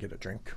get a drink.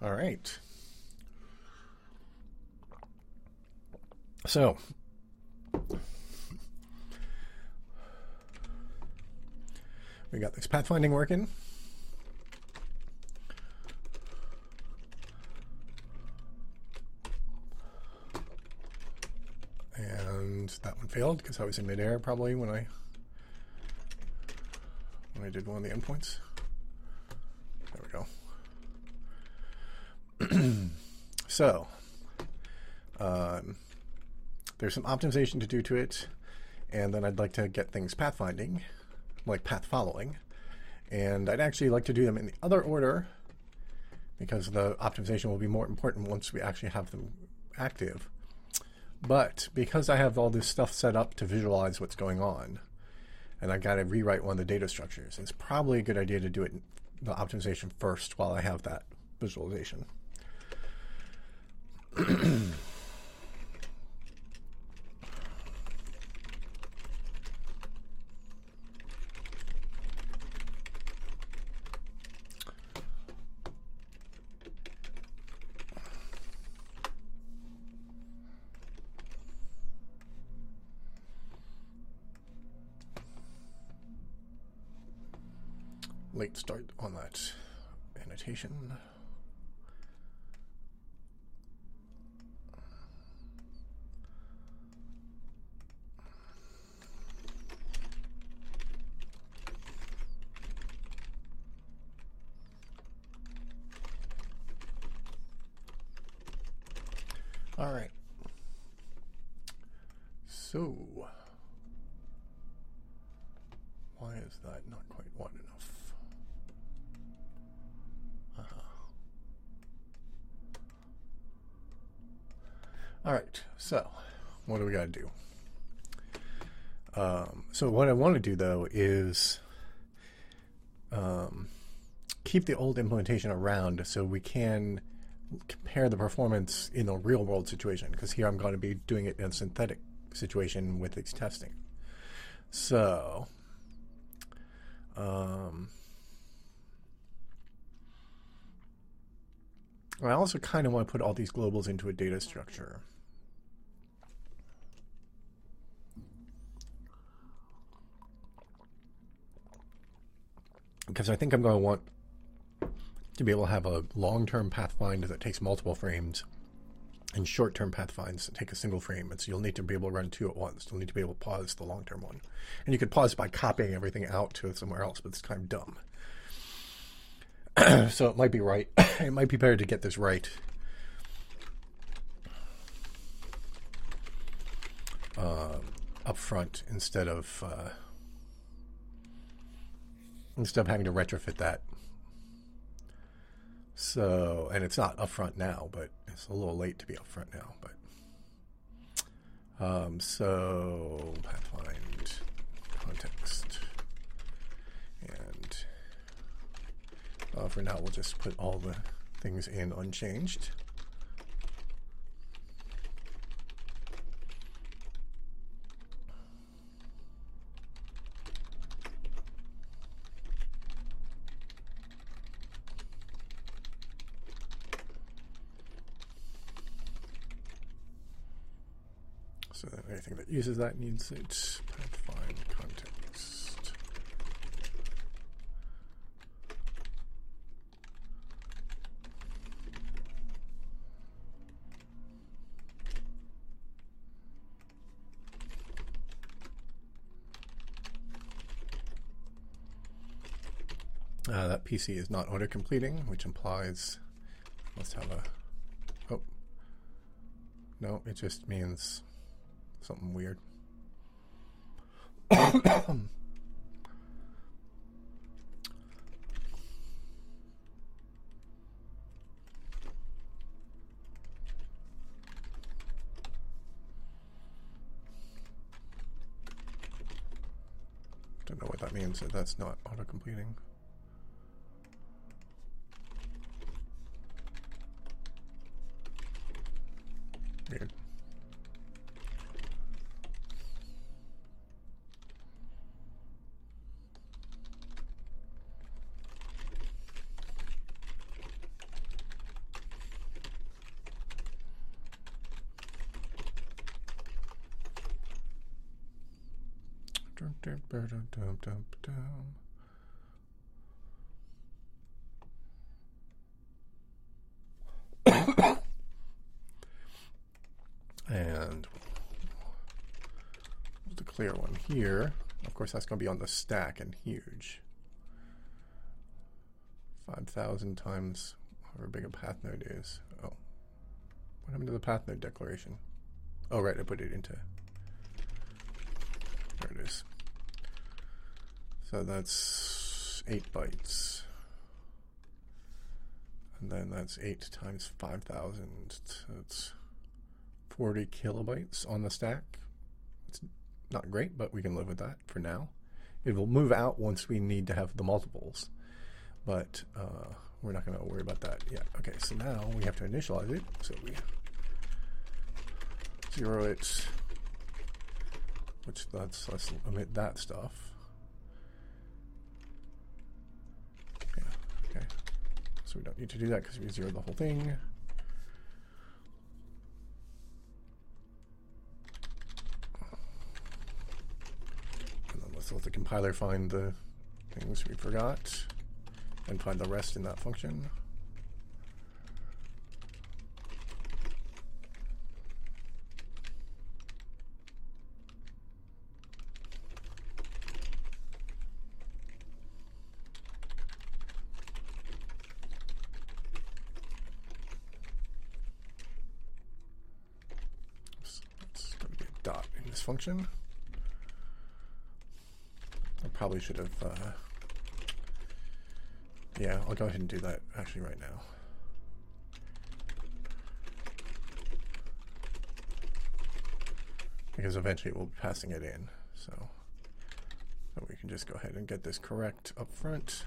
All right. So, we got this pathfinding working. And that one failed because I was in midair probably when I when I did one of the endpoints. There we go. So, um, there's some optimization to do to it, and then I'd like to get things pathfinding, like path following, and I'd actually like to do them in the other order because the optimization will be more important once we actually have them active. But because I have all this stuff set up to visualize what's going on, and I've got to rewrite one of the data structures, it's probably a good idea to do it the optimization first while I have that visualization. Late start on that annotation. All right. So, why is that not quite wide enough? Uh-huh. All right. So, what do we got to do? Um, so, what I want to do though is um, keep the old implementation around so we can compare the performance in a real world situation because here I'm going to be doing it in a synthetic situation with its testing. So, um, I also kind of want to put all these globals into a data structure. Because I think I'm going to want to be able to have a long-term pathfind that takes multiple frames and short-term pathfinds that take a single frame. And so you'll need to be able to run two at once. You'll need to be able to pause the long-term one. And you could pause by copying everything out to somewhere else, but it's kind of dumb. so it might be right. it might be better to get this right. Uh, up front instead of uh, instead of having to retrofit that so, and it's not upfront now, but it's a little late to be upfront now. But um, so pathfind context, and uh, for now we'll just put all the things in unchanged. So then anything that uses that needs context. Uh, that PC is not auto-completing, which implies must have a. Oh, no, it just means something weird. Don't know what that means. That's not auto-completing. Weird. Dum, dum, dum, dum, dum, and we'll declare one here. Of course, that's going to be on the stack and huge. 5,000 times however big a path node is. Oh. What happened to the path node declaration? Oh, right, I put it into. There it is. So that's 8 bytes. And then that's 8 times 5,000. That's 40 kilobytes on the stack. It's not great, but we can live with that for now. It will move out once we need to have the multiples, but uh, we're not going to worry about that yet. Okay, so now we have to initialize it. So we zero it, which let's, let's omit that stuff. Yeah, okay. So we don't need to do that because we zeroed the whole thing. let's let the compiler find the things we forgot and find the rest in that function. Oops, It's going to be a dot I probably should have. Uh, yeah, I'll go ahead and do that actually right now. Because eventually we'll be passing it in, so, so we can just go ahead and get this correct up front.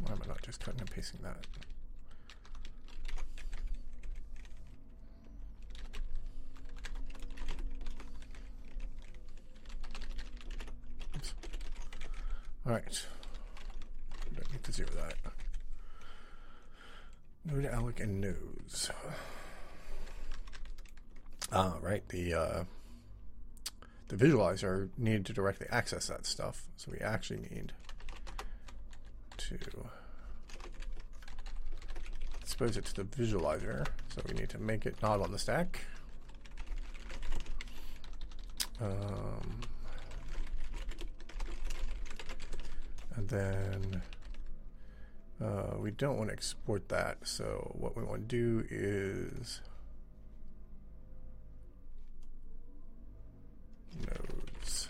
Why am I not just cutting and pasting that? Oops. All right. We don't need to zero that. And nodes. Ah, right. The uh, the visualizer needed to directly access that stuff, so we actually need to expose it to the visualizer. So we need to make it not on the stack. Um, and then uh, we don't want to export that. So what we want to do is nodes.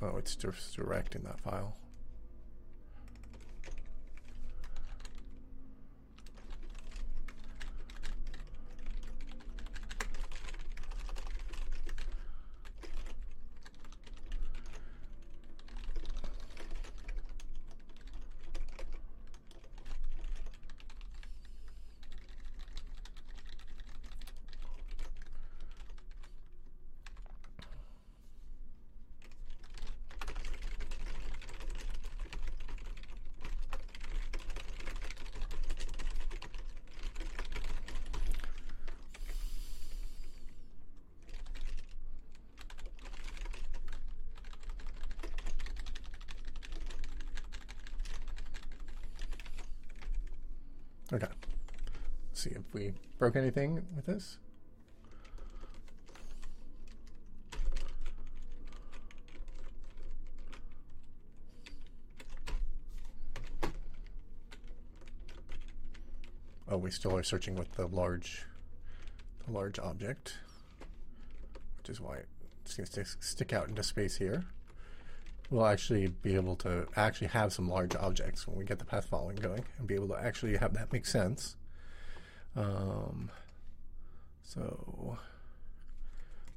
Oh, it's just direct in that file. Okay. Let's see if we broke anything with this. Oh, we still are searching with the large, the large object, which is why it seems to stick out into space here. We'll actually be able to actually have some large objects when we get the path following going and be able to actually have that make sense. Um, so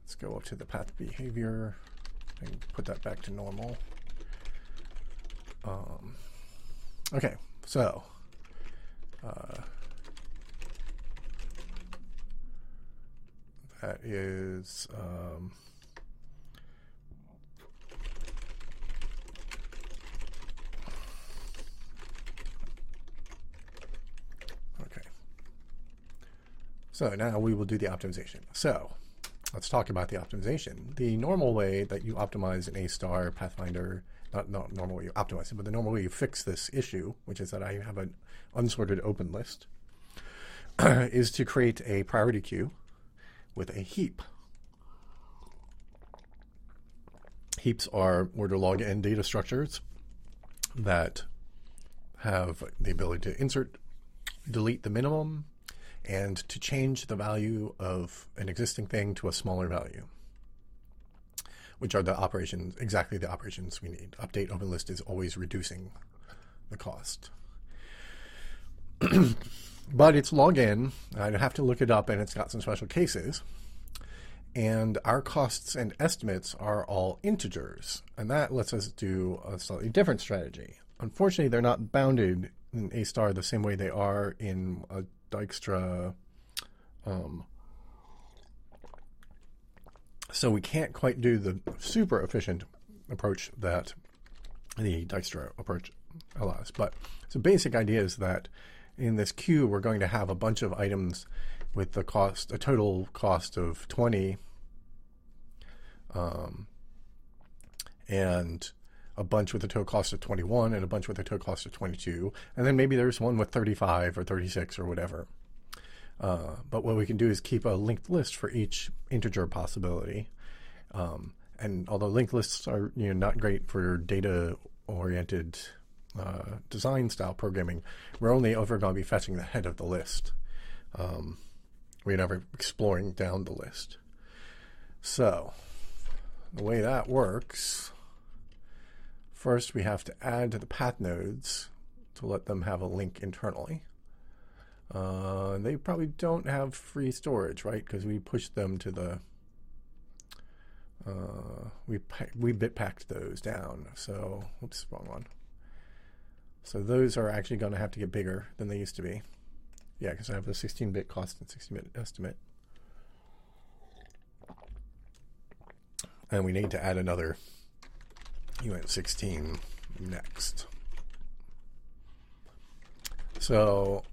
let's go up to the path behavior and put that back to normal. Um, okay, so uh, that is um, okay. So now we will do the optimization. So let's talk about the optimization. The normal way that you optimize an A-star Pathfinder, not, not normal way you optimize it, but the normal way you fix this issue, which is that I have an unsorted open list, is to create a priority queue with a heap. Heaps are order log n data structures that have the ability to insert, delete the minimum, and to change the value of an existing thing to a smaller value, which are the operations, exactly the operations we need. Update open list is always reducing the cost. but it's log n. I'd have to look it up, and it's got some special cases. And our costs and estimates are all integers, and that lets us do a slightly different strategy. Unfortunately, they're not bounded in A star the same way they are in a Dijkstra. Um, so we can't quite do the super efficient approach that the Dijkstra approach allows. But the basic idea is that in this queue, we're going to have a bunch of items with the cost, a total cost of 20, um, and a bunch with a total cost of 21, and a bunch with a total cost of 22, and then maybe there's one with 35 or 36 or whatever. Uh, but what we can do is keep a linked list for each integer possibility. Um, and although linked lists are you know not great for data oriented uh, design style programming, we're only ever going to be fetching the head of the list. Um, we're never exploring down the list. So, the way that works, first we have to add to the path nodes to let them have a link internally. Uh, they probably don't have free storage, right? Because we pushed them to the uh, we we bit packed those down. So, oops, wrong one. So those are actually going to have to get bigger than they used to be. Yeah, because I have a 16-bit cost and 16-bit estimate. And we need to add another uint16 next. So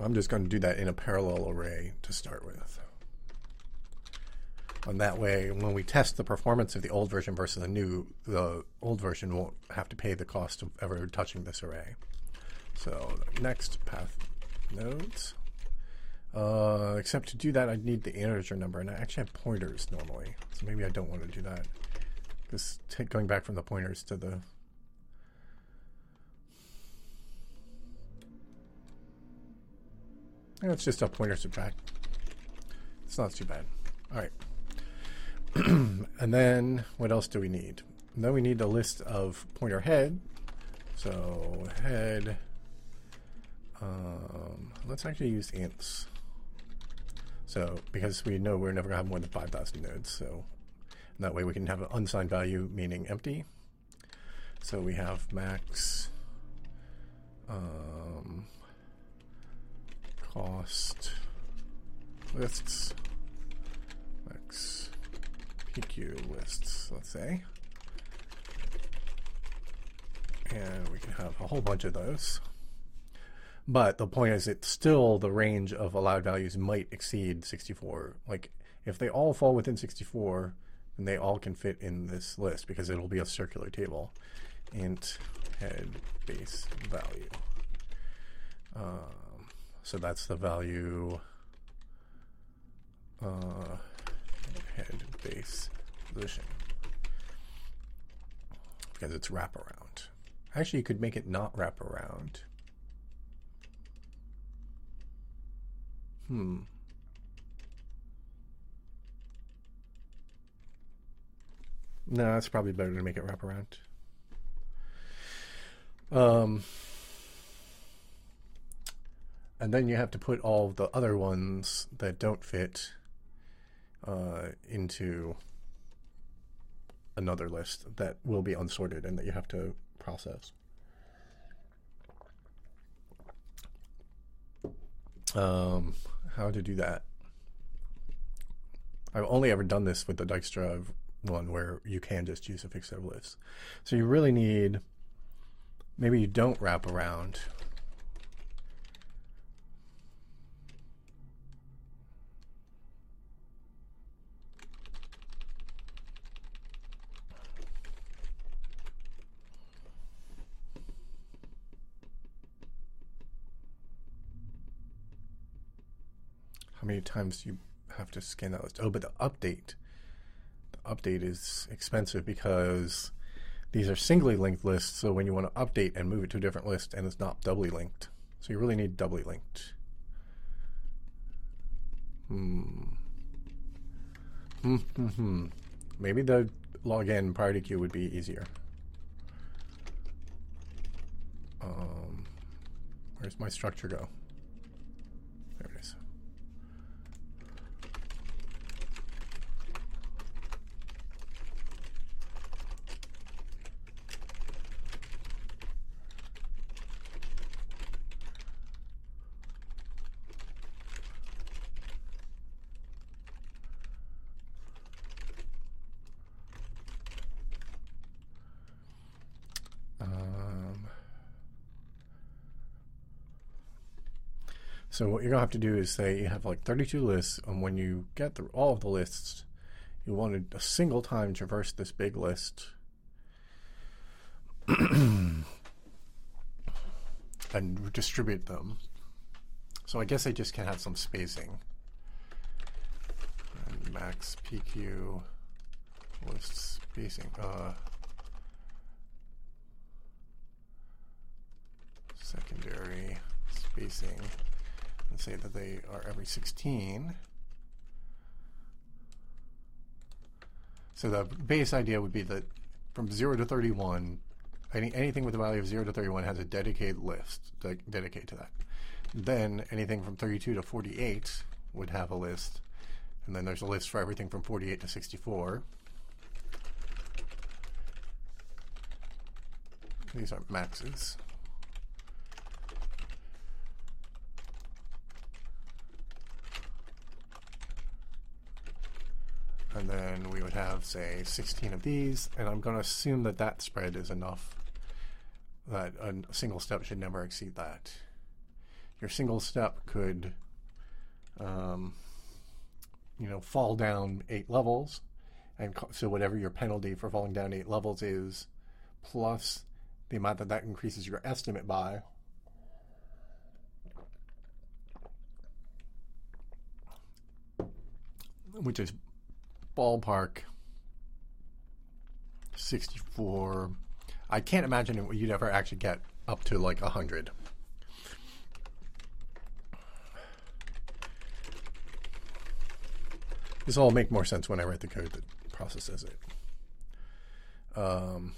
I'm just going to do that in a parallel array to start with. And that way, when we test the performance of the old version versus the new, the old version won't have to pay the cost of ever touching this array. So next path nodes. Uh, except to do that, I'd need the integer number, and I actually have pointers normally, so maybe I don't want to do that. Just take, going back from the pointers to the Yeah, it's just a pointer subtract. It's not too bad. All right. and then what else do we need? And then we need a list of pointer head. So head. Um, let's actually use ints. So because we know we're never gonna have more than 5,000 nodes, so that way we can have an unsigned value meaning empty. So we have max um, cost lists max PQ lists, let's say. And we can have a whole bunch of those. But the point is, it's still the range of allowed values might exceed 64. Like, if they all fall within 64, then they all can fit in this list because it'll be a circular table. int head base value. Um, so that's the value uh, head base position because it's wraparound. Actually, you could make it not wraparound. Hmm. No, it's probably better to make it wraparound. Um, and then you have to put all the other ones that don't fit uh, into another list that will be unsorted and that you have to process. Um, how to do that? I've only ever done this with the Dijkstra one where you can just use a fixed lists. So you really need, maybe you don't wrap around how many times do you have to scan that list. Oh, but the update. Update is expensive because these are singly linked lists. So when you want to update and move it to a different list, and it's not doubly linked, so you really need doubly linked. Hmm. Hmm. hmm. Maybe the log n priority queue would be easier. Um, where's my structure go? There it is. So what you're gonna have to do is say you have like 32 lists, and when you get through all of the lists, you want to a single time traverse this big list and distribute them. So I guess I just can have some spacing. And max PQ list spacing. Uh, secondary spacing and say that they are every 16. So the base idea would be that from 0 to 31, any, anything with a value of 0 to 31 has a dedicated list to dedicate to that. Then anything from 32 to 48 would have a list. And then there's a list for everything from 48 to 64. These are maxes. And then we would have, say, 16 of these, and I'm going to assume that that spread is enough that a single step should never exceed that. Your single step could, um, you know, fall down eight levels, and so whatever your penalty for falling down eight levels is, plus the amount that that increases your estimate by. Which is ballpark 64 i can't imagine you'd ever actually get up to like 100 this will all make more sense when i write the code that processes it. Um,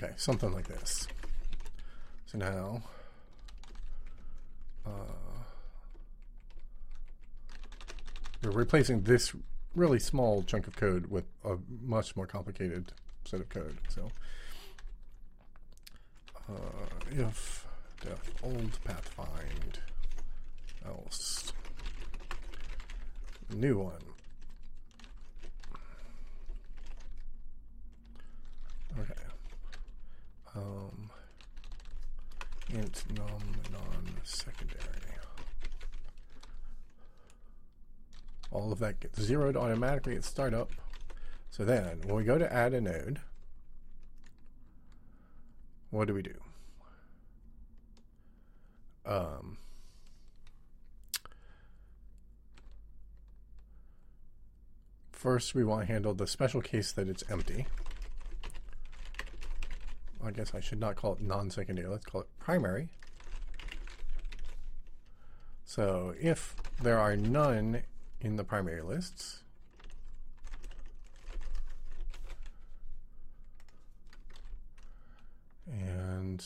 Okay, something like this. So now, uh, we're replacing this really small chunk of code with a much more complicated set of code. So, uh, if def old path find else new one um, int num non secondary. all of that gets zeroed automatically at startup. So then, when we go to add a node, what do we do? Um, first, we want to handle the special case that it's empty. I guess I should not call it non-secondary. Let's call it primary. So if there are none in the primary lists, and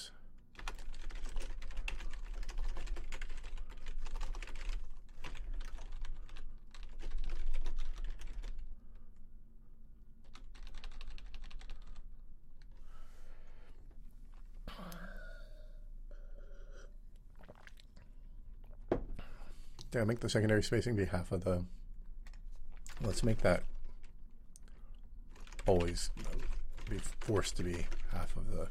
Yeah, make the secondary spacing be half of the. Let's make that always be forced to be half of the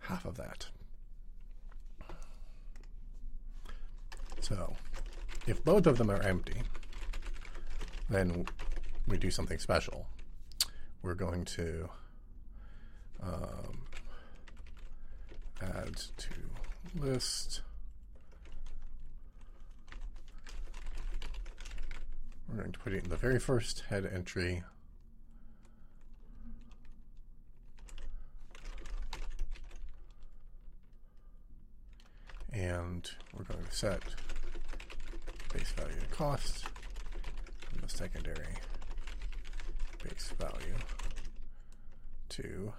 half of that. So, if both of them are empty, then we do something special. We're going to um, add to list. We're going to put it in the very first head entry. And we're going to set base value to cost and the secondary base value to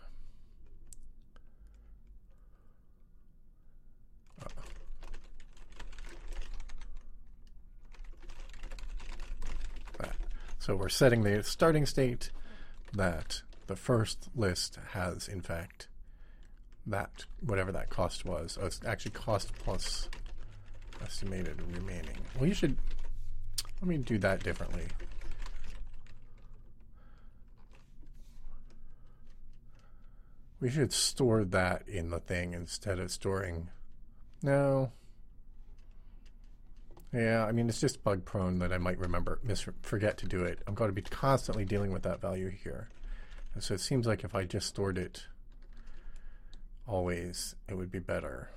So we're setting the starting state that the first list has, in fact, that whatever that cost was. Oh, it's actually cost plus estimated remaining. Well, you should let me do that differently. We should store that in the thing instead of storing. No, yeah, I mean, it's just bug prone that I might remember, mis- forget to do it. I'm going to be constantly dealing with that value here. And so it seems like if I just stored it always, it would be better.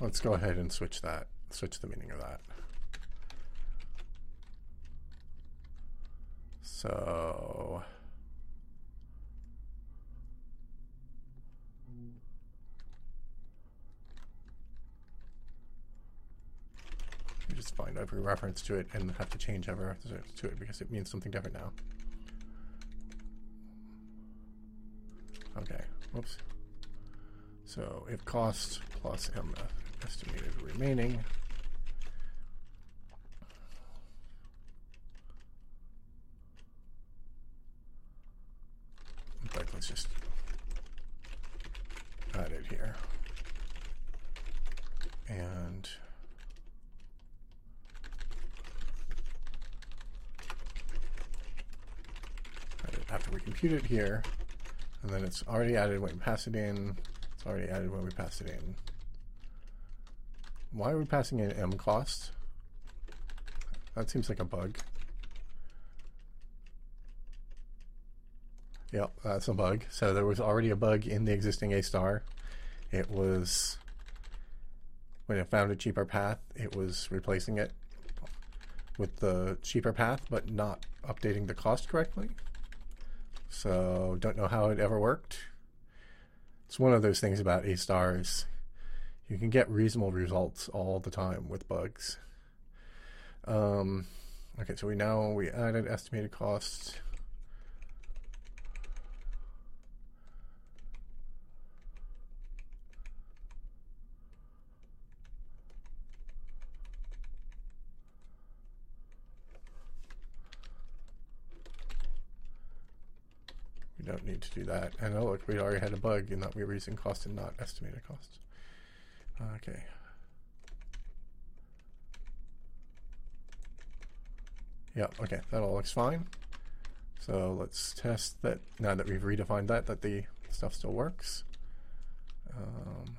Let's go ahead and switch that, switch the meaning of that. So. Just find every reference to it and have to change every reference to it because it means something different now. Okay, whoops. So if cost plus m estimated remaining in fact let's just add it here and after we compute it here, and then it's already added when we pass it in. It's already added when we pass it in. Why are we passing in m cost? That seems like a bug. Yep, that's a bug. So there was already a bug in the existing A star. It was when it found a cheaper path, it was replacing it with the cheaper path, but not updating the cost correctly. So don't know how it ever worked. It's one of those things about A stars. You can get reasonable results all the time with bugs. Um, okay, so we now we added estimated costs. Don't need to do that. And oh, look, we already had a bug in that we were using cost and not estimated cost. Okay. Yeah, okay, that all looks fine. So let's test that now that we've redefined that, that the stuff still works. Um,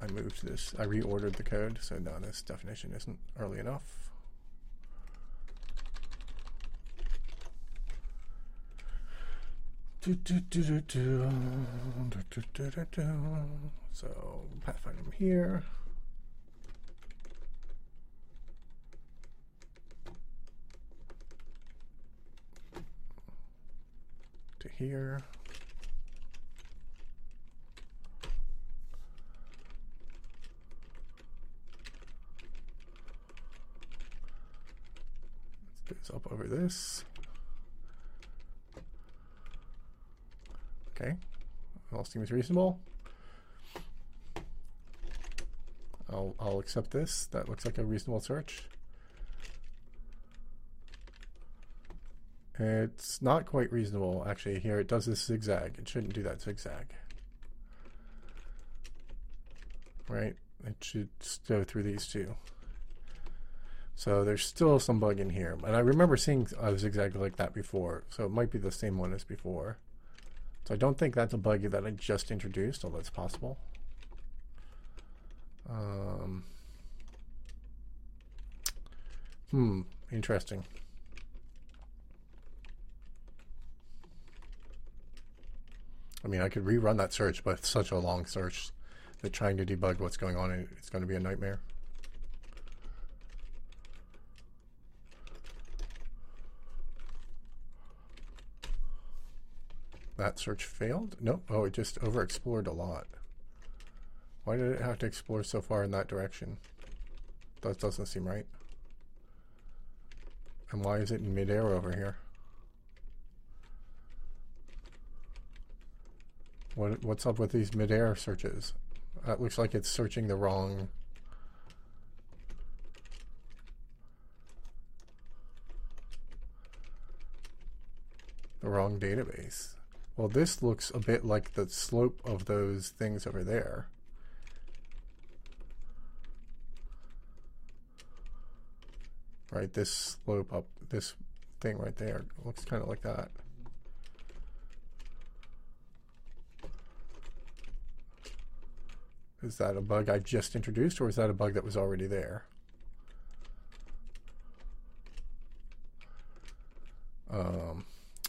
I moved this, I reordered the code, so now this definition isn't early enough. Do, do, do, do, do. Do, do, do, do, do. So pathfind them here. To here. Let's this up over this. Okay, all seems reasonable. I'll, I'll accept this. That looks like a reasonable search. It's not quite reasonable, actually. Here it does this zigzag. It shouldn't do that zigzag. Right? It should go through these two. So there's still some bug in here. And I remember seeing a zigzag like that before. So it might be the same one as before. So I don't think that's a bug that I just introduced, although it's possible. Um, hmm, interesting. I mean, I could rerun that search, but it's such a long search that trying to debug what's going on, it's going to be a nightmare. That search failed? Nope. Oh, it just overexplored a lot. Why did it have to explore so far in that direction? That doesn't seem right. And why is it in midair over here? What what's up with these midair searches? That looks like it's searching the wrong the wrong database. Well, this looks a bit like the slope of those things over there. Right, this slope up, this thing right there looks kind of like that. Is that a bug I just introduced, or is that a bug that was already there? Um,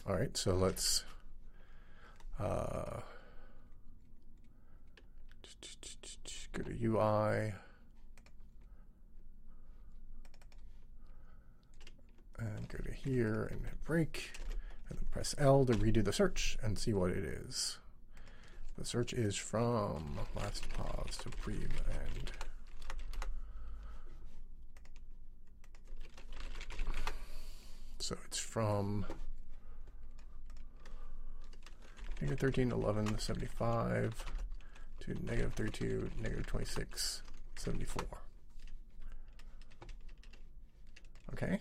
all right, so let's uh, go to UI. And go to here and hit break. And then press L to redo the search and see what it is. The search is from last pause to pre end. So it's from negative 13, 11, 75 to negative 32, negative 26, 74. Okay.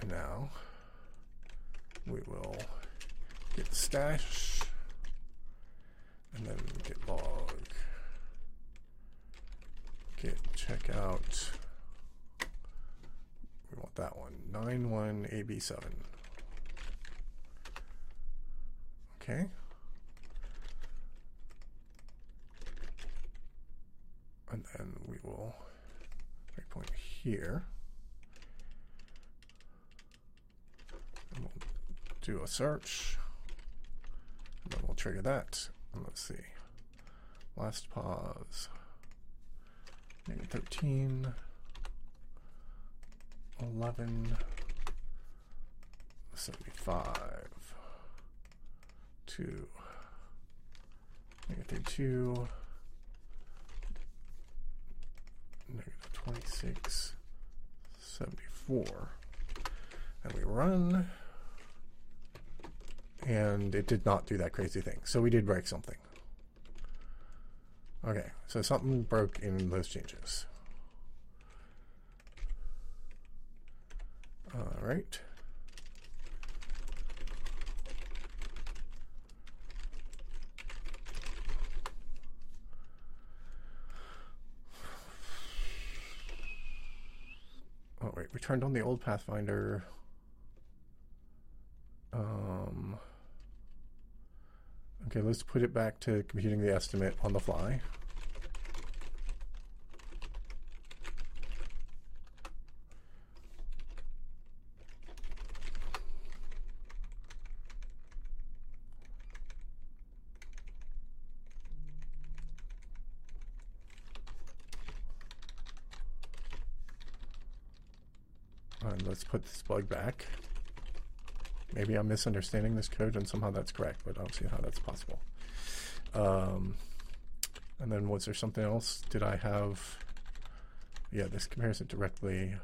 And now we will git stash and then git log, git checkout. We want that one, 91AB7. Okay. And then we will breakpoint here. And we'll do a search. And then we'll trigger that. And let's see. Last pause. Maybe 13. 11. 75 to negative 2, negative 26, 74. And we run, and it did not do that crazy thing. So we did break something. Okay, so something broke in those changes. All right. Wait, we turned on the old Pathfinder. Um, Okay, let's put it back to computing the estimate on the fly. And let's put this bug back. Maybe I'm misunderstanding this code and somehow that's correct, but I don't see how that's possible. Um, and then was there something else? Did I have... Yeah, this compares it directly...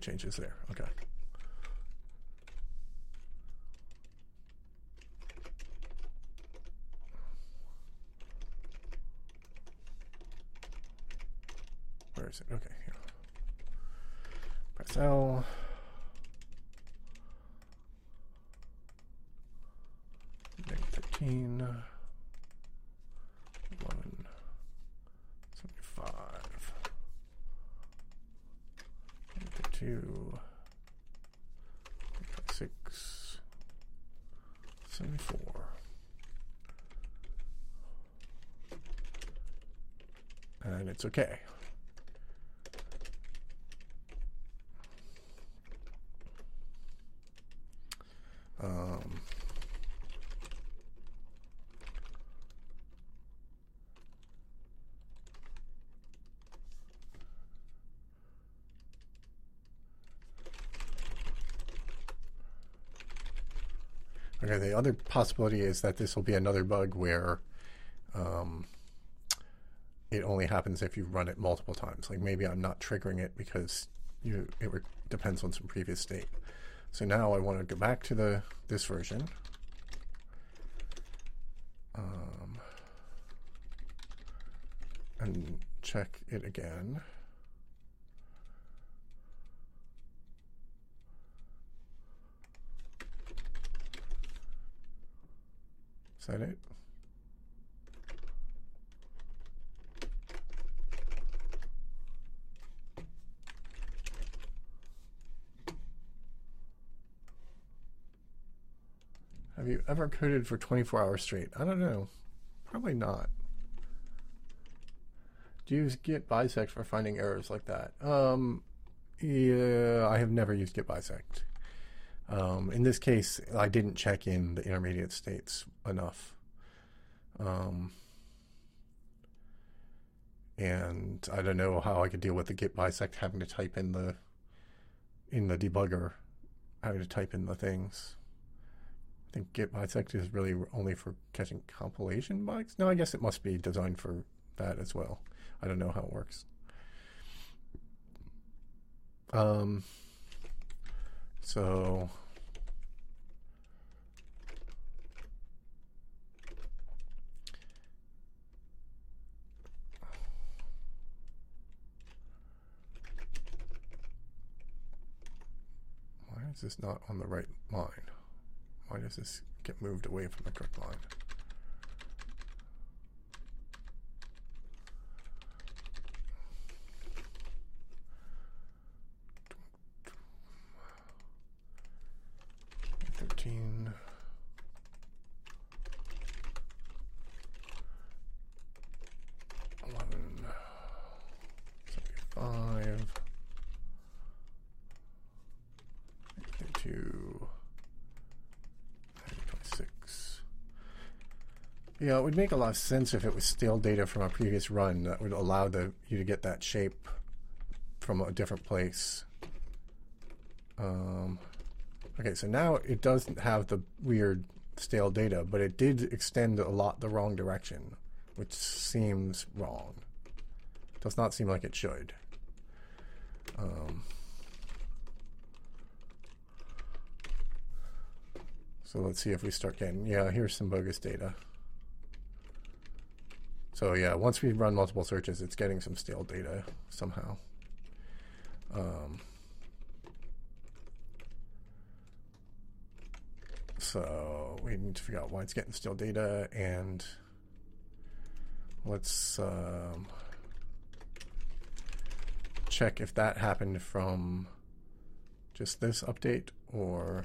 Changes there. Okay. Where is it? Okay. Press L. Negative 13. 11. 75. Negative 2. 6. 74. And it's okay. Um, okay, the other possibility is that this will be another bug where um, it only happens if you run it multiple times. Like maybe I'm not triggering it because you it depends on some previous state. So now I want to go back to the this version. Um, and check it again. Is that it? Have you ever coded for 24 hours straight? I don't know. Probably not. Do you use git bisect for finding errors like that? Um, yeah, I have never used git bisect. Um, in this case, I didn't check in the intermediate states enough. Um, and I don't know how I could deal with the git bisect having to type in the in the debugger, having to type in the things. I think git bisect is really only for catching compilation bugs. No, I guess it must be designed for that as well. I don't know how it works. Um, so why is this not on the right line? Why does this get moved away from the correct line? Thirteen. Eleven. Seventy-five. Two. 26. Yeah, it would make a lot of sense if it was stale data from a previous run that would allow the you to get that shape from a different place. Um, okay, so now it doesn't have the weird stale data, but it did extend a lot the wrong direction, which seems wrong. Does not seem like it should. Um, So let's see if we start getting, yeah, here's some bogus data. So yeah, once we run multiple searches, it's getting some stale data somehow. Um, So we need to figure out why it's getting stale data and let's um, check if that happened from just this update or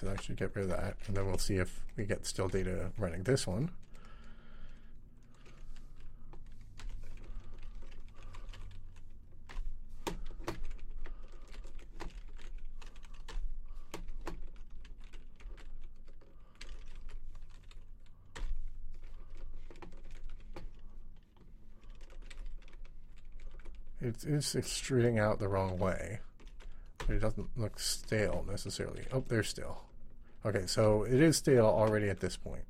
So that should get rid of that, and then we'll see if we get still data running this one. It is extruding out the wrong way. But it doesn't look stale necessarily. Oh, there's stale. Okay, so it is stale already at this point.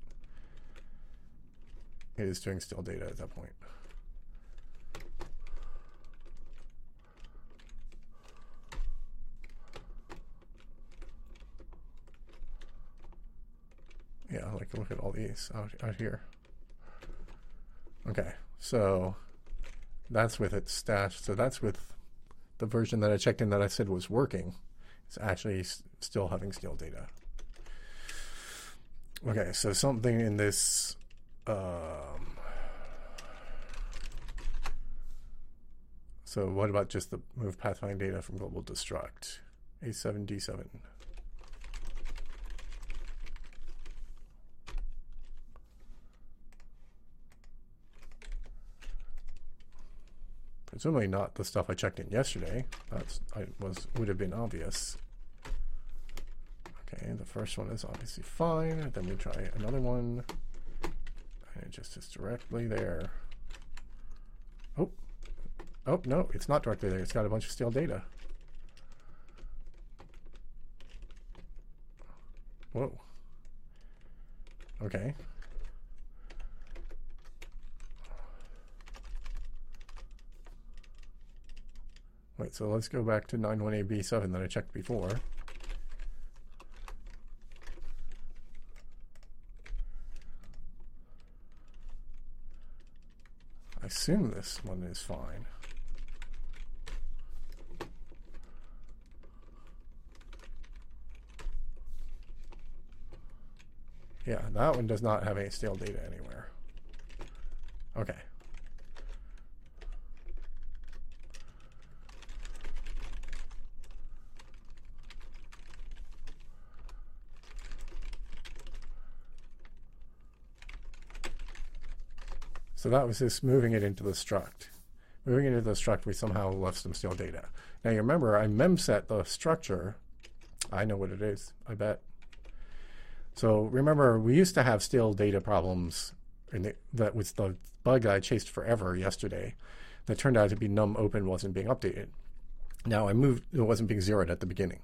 It is doing stale data at that point. Yeah, like look at all these out, out here. Okay, so that's with it stashed. So that's with the version that I checked in that I said was working. It's actually still having stale data. Okay, so something in this. Um, so what about just the move pathfind data from global destruct? A7D7. Presumably not the stuff I checked in yesterday. That's I was would have been obvious. Okay, the first one is obviously fine. Then we try another one. And it just is directly there. Oh. Oh, no, it's not directly there. It's got a bunch of stale data. Whoa. Okay. Wait, so let's go back to 91AB7 that I checked before. Assume this one is fine. Yeah, that one does not have any stale data anywhere. Okay. So that was just moving it into the struct. Moving it into the struct, we somehow left some stale data. Now you remember, I memset the structure. I know what it is, I bet. So remember, we used to have stale data problems. The, that was the bug I chased forever yesterday. That turned out to be num open wasn't being updated. Now I moved, it wasn't being zeroed at the beginning.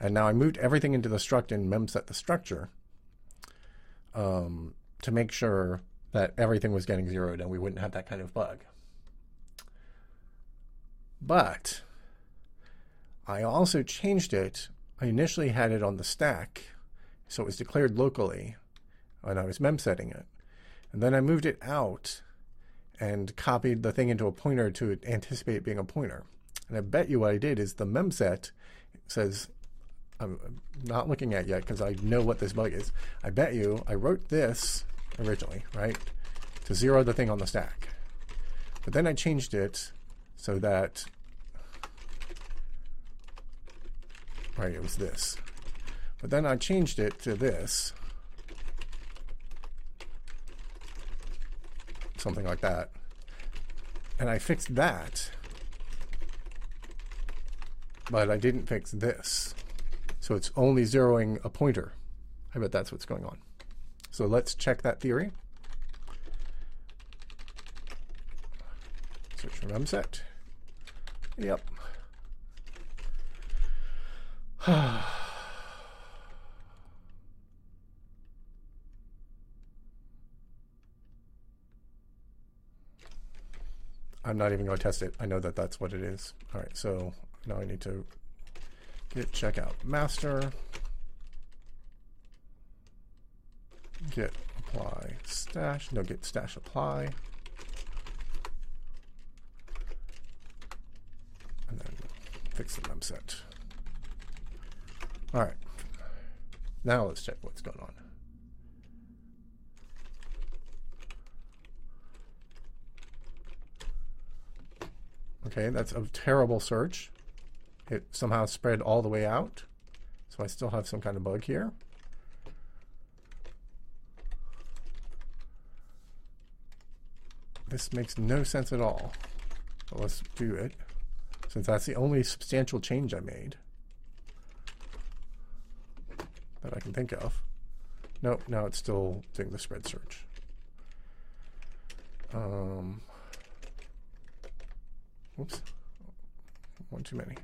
And now I moved everything into the struct and memset the structure um, to make sure that everything was getting zeroed and we wouldn't have that kind of bug. But I also changed it. I initially had it on the stack, so it was declared locally when I was mem setting it. And then I moved it out and copied the thing into a pointer to anticipate being a pointer. And I bet you what I did is the memset says, I'm not looking at yet because I know what this bug is. I bet you I wrote this originally, right? To zero the thing on the stack. But then I changed it so that, right, it was this. But then I changed it to this. Something like that. And I fixed that. But I didn't fix this. So it's only zeroing a pointer. I bet that's what's going on. So let's check that theory. Search for memset. Yep. I'm not even going to test it. I know that that's what it is. All right, so now I need to git checkout master. Get apply stash. No, git stash apply. And then fix the mem set. All right. Now let's check what's going on. Okay, that's a terrible search. It somehow spread all the way out. So I still have some kind of bug here. This makes no sense at all. But let's do it, since that's the only substantial change I made that I can think of. Nope, now it's still doing the spread search. Um, whoops, one too many.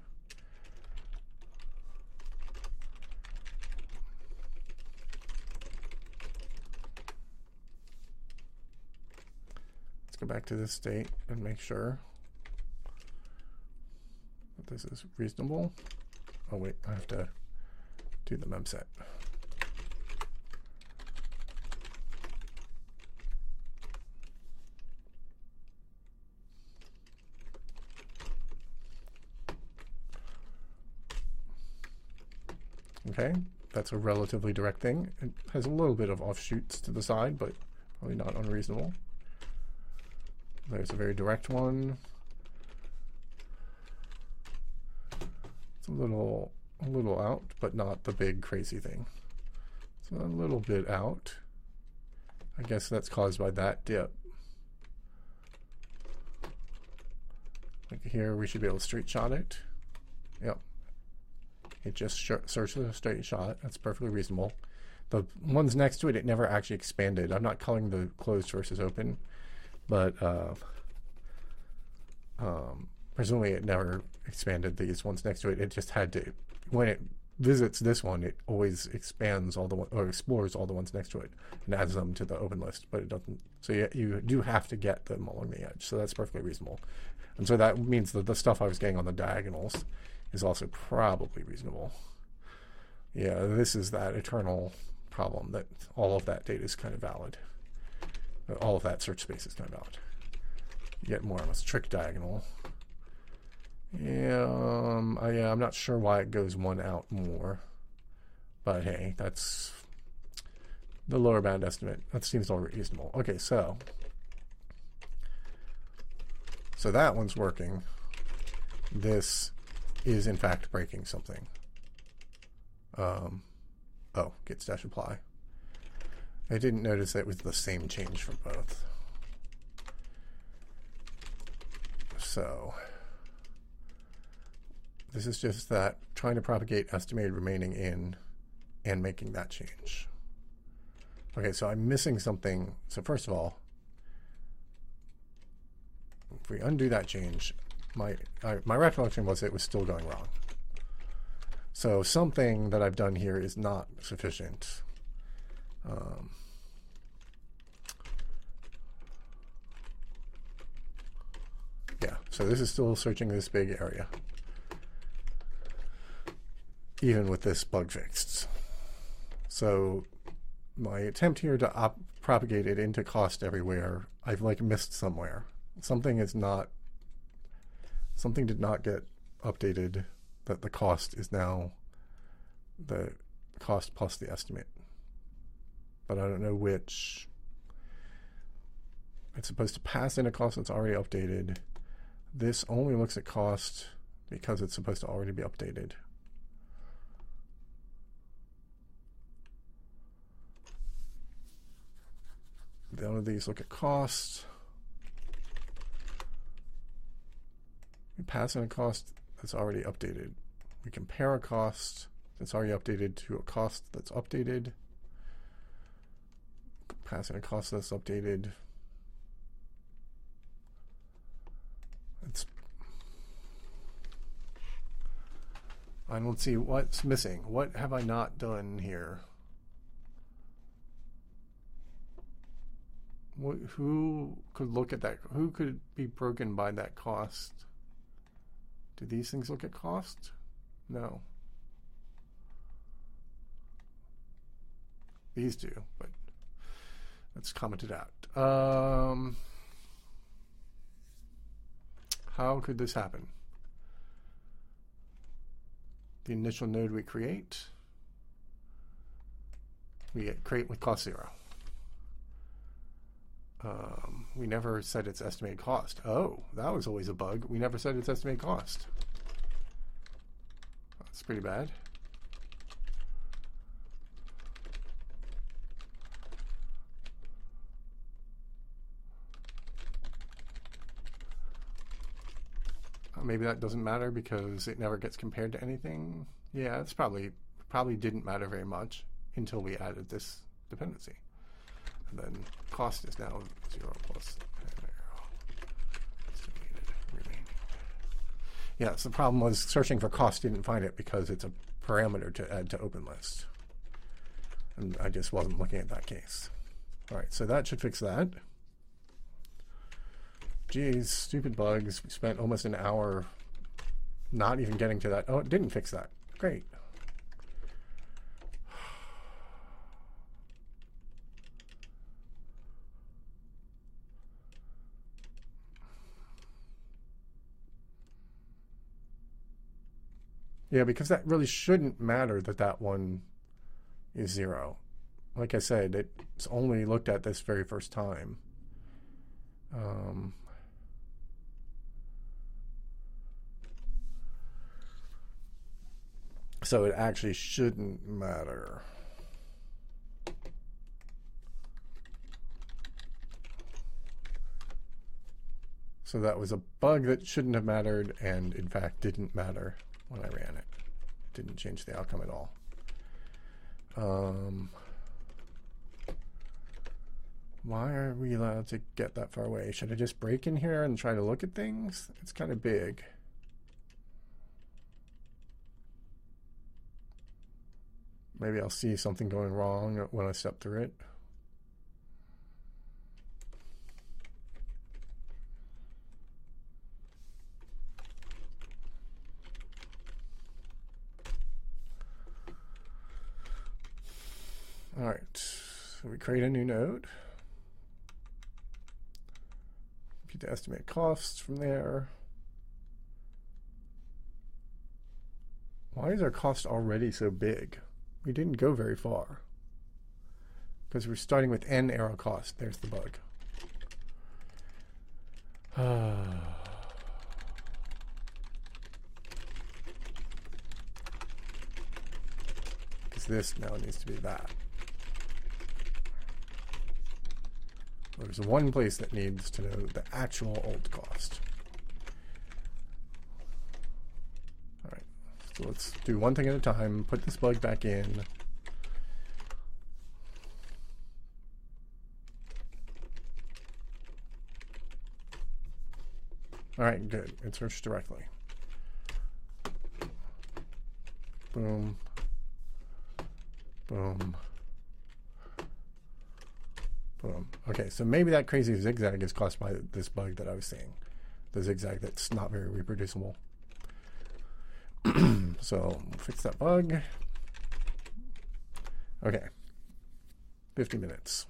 Go back to this state and make sure that this is reasonable. Oh wait, I have to do the memset. Okay, that's a relatively direct thing. It has a little bit of offshoots to the side, but probably not unreasonable. There's a very direct one. It's a little a little out, but not the big crazy thing. So a little bit out. I guess that's caused by that dip. Like here, we should be able to straight shot it. Yep. It just searches a straight shot. That's perfectly reasonable. The ones next to it, it never actually expanded. I'm not calling the closed versus open, but uh, um, presumably it never expanded these ones next to it. It just had to when it visits this one, it always expands all the one, or explores all the ones next to it and adds them to the open list. But it doesn't. So you, you do have to get them along the edge. So that's perfectly reasonable. And so that means that the stuff I was getting on the diagonals is also probably reasonable. Yeah, this is that eternal problem that all of that data is kind of valid. All of that search space is of valid. You get more of a trick diagonal yeah, um, I, yeah, I'm not sure why it goes one out more. But hey, that's the lower bound estimate. That seems all reasonable. Okay, so so that one's working. This is in fact breaking something. Um, oh, git stash apply. I didn't notice that was the same change for both. So this is just that trying to propagate estimated remaining in and making that change. Okay, so I'm missing something. So first of all, if we undo that change, my I, my recollection was it was still going wrong. So something that I've done here is not sufficient. Um, yeah, so this is still searching this big area even with this bug fixed. So my attempt here to op- propagate it into cost everywhere, I've like missed somewhere. Something is not, something did not get updated that the cost is now the cost plus the estimate. But I don't know which. It's supposed to pass in a cost that's already updated. This only looks at cost because it's supposed to already be updated. None of these look at cost. We pass in a cost that's already updated. We compare a cost that's already updated to a cost that's updated. Pass in a cost that's updated. It's and let's see what's missing. What have I not done here? who could look at that? Who could be broken by that cost? Do these things look at cost? No. These do, but let's comment it out. Um, how could this happen? The initial node we create, we get create with cost zero. Um, we never said its estimated cost. Oh, that was always a bug. We never said its estimated cost. That's pretty bad. Maybe that doesn't matter because it never gets compared to anything. Yeah, it's probably probably didn't matter very much until we added this dependency. And then cost is now 0 plus Yeah, so the problem was searching for cost didn't find it because it's a parameter to add to open list. And I just wasn't looking at that case. All right, so that should fix that. Geez, stupid bugs. We spent almost an hour not even getting to that. Oh, it didn't fix that. Great. Yeah, because that really shouldn't matter that that one is zero. Like I said, it's only looked at this very first time. Um, so it actually shouldn't matter. So that was a bug that shouldn't have mattered and in fact didn't matter when I ran it. Didn't change the outcome at all. Um, why are we allowed to get that far away? Should I just break in here and try to look at things? It's kind of big. Maybe I'll see something going wrong when I step through it. All right, so we create a new node. Compute the estimate costs from there. Why is our cost already so big? We didn't go very far. Because we're starting with n arrow cost. There's the bug. Because this now needs to be that. There's one place that needs to know the actual old cost. All right, so let's do one thing at a time. Put this bug back in. All right, good. It searched directly. Boom. Boom. Boom. Okay, so maybe that crazy zigzag is caused by this bug that I was seeing. The zigzag that's not very reproducible. so fix that bug. Okay. 50 minutes.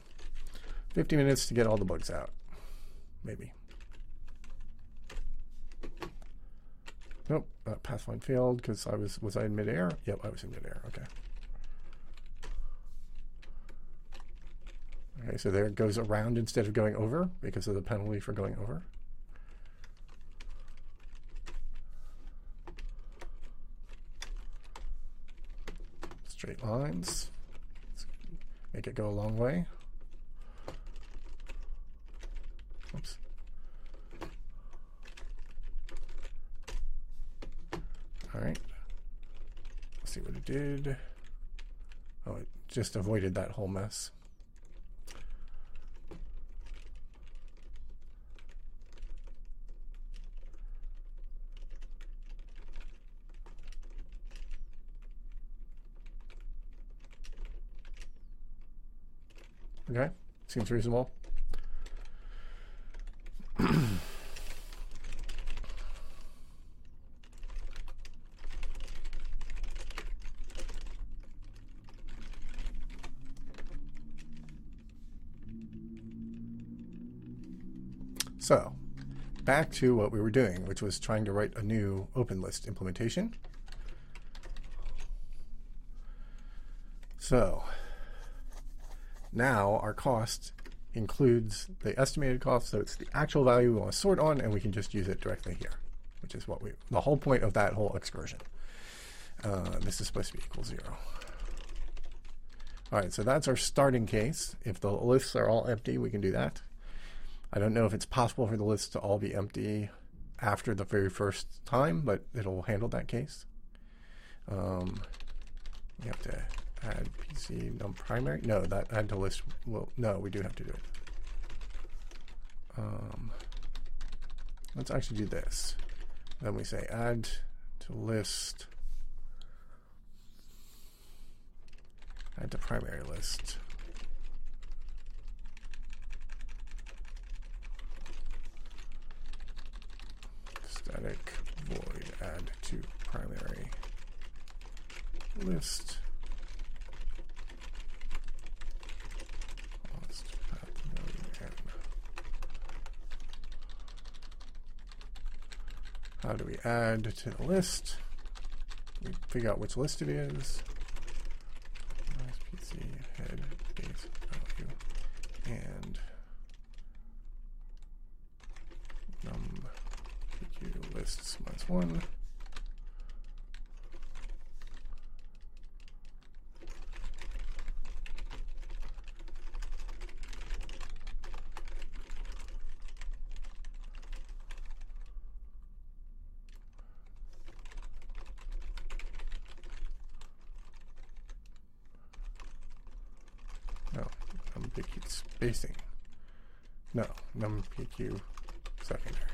50 minutes to get all the bugs out. Maybe. Nope, uh, pathfind failed because I was was I in midair? Yep, I was in midair. Okay. Okay, so there it goes around instead of going over because of the penalty for going over. Straight lines. Let's make it go a long way. Oops. All right. Let's see what it did. Oh, it just avoided that whole mess. Okay, seems reasonable. So, back to what we were doing, which was trying to write a new open list implementation. So, now our cost includes the estimated cost, so it's the actual value we want to sort on, and we can just use it directly here, which is what we, the whole point of that whole excursion. Uh, this is supposed to be equal zero. All right, so that's our starting case. If the lists are all empty, we can do that. I don't know if it's possible for the lists to all be empty after the very first time, but it'll handle that case. Um, we have to add PC num primary. No, that add to list. Well, no, we do have to do it. Um, let's actually do this. Then we say add to list. Add to primary list. static void add to primary list. How do we add to the list? We figure out which list it is. PC head base value and num PQ lists minus one. No, num PQ spacing. No, num secondary.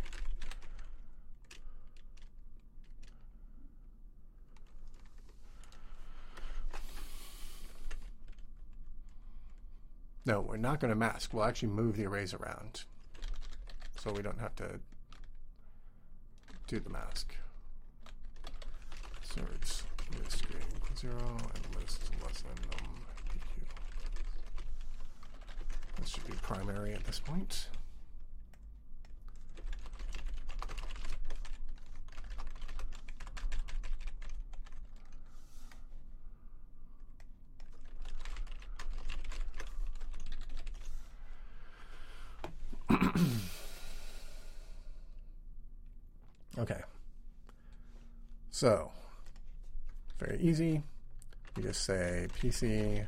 No, we're not going to mask. We'll actually move the arrays around. So we don't have to do the mask. So it's list greater equal zero and list less than num PQ. This should be primary at this point. Okay. So, very easy. You just say PC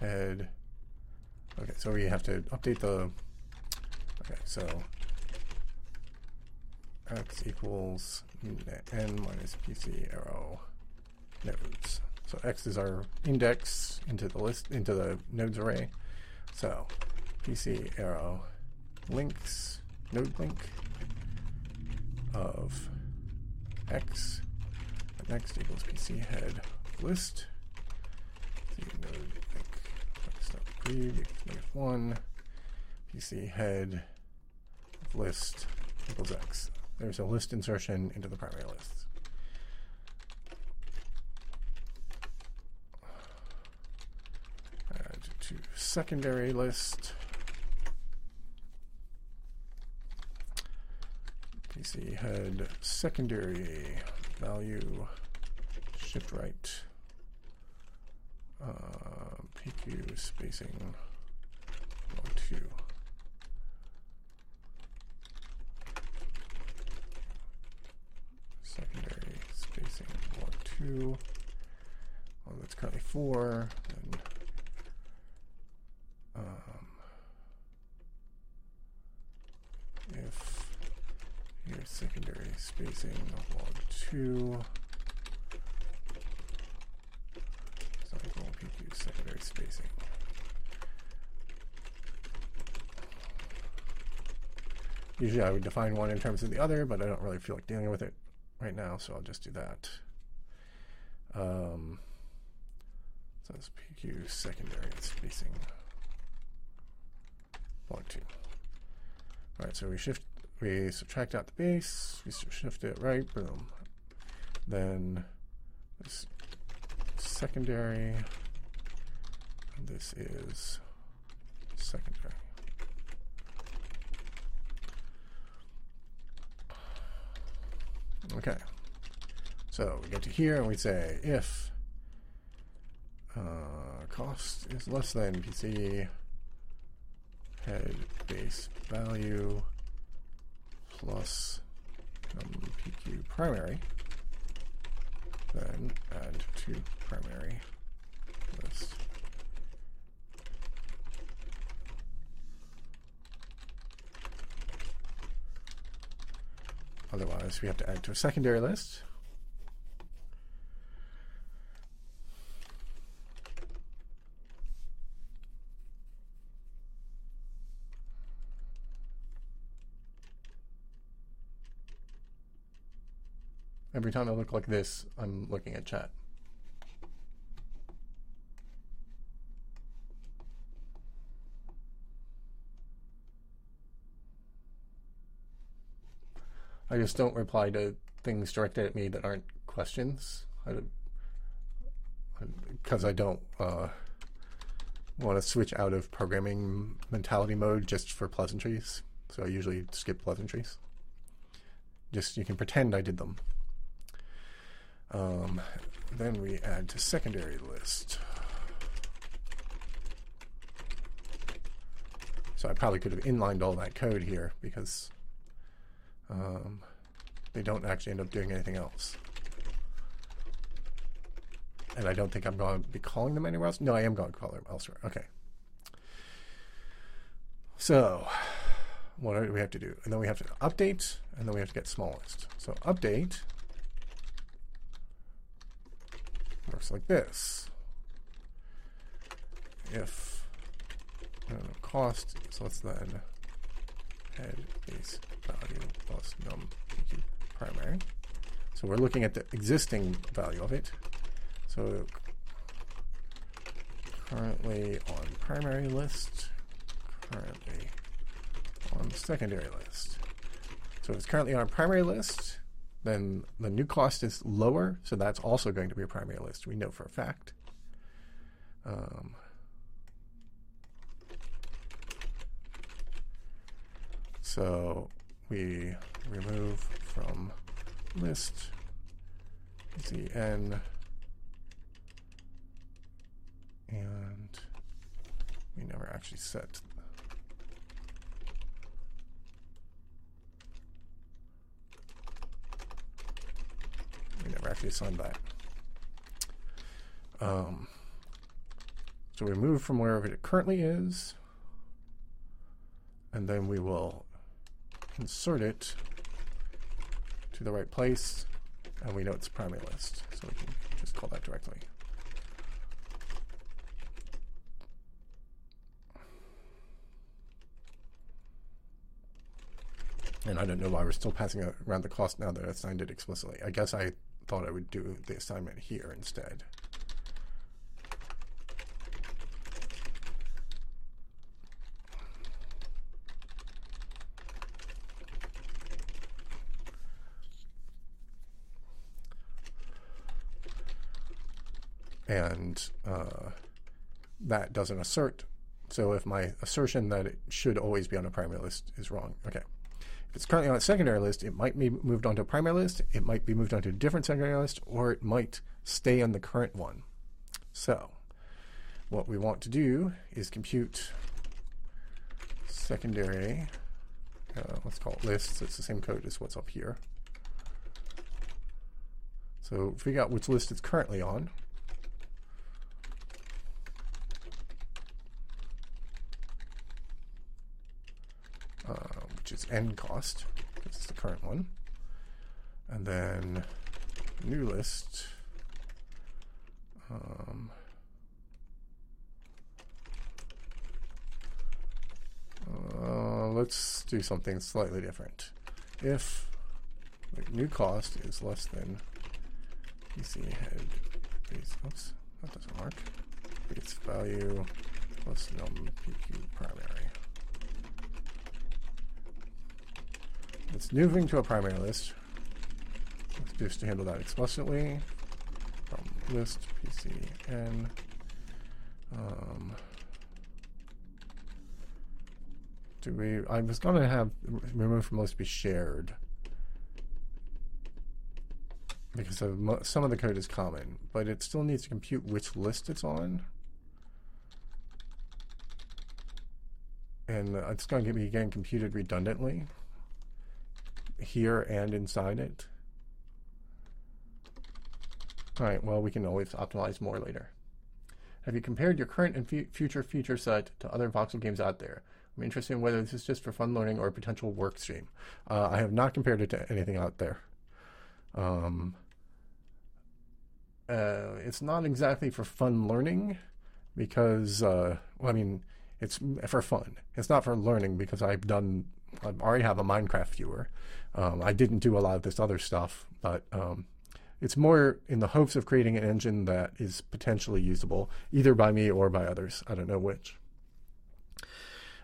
head. Okay, so we have to update the. Okay, so x equals n minus PC arrow nodes. So x is our index into the list into the nodes array. So PC arrow links node link of x next equals PC head list. Negative one. PC head list equals x. There's a list insertion into the primary list. Add to secondary list. PC head secondary value shift right uh, PQ spacing log 2. Secondary spacing log 2. Well, that's currently 4. And, um, if your secondary spacing log 2 cycle Secondary spacing. Usually I would define one in terms of the other, but I don't really feel like dealing with it right now, so I'll just do that. Um, so it's PQ secondary spacing log 2. All right, so we shift we subtract out the base, we shift it right, boom. Then this secondary, this is secondary. Okay. So we get to here and we say if uh, cost is less than PC head base value plus PQ primary, then add to primary list. Otherwise, we have to add to a secondary list. Every time I look like this, I'm looking at chat. I just don't reply to things directed at me that aren't questions. Because I, I, don't uh, want to switch out of programming mentality mode just for pleasantries. So I usually skip pleasantries. Just you can pretend I did them. Um, then we add to secondary list. So I probably could have inlined all that code here because um, they don't actually end up doing anything else. And I don't think I'm going to be calling them anywhere else. No, I am going to call them elsewhere. Okay. So what do we have to do? And then we have to update, and then we have to get smallest. So update works like this. If uh, cost is less than head base value plus num primary. So we're looking at the existing value of it. So currently on primary list, currently on secondary list. So if it's currently on primary list, then the new cost is lower, so that's also going to be a primary list. We know for a fact. Um, so we remove from list zn and we never actually set We never actually assigned that. Um, so we move from wherever it currently is, and then we will insert it to the right place, and we know it's primary list, so we can just call that directly. And I don't know why we're still passing around the cost now that I assigned it explicitly. I guess I thought I would do the assignment here instead. And uh, that doesn't assert. So if my assertion that it should always be on a primary list is wrong, okay. If it's currently on a secondary list, it might be moved onto a primary list, it might be moved onto a different secondary list, or it might stay on the current one. So what we want to do is compute secondary, uh, let's call it lists, it's the same code as what's up here. So figure out which list it's currently on. Uh, which is n cost, it's the current one. And then new list. Um, uh, let's do something slightly different. If the new cost is less than PC head base, oops, that doesn't work. Base value plus num PQ primary. It's moving to a primary list. Let's just handle that explicitly. From list PCN. Um, do we? I was going to have remove from list be shared. because of some of the code is common, but it still needs to compute which list it's on. And it's going to be again computed redundantly here and inside it. All right, well, we can always optimize more later. Have you compared your current and future feature set to other voxel games out there? I'm interested in whether this is just for fun learning or a potential work stream. Uh, I have not compared it to anything out there. Um, uh, it's not exactly for fun learning because, uh, well, I mean, it's for fun. It's not for learning because I've done, I already have a Minecraft viewer. Um, I didn't do a lot of this other stuff, but um, it's more in the hopes of creating an engine that is potentially usable, either by me or by others. I don't know which.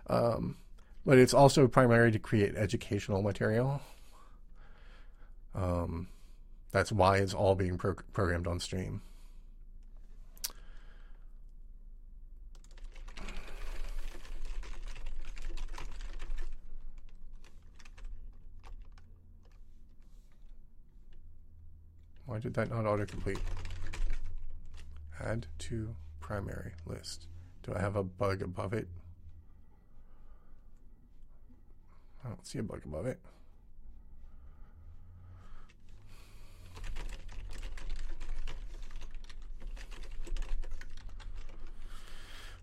Um, but it's also primarily to create educational material. Um, that's why it's all being pro- programmed on stream. Why did that not autocomplete? Add to primary list. Do I have a bug above it? I don't see a bug above it.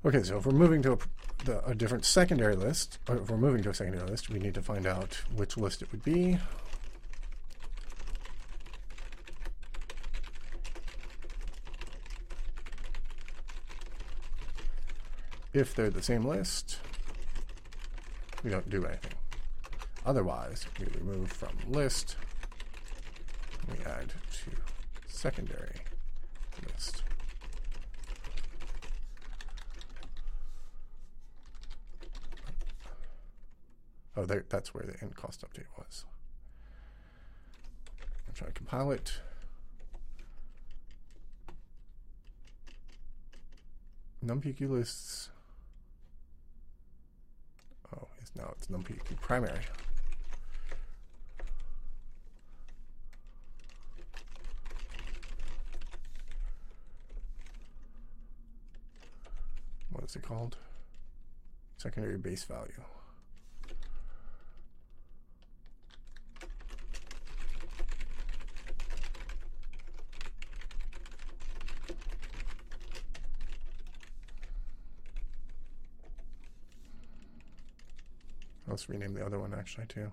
Okay, so if we're moving to a, the, a different secondary list, if we're moving to a secondary list, we need to find out which list it would be. If they're the same list, we don't do anything. Otherwise, we remove from list, we add to secondary list. Oh, there, that's where the end cost update was. I'm trying to compile it. NumPQ lists It's now it's numpy primary. What is it called? Secondary base value. Let's rename the other one actually too.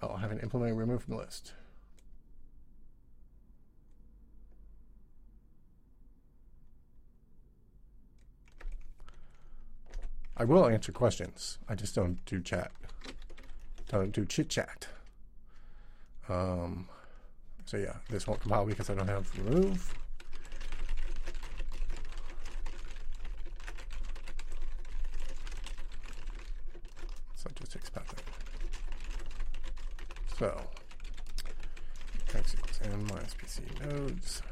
Oh, I haven't implemented remove from the list. I will answer questions. I just don't do chat. Don't do chit chat. Um, so yeah, this won't compile because I don't have remove. So just takes path. So, x equals n minus pc nodes.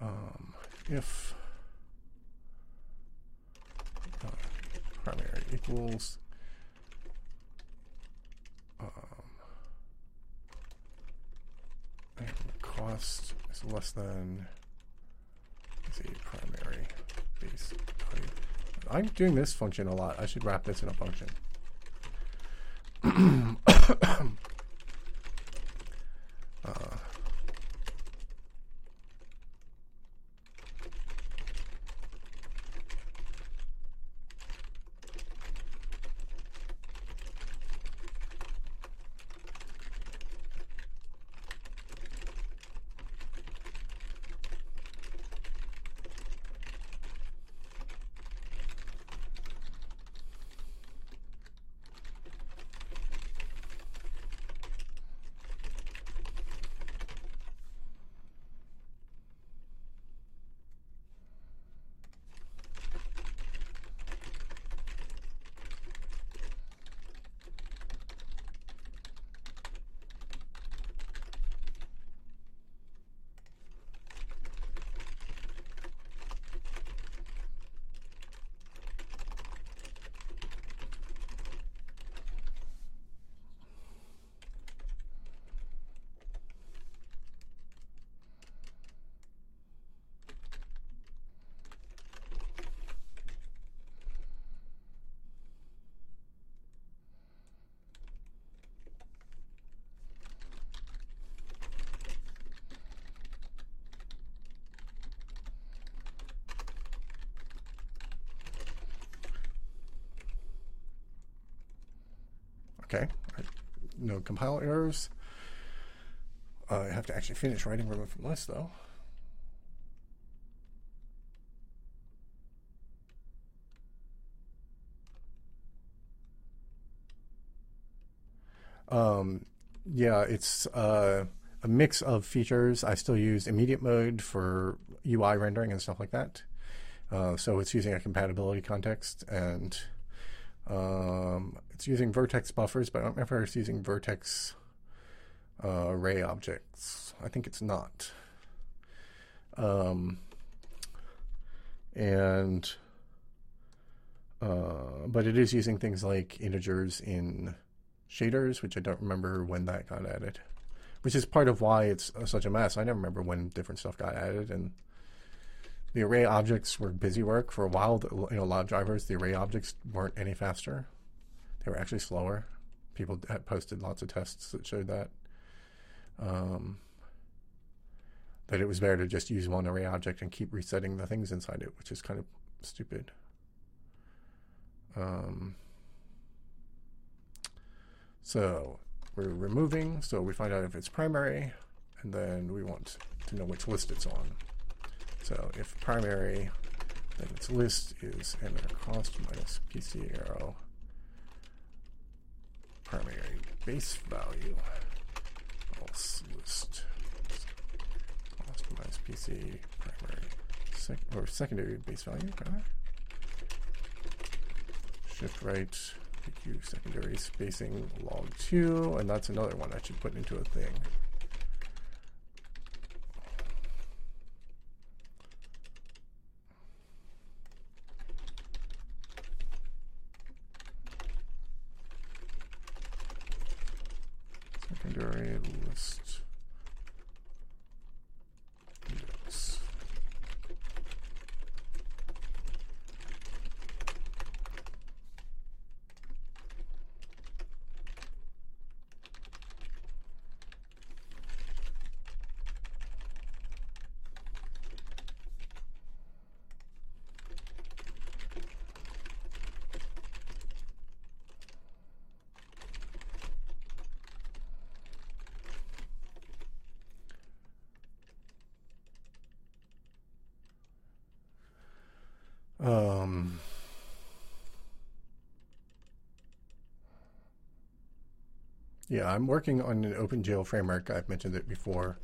Um, if primary equals um, and cost is less than see primary base value. I'm doing this function a lot. I should wrap this in a function. No compile errors. Uh, I have to actually finish writing remove from list though. Um, yeah, it's uh, a mix of features. I still use immediate mode for UI rendering and stuff like that. Uh, so it's using a compatibility context and um, it's using vertex buffers, but I don't remember if it's using vertex uh, array objects. I think it's not. Um, and uh, but it is using things like integers in shaders, which I don't remember when that got added, which is part of why it's such a mess. I never remember when different stuff got added, and the array objects were busy work for a while. You know, a lot of drivers, the array objects weren't any faster; they were actually slower. People had posted lots of tests that showed that. Um, that it was better to just use one array object and keep resetting the things inside it, which is kind of stupid. Um, so we're removing, so we find out if it's primary, and then we want to know which list it's on. So if primary, then its list is n cost minus PC arrow primary base value list cost PC primary sec or secondary base value. Shift right PQ secondary spacing log 2, and that's another one I should put into a thing. Secondary list index. Um, yeah, I'm working on an open OpenGL framework. I've mentioned it before,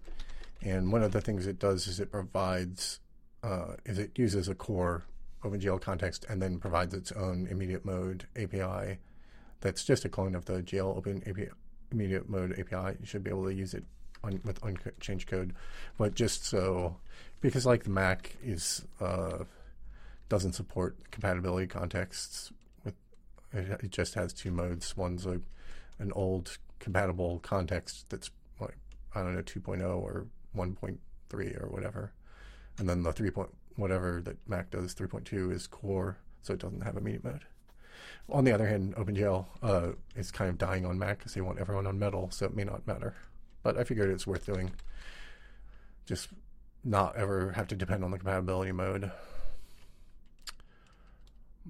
and one of the things it does is it provides uh, is it uses a core open OpenGL context and then provides its own immediate mode API. That's just a clone of the GL Open API, immediate mode API. You should be able to use it on, with unchanged code, but just so because like the Mac is. Uh, doesn't support compatibility contexts. With it, it just has two modes. One's a an old compatible context that's like I don't know 2.0 or 1.3 or whatever, and then the 3. Point, whatever that Mac does 3.2 is core, so it doesn't have a immediate mode. On the other hand, OpenGL uh, is kind of dying on Mac because they want everyone on Metal, so it may not matter. But I figured it's worth doing. Just not ever have to depend on the compatibility mode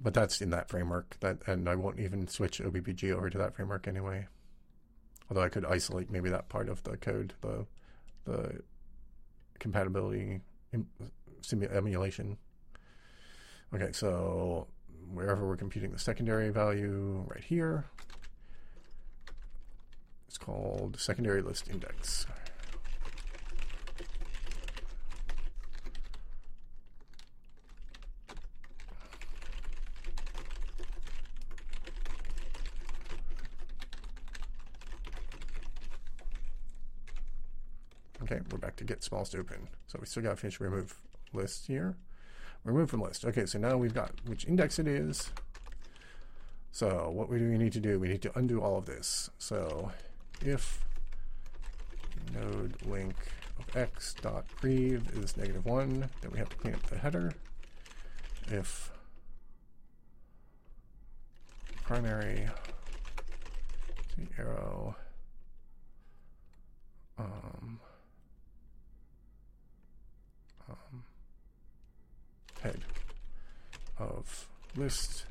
but that's in that framework. That and I won't even switch OBBG over to that framework anyway. Although I could isolate maybe that part of the code, the the compatibility simu- emulation. Okay, so wherever we're computing the secondary value, right here, it's called secondary list index. Okay, we're back to get smallest open. So we still got to finish remove list here. Remove from list. Okay, so now we've got which index it is. So what we do we need to do? We need to undo all of this. So if node link of x dot prev is negative one, then we have to clean up the header. If primary arrow um, um, head of list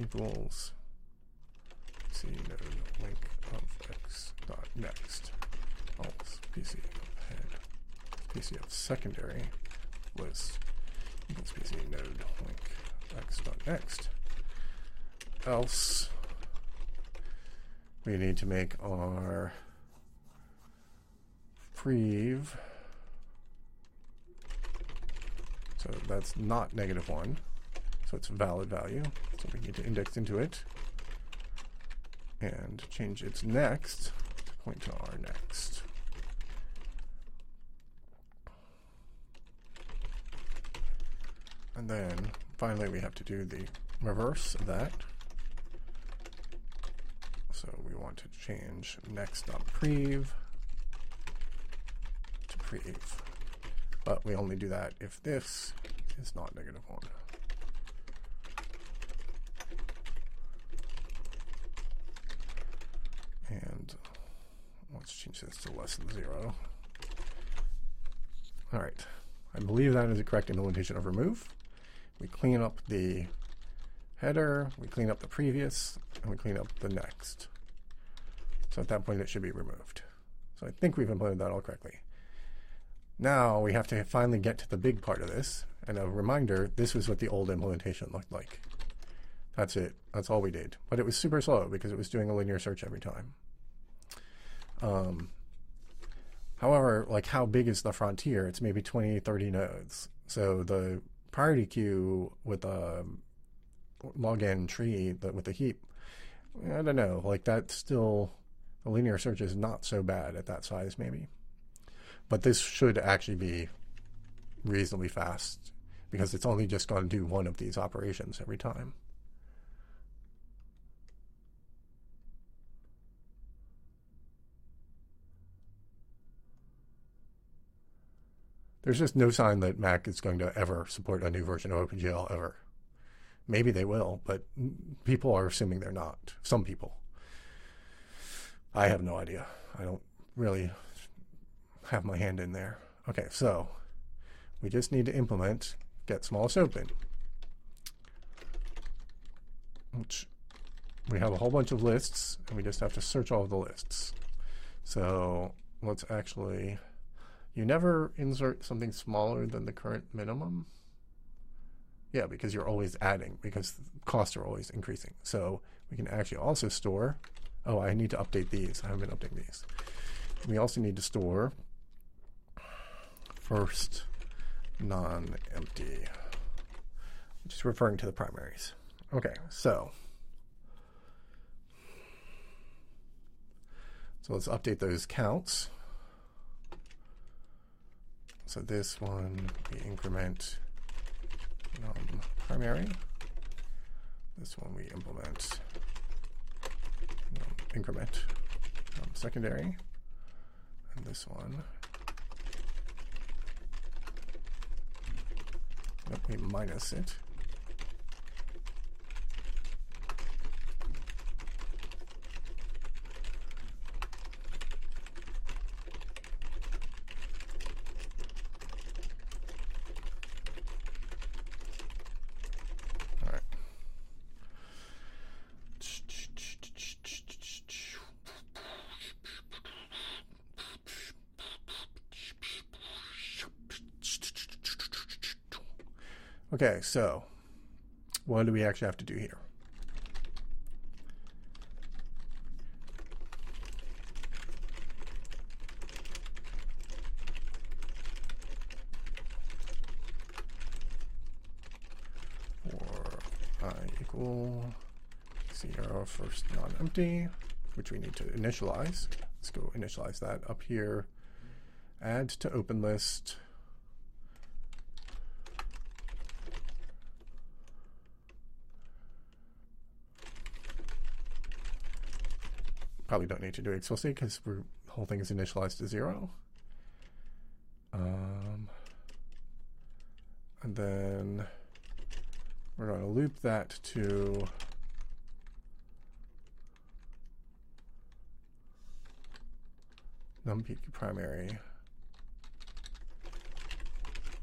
equals PC node link of x dot next. Else PC of head PC of secondary list equals PC node link x dot next. Else we need to make our prev so that's not negative one. So it's a valid value. So we need to index into it. And change its next to point to our next. And then finally we have to do the reverse of that. So we want to change next.prev to prev. But we only do that if this is not negative 1. And let's change this to less than 0. Alright. I believe that is the correct implementation of remove. We clean up the header, we clean up the previous, and we clean up the next. So at that point, it should be removed. So I think we've implemented that all correctly. Now we have to finally get to the big part of this. And a reminder, this was what the old implementation looked like. That's it. That's all we did. But it was super slow because it was doing a linear search every time. Um, however, like how big is the frontier? It's maybe 20, 30 nodes. So the priority queue with a log n tree with a heap, I don't know. Like that's still a linear search is not so bad at that size, maybe. But this should actually be reasonably fast because it's only just going to do one of these operations every time. There's just no sign that Mac is going to ever support a new version of OpenGL ever. Maybe they will, but people are assuming they're not. Some people. I have no idea. I don't really have my hand in there. Okay, so we just need to implement get smallest open. Which we have a whole bunch of lists, and we just have to search all of the lists. So let's actually, you never insert something smaller than the current minimum. Yeah, because you're always adding, because costs are always increasing. So we can actually also store, oh, I need to update these. I haven't been updating these. We also need to store first non-empty, just referring to the primaries. Okay, so so let's update those counts. So this one we increment primary. This one we implement increment secondary. And this one we minus it. Okay, so what do we actually have to do here? For i equal zero first non-empty, which we need to initialize. Let's go initialize that up here. Add to open list. Probably don't need to do explicitly because the whole thing is initialized to zero. Um, and then we're going to loop that to numpeak primary.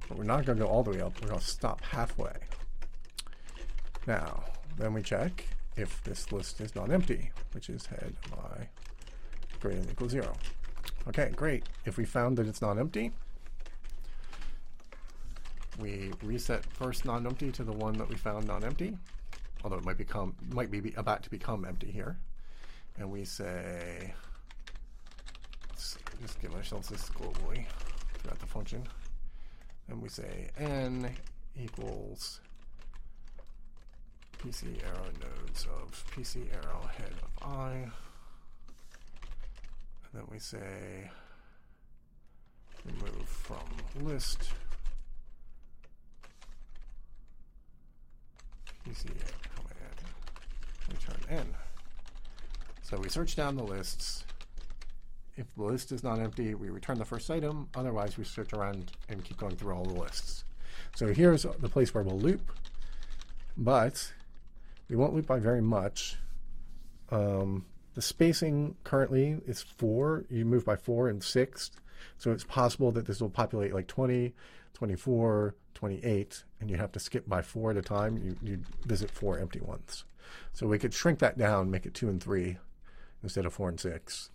But we're not going to go all the way up. We're going to stop halfway. Now, then we check if this list is not empty, which is head by greater than equals zero. Okay, great. If we found that it's not empty, we reset first non-empty to the one that we found non-empty, although it might become might be about to become empty here, and we say let's just give ourselves this globally throughout the function, and we say n equals PC arrow nodes of PC arrow head of i, and then we say remove from list PC command return n. So we search down the lists. If the list is not empty, we return the first item. Otherwise, we search around and keep going through all the lists. So here's the place where we'll loop, but we won't loop by very much. Um, the spacing currently is four. You move by four and six. So it's possible that this will populate like 20, 24, 28, and you have to skip by four at a time. You, you visit four empty ones. So we could shrink that down, make it two and three instead of four and six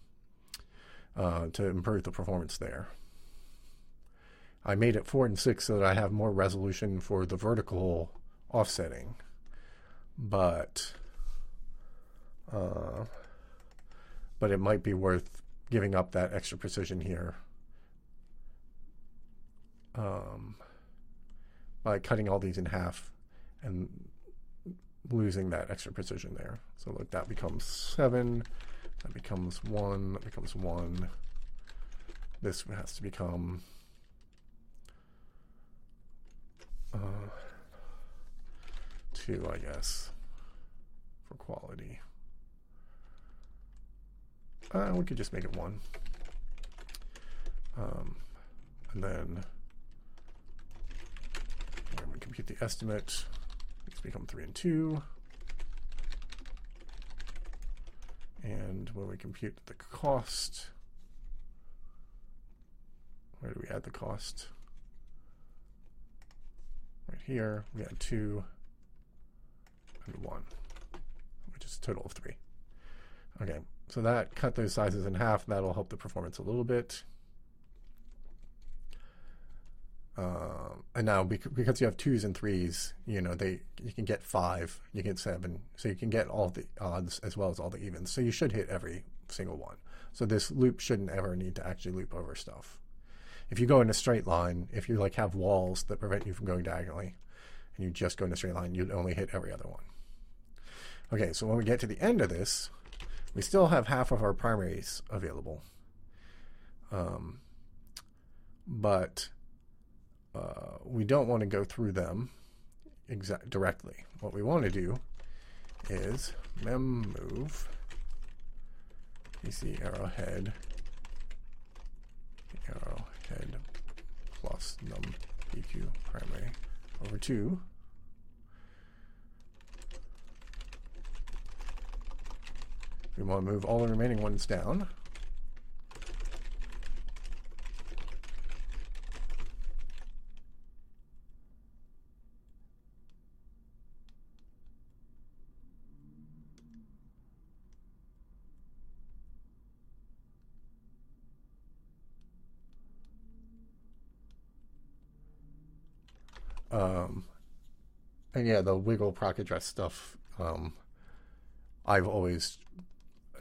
uh, to improve the performance there. I made it four and six so that I have more resolution for the vertical offsetting, but uh, but it might be worth giving up that extra precision here um, by cutting all these in half and losing that extra precision there. So look, that becomes seven, that becomes one, that becomes one. This has to become uh, two, I guess, for quality. Uh, we could just make it one. Um, and then when we compute the estimate, these become three and two. And when we compute the cost, where do we add the cost? Right here, we add two and one, which is a total of three. Okay, so that cut those sizes in half. That'll help the performance a little bit. Uh, and now because you have twos and threes, you know they you can get five, you get seven, so you can get all the odds as well as all the evens. So you should hit every single one. So this loop shouldn't ever need to actually loop over stuff. If you go in a straight line, if you like have walls that prevent you from going diagonally, and you just go in a straight line, you'd only hit every other one. Okay, so when we get to the end of this, we still have half of our primaries available. Um, but uh, we don't want to go through them directly. What we want to do is mem move PC arrowhead arrowhead plus num pq primary over 2 we want to move all the remaining ones down Um, and yeah, the wiggle proc address stuff. Um, I've always,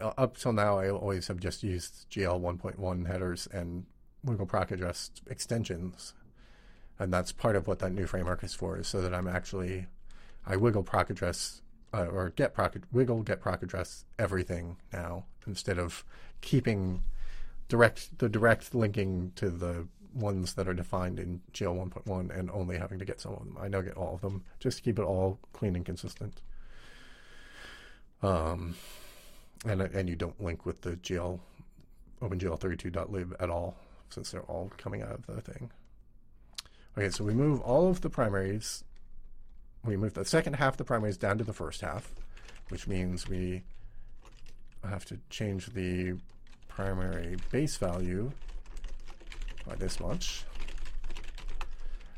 up till now, I always have just used GL 1.1 headers and wiggle proc address extensions, and that's part of what that new framework is for. Is so that I'm actually, I wiggle proc address uh, or get proc wiggle get proc address everything now instead of keeping direct the direct linking to the ones that are defined in GL 1.1 and only having to get some of them. I now get all of them just to keep it all clean and consistent. Um, and and you don't link with the GL OpenGL32.lib at all since they're all coming out of the thing. Okay, so we move all of the primaries. We move the second half of the primaries down to the first half, which means we have to change the primary base value by this much.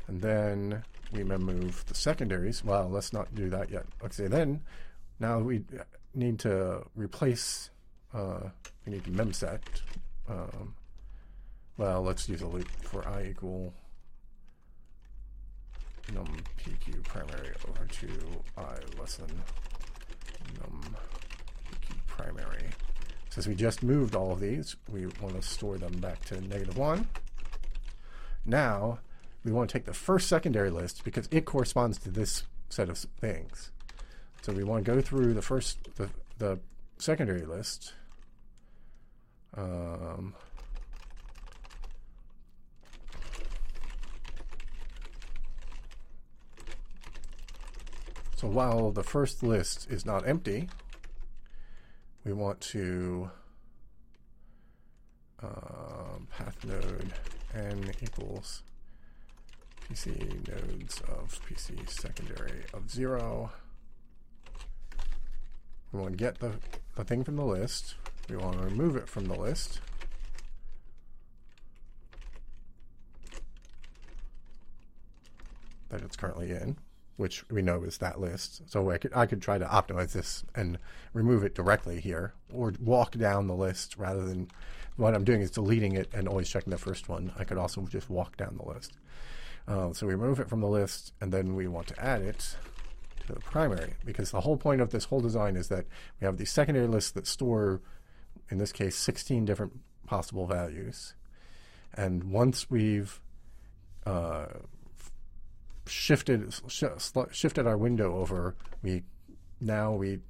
And then we move the secondaries. Well, let's not do that yet. Okay, then Now we need to replace, uh, we need to memset. Um, well, let's use a loop for i equal num pq primary over to i less than num pq primary. Since we just moved all of these, we want to store them back to negative 1. Now, we want to take the first secondary list because it corresponds to this set of things. So we want to go through the first, the, the secondary list. Um, so while the first list is not empty, we want to uh, path node n equals PC nodes of PC secondary of 0. We want to get the, the thing from the list. We want to remove it from the list. that it's currently in, which we know is that list. So I could, I could try to optimize this and remove it directly here, or walk down the list rather than what I'm doing is deleting it and always checking the first one. I could also just walk down the list. Uh, so we remove it from the list, and then we want to add it to the primary, because the whole point of this whole design is that we have these secondary lists that store, in this case, 16 different possible values. And once we've uh, shifted sh shifted our window over, we now we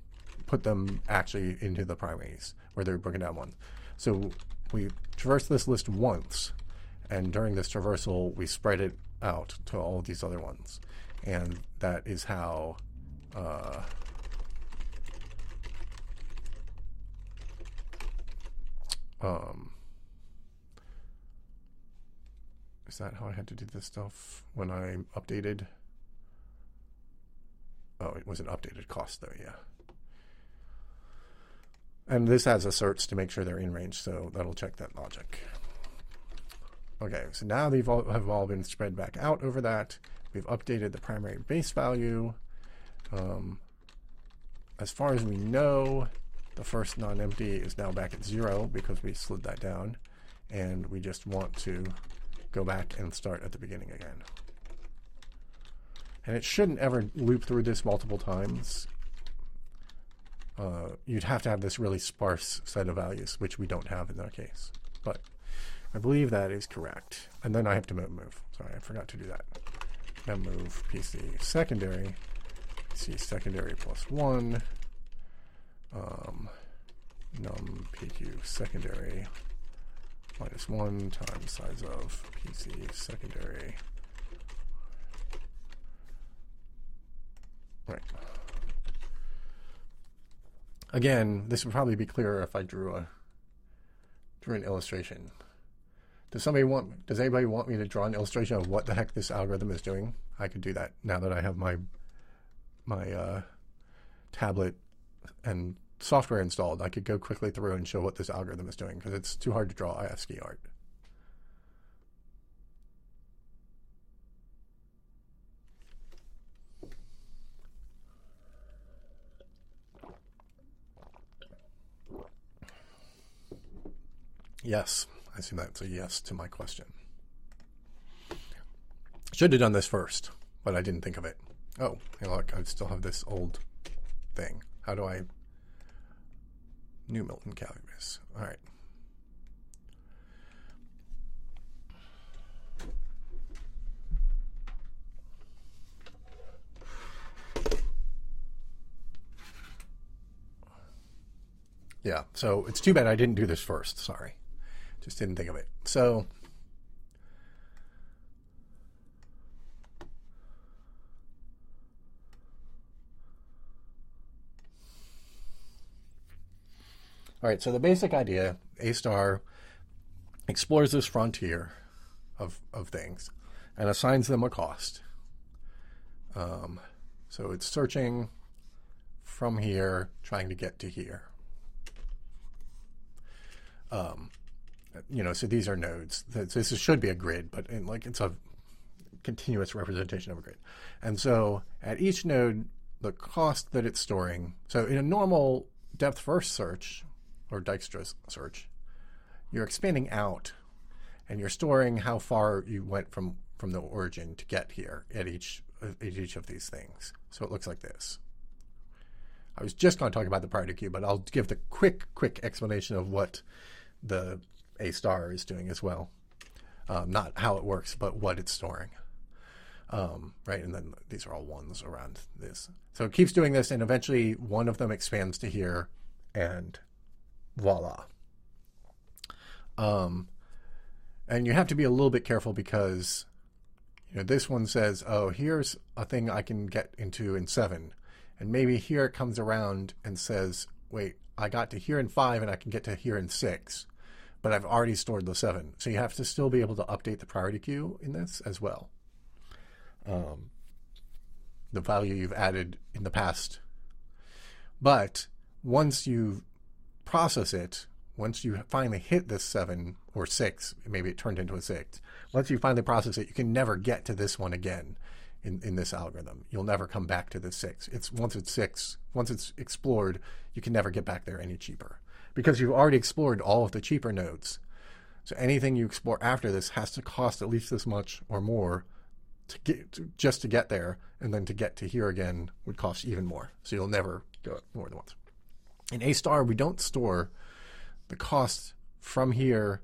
put them actually into the primaries where they're broken down one. So we traverse this list once, and during this traversal, we spread it out to all of these other ones. And that is how uh, um, is that how I had to do this stuff when I updated? Oh, it was an updated cost though, yeah. And this has asserts to make sure they're in range, so that'll check that logic. Okay, so now they've all, have all been spread back out over that. We've updated the primary base value. Um, as far as we know, the first non-empty is now back at zero because we slid that down. And we just want to go back and start at the beginning again. And it shouldn't ever loop through this multiple times. Uh, you'd have to have this really sparse set of values, which we don't have in our case. But I believe that is correct. And then I have to move. Sorry, I forgot to do that. Mem move PC secondary. PC secondary plus 1. Um, num PQ secondary minus 1 times size of PC secondary. Right. Again, this would probably be clearer if I drew a drew an illustration. Does somebody want? Does anybody want me to draw an illustration of what the heck this algorithm is doing? I could do that now that I have my my uh, tablet and software installed. I could go quickly through and show what this algorithm is doing because it's too hard to draw ASCII art. Yes. I assume that's a yes to my question. Should have done this first, but I didn't think of it. Oh, hey look, I still have this old thing. How do I... New Milton calculus. All right. Yeah, so it's too bad I didn't do this first. Sorry. Just didn't think of it. So All right, so the basic idea, A star explores this frontier of, of things and assigns them a cost. Um, so it's searching from here, trying to get to here. Um, you know, so these are nodes. This should be a grid, but in, like it's a continuous representation of a grid. And so at each node, the cost that it's storing. So in a normal depth first search or Dijkstra search, you're expanding out and you're storing how far you went from from the origin to get here at each at each of these things. So it looks like this. I was just going to talk about the priority queue, but I'll give the quick quick explanation of what the A star is doing as well. Um, not how it works, but what it's storing. Um, right, and then these are all ones around this. So it keeps doing this, and eventually one of them expands to here, and voila. Um, and you have to be a little bit careful because you know this one says, "Oh, here's a thing I can get into in seven, and maybe here it comes around and says, "Wait, I got to here in five, and I can get to here in six, but I've already stored the seven. So you have to still be able to update the priority queue in this as well. Um, the value you've added in the past. But once you process it, once you finally hit this seven or six, maybe it turned into a six. Once you finally process it, you can never get to this one again in, in this algorithm. You'll never come back to the six. It's once it's six, once it's explored, you can never get back there any cheaper because you've already explored all of the cheaper nodes. So anything you explore after this has to cost at least this much or more to get to, just to get there, and then to get to here again would cost even more. So you'll never go more than once. In A star, we don't store the cost from here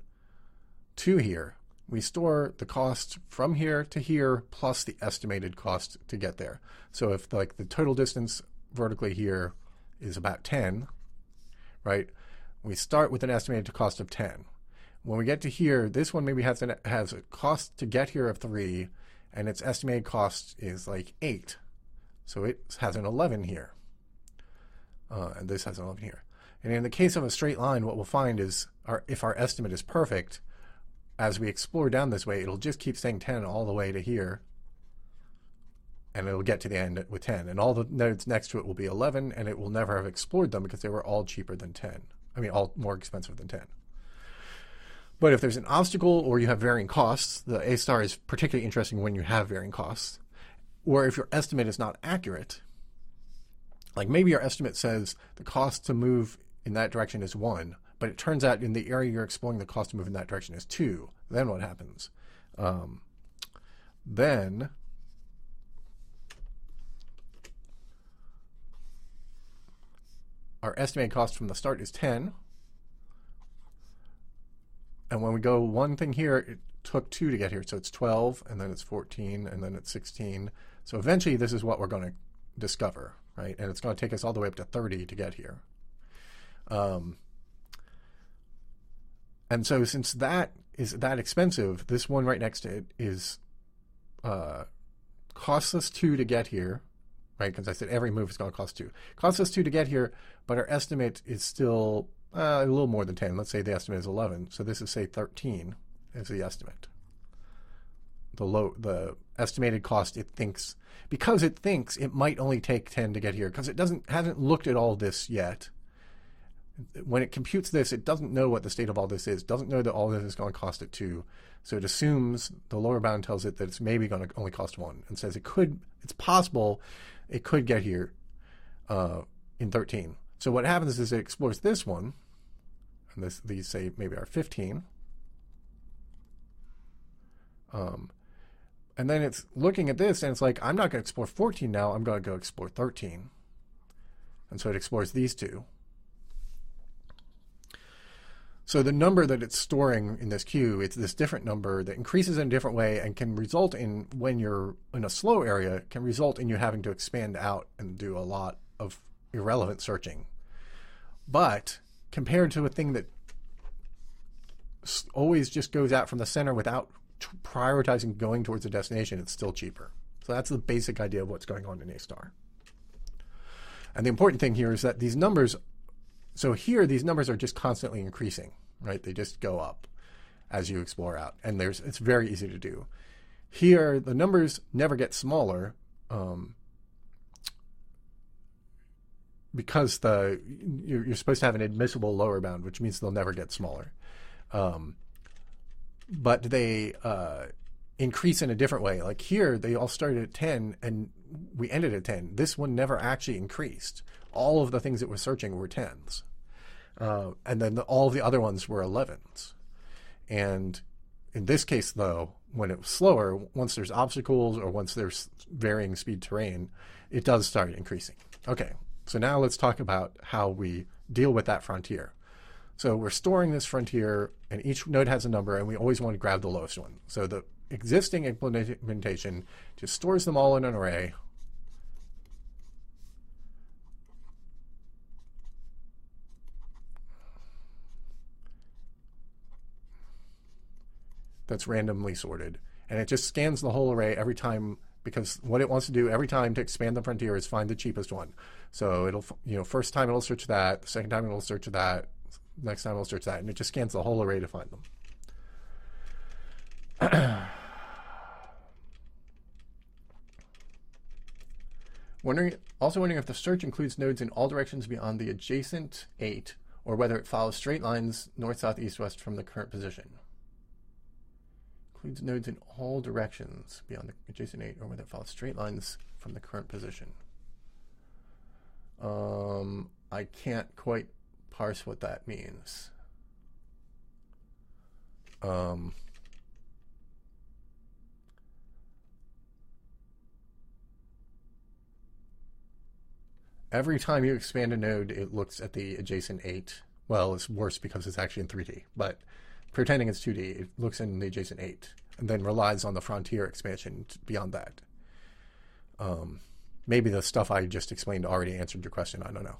to here. We store the cost from here to here plus the estimated cost to get there. So if like the total distance vertically here is about 10, right? We start with an estimated cost of 10. When we get to here, this one maybe has, an, has a cost to get here of 3, and its estimated cost is like 8. So it has an 11 here. Uh, and this has an 11 here. And in the case of a straight line, what we'll find is our, if our estimate is perfect, as we explore down this way, it'll just keep saying 10 all the way to here. And it'll get to the end with 10. And all the nodes next to it will be 11, and it will never have explored them because they were all cheaper than 10. I mean, all more expensive than 10. But if there's an obstacle or you have varying costs, the A star is particularly interesting when you have varying costs. Or if your estimate is not accurate, like maybe your estimate says the cost to move in that direction is one, but it turns out in the area you're exploring, the cost to move in that direction is two. Then what happens? Um, then our estimated cost from the start is 10. And when we go one thing here, it took two to get here. So it's 12, and then it's 14, and then it's 16. So eventually, this is what we're going to discover, right? And it's going to take us all the way up to 30 to get here. Um, and so since that is that expensive, this one right next to it is uh, costs us two to get here, right? Because I said every move is going to cost two. Costs us two to get here, but our estimate is still uh, a little more than 10. Let's say the estimate is 11. So this is, say, 13 is the estimate. The low, the estimated cost it thinks, because it thinks it might only take 10 to get here, because it doesn't, hasn't looked at all this yet. When it computes this, it doesn't know what the state of all this is, doesn't know that all this is going to cost it two. So it assumes the lower bound tells it that it's maybe going to only cost one and says it could, it's possible it could get here uh, in 13. So what happens is it explores this one, and this these say maybe are 15. Um, and then it's looking at this and it's like, I'm not going to explore 14 now, I'm going to go explore 13. And so it explores these two. So the number that it's storing in this queue, it's this different number that increases in a different way and can result in when you're in a slow area, can result in you having to expand out and do a lot of irrelevant searching. But compared to a thing that always just goes out from the center without prioritizing going towards a destination, it's still cheaper. So that's the basic idea of what's going on in A star. And the important thing here is that these numbers so here, these numbers are just constantly increasing, right? They just go up as you explore out, and there's it's very easy to do. Here, the numbers never get smaller um, because the you're, you're, supposed to have an admissible lower bound, which means they'll never get smaller. Um, but they uh, increase in a different way. Like here, they all started at 10 and we ended at 10. This one never actually increased. All of the things it was searching were 10s. Uh, and then the, all the other ones were 11s. And in this case, though, when it was slower, once there's obstacles or once there's varying speed terrain, it does start increasing. Okay, so now let's talk about how we deal with that frontier. So we're storing this frontier, and each node has a number, and we always want to grab the lowest one. So the existing implementation just stores them all in an array. That's randomly sorted. And it just scans the whole array every time because what it wants to do every time to expand the frontier is find the cheapest one. So it'll, you know, first time it'll search that, second time it'll search that, next time it'll search that, and it just scans the whole array to find them. wondering, also wondering if the search includes nodes in all directions beyond the adjacent eight, or whether it follows straight lines north, south, east, west from the current position. Includes nodes in all directions beyond the adjacent eight, or whether it follows straight lines from the current position. Um, I can't quite parse what that means. Um, every time you expand a node, it looks at the adjacent eight. Well, it's worse because it's actually in 3D, but pretending it's 2D, it looks in the adjacent eight and then relies on the frontier expansion beyond that. Um, maybe the stuff I just explained already answered your question. I don't know.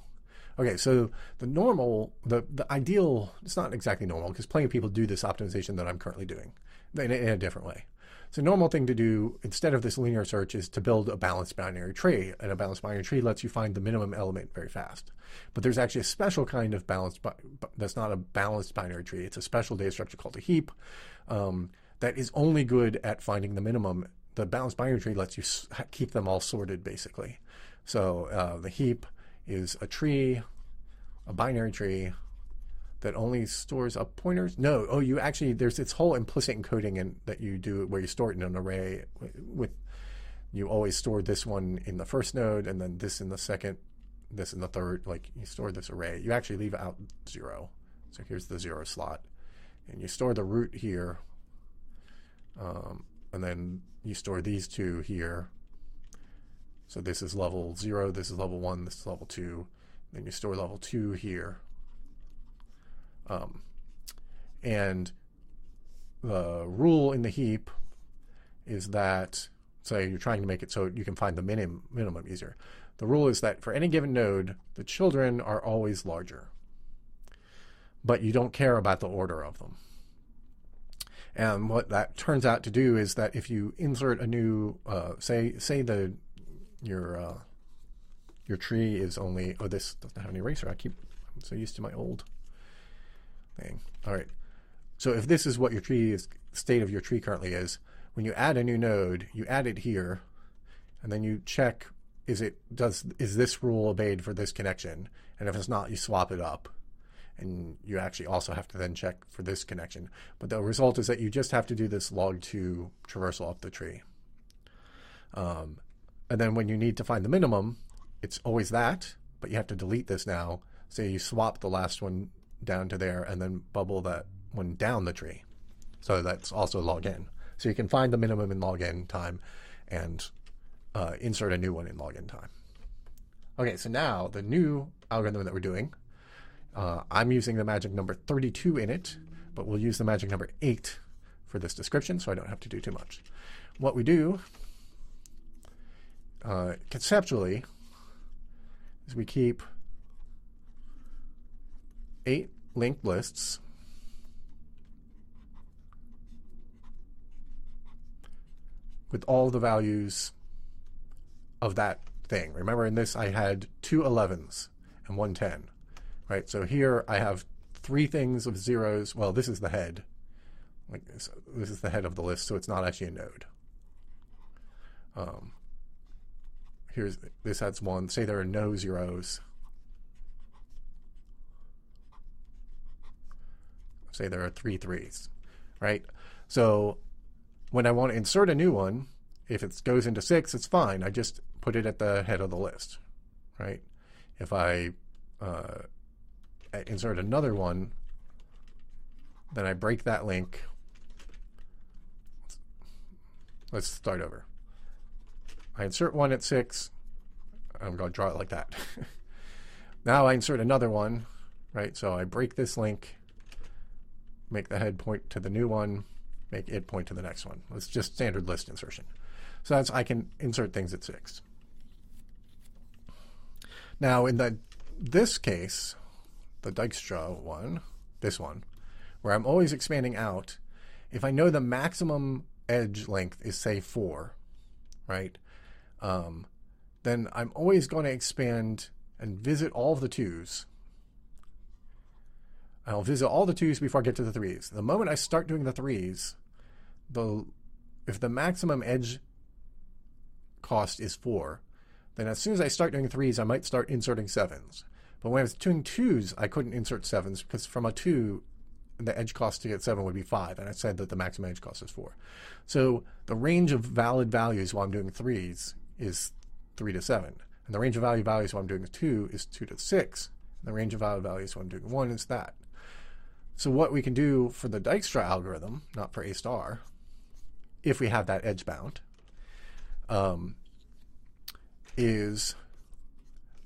Okay, so the normal, the, the ideal, it's not exactly normal because plenty of people do this optimization that I'm currently doing in in a different way. So normal thing to do instead of this linear search is to build a balanced binary tree. And a balanced binary tree lets you find the minimum element very fast. But there's actually a special kind of balanced, that's not a balanced binary tree. It's a special data structure called a heap um, that is only good at finding the minimum. The balanced binary tree lets you keep them all sorted basically. So uh, the heap is a tree, a binary tree that only stores up pointers? No. Oh, you actually there's this whole implicit encoding in, that you do where you store it in an array with you always store this one in the first node and then this in the second, this in the third. Like you store this array. You actually leave out zero. So here's the zero slot, and you store the root here, um, and then you store these two here. So this is level zero, this is level one, this is level two. Then you store level two here. Um, and the rule in the heap is that, say you're trying to make it so you can find the minim, minimum easier. The rule is that for any given node, the children are always larger. But you don't care about the order of them. And what that turns out to do is that if you insert a new, uh, say, say the your uh, your tree is only, oh, this doesn't have an eraser. I keep, I'm so used to my old thing. All right. So if this is what your tree is, state of your tree currently is, when you add a new node, you add it here, and then you check is it does is this rule obeyed for this connection, and if it's not, you swap it up, and you actually also have to then check for this connection. But the result is that you just have to do this log two traversal up the tree. Um, and then when you need to find the minimum, it's always that, but you have to delete this now. So you swap the last one down to there and then bubble that one down the tree. So that's also log n. So you can find the minimum in log n time and uh, insert a new one in log n time. Okay, so now the new algorithm that we're doing, uh, I'm using the magic number 32 in it, but we'll use the magic number 8 for this description so I don't have to do too much. What we do uh, conceptually is we keep eight linked lists. With all the values of that thing. Remember in this I had two 11s and one 10, right? So here I have three things of zeros. Well, this is the head. Like this, this is the head of the list, so it's not actually a node. Um, here's this adds one. Say there are no zeros. say there are three threes, right? So when I want to insert a new one, if it goes into six, it's fine. I just put it at the head of the list, right? If I uh, insert another one, then I break that link. Let's start over. I insert one at six. I'm going to draw it like that. now I insert another one, right? So I break this link, make the head point to the new one, make it point to the next one. It's just standard list insertion. So that's I can insert things at six. Now in the this case, the Dijkstra one, this one, where I'm always expanding out, if I know the maximum edge length is say four, right? Um, then I'm always going to expand and visit all of the twos. I'll visit all the twos before I get to the threes. The moment I start doing the threes, the if the maximum edge cost is four, then as soon as I start doing threes, I might start inserting sevens. But when I was doing twos, I couldn't insert sevens because from a two, the edge cost to get seven would be five, and I said that the maximum edge cost is four. So the range of valid values while I'm doing threes is three to seven, and the range of value values while I'm doing two is two to six, and the range of valid values while I'm doing one is that. So what we can do for the Dijkstra algorithm, not for A star, if we have that edge bound, um, is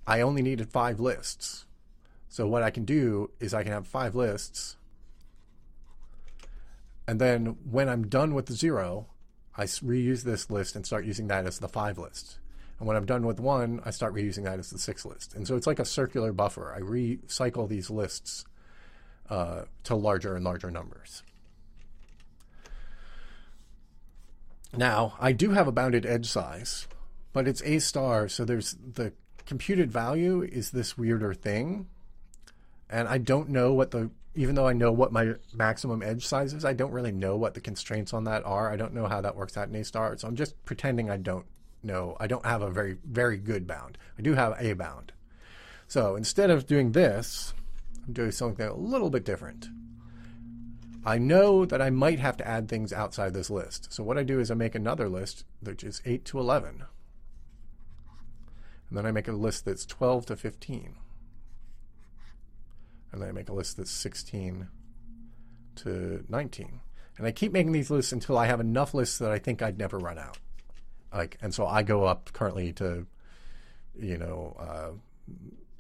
I only needed five lists. So what I can do is I can have five lists. And then when I'm done with the zero, I reuse this list and start using that as the five list. And when I'm done with one, I start reusing that as the six list. And so it's like a circular buffer. I recycle these lists uh, to larger and larger numbers. Now, I do have a bounded edge size, but it's A star, so there's the computed value is this weirder thing. And I don't know what the, even though I know what my maximum edge size is, I don't really know what the constraints on that are. I don't know how that works out in A star. So I'm just pretending I don't know. I don't have a very, very good bound. I do have a bound. So instead of doing this, I'm doing something a little bit different. I know that I might have to add things outside this list. So what I do is I make another list, which is 8 to 11. And then I make a list that's 12 to 15. And then I make a list that's 16 to 19. And I keep making these lists until I have enough lists that I think I'd never run out. Like, and so I go up currently to, you know, uh,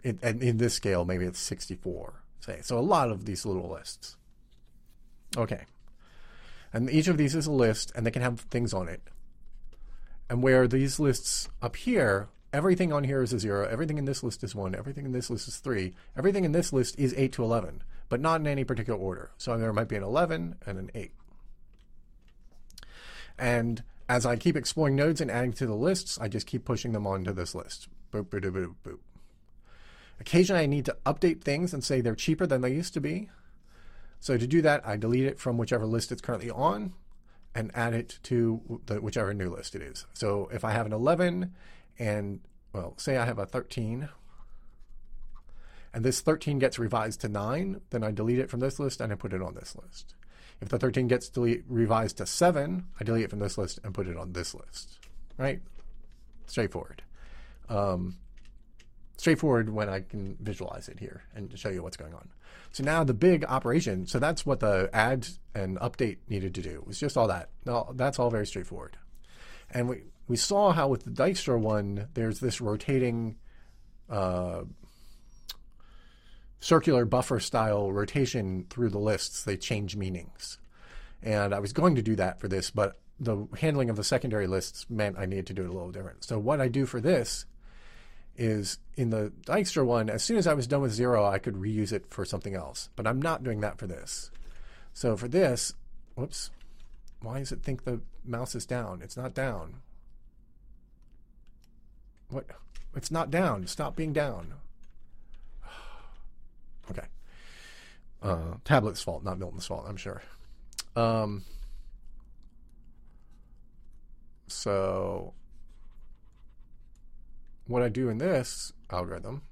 in, in this scale, maybe it's 64. Say, so a lot of these little lists. Okay. And each of these is a list, and they can have things on it. And where these lists appear, everything on here is a zero, everything in this list is one, everything in this list is three, everything in this list is eight to 11, but not in any particular order. So there might be an 11 and an eight. And as I keep exploring nodes and adding to the lists, I just keep pushing them onto this list. Boop, boop, boop, boop. Occasionally, I need to update things and say they're cheaper than they used to be. So to do that, I delete it from whichever list it's currently on and add it to the, whichever new list it is. So if I have an 11 and, well, say I have a 13, and this 13 gets revised to 9, then I delete it from this list and I put it on this list. If the 13 gets delete, revised to 7, I delete it from this list and put it on this list. Right? Straightforward. Um, straightforward when I can visualize it here and show you what's going on. So now the big operation, so that's what the add and update needed to do. It was just all that. No, that's all very straightforward. And we, we saw how with the Dijkstra one, there's this rotating uh, circular buffer style rotation through the lists. They change meanings. And I was going to do that for this, but the handling of the secondary lists meant I needed to do it a little different. So what I do for this is in the Dijkstra one, as soon as I was done with zero, I could reuse it for something else. But I'm not doing that for this. So for this, whoops, why does it think the mouse is down? It's not down. What? It's not down. Stop being down. okay. Uh, tablet's fault, not Milton's fault, I'm sure. Um, so what I do in this algorithm,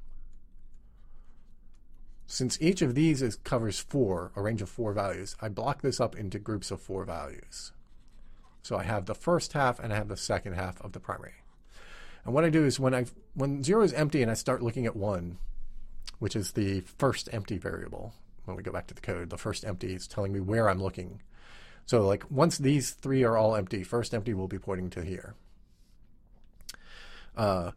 since each of these is, covers four, a range of four values, I block this up into groups of four values. So I have the first half and I have the second half of the primary. And what I do is when I when zero is empty and I start looking at one, which is the first empty variable, when we go back to the code, the first empty is telling me where I'm looking. So like once these three are all empty, first empty will be pointing to here. Uh,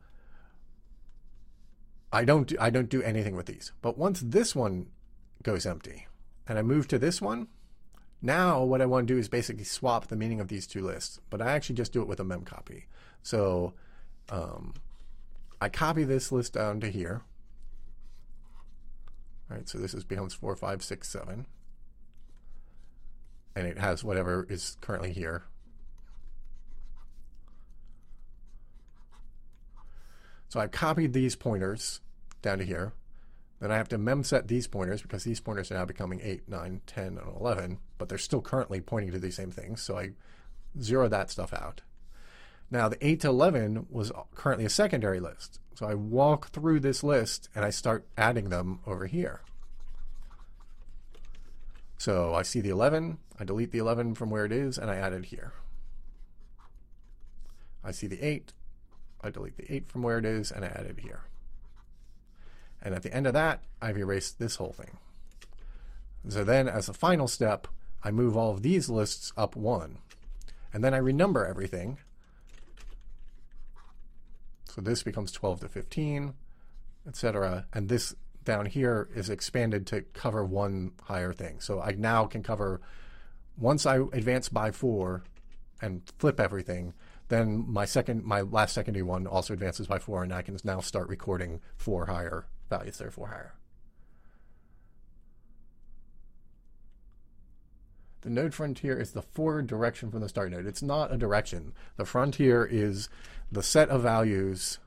I don't do, I don't do anything with these. But once this one goes empty and I move to this one, now what I want to do is basically swap the meaning of these two lists, but I actually just do it with a mem copy. So um, I copy this list down to here. All right, so this is becomes four, five, six, seven, and it has whatever is currently here. So I've copied these pointers down to here. Then I have to memset these pointers because these pointers are now becoming 8, 9, 10, and 11, but they're still currently pointing to these same things. So I zero that stuff out. Now, the 8 to 11 was currently a secondary list. So I walk through this list and I start adding them over here. So I see the 11, I delete the 11 from where it is, and I add it here. I see the 8, I delete the 8 from where it is, and I add it here. And at the end of that, I've erased this whole thing. So then, as a final step, I move all of these lists up one. And then I renumber everything. So this becomes 12 to 15, etc. And this down here is expanded to cover one higher thing. So I now can cover, once I advance by four and flip everything, then my second, my last secondary one also advances by four, and I can now start recording four higher values, therefore higher. The node frontier is the forward direction from the start node. It's not a direction. The frontier is the set of values.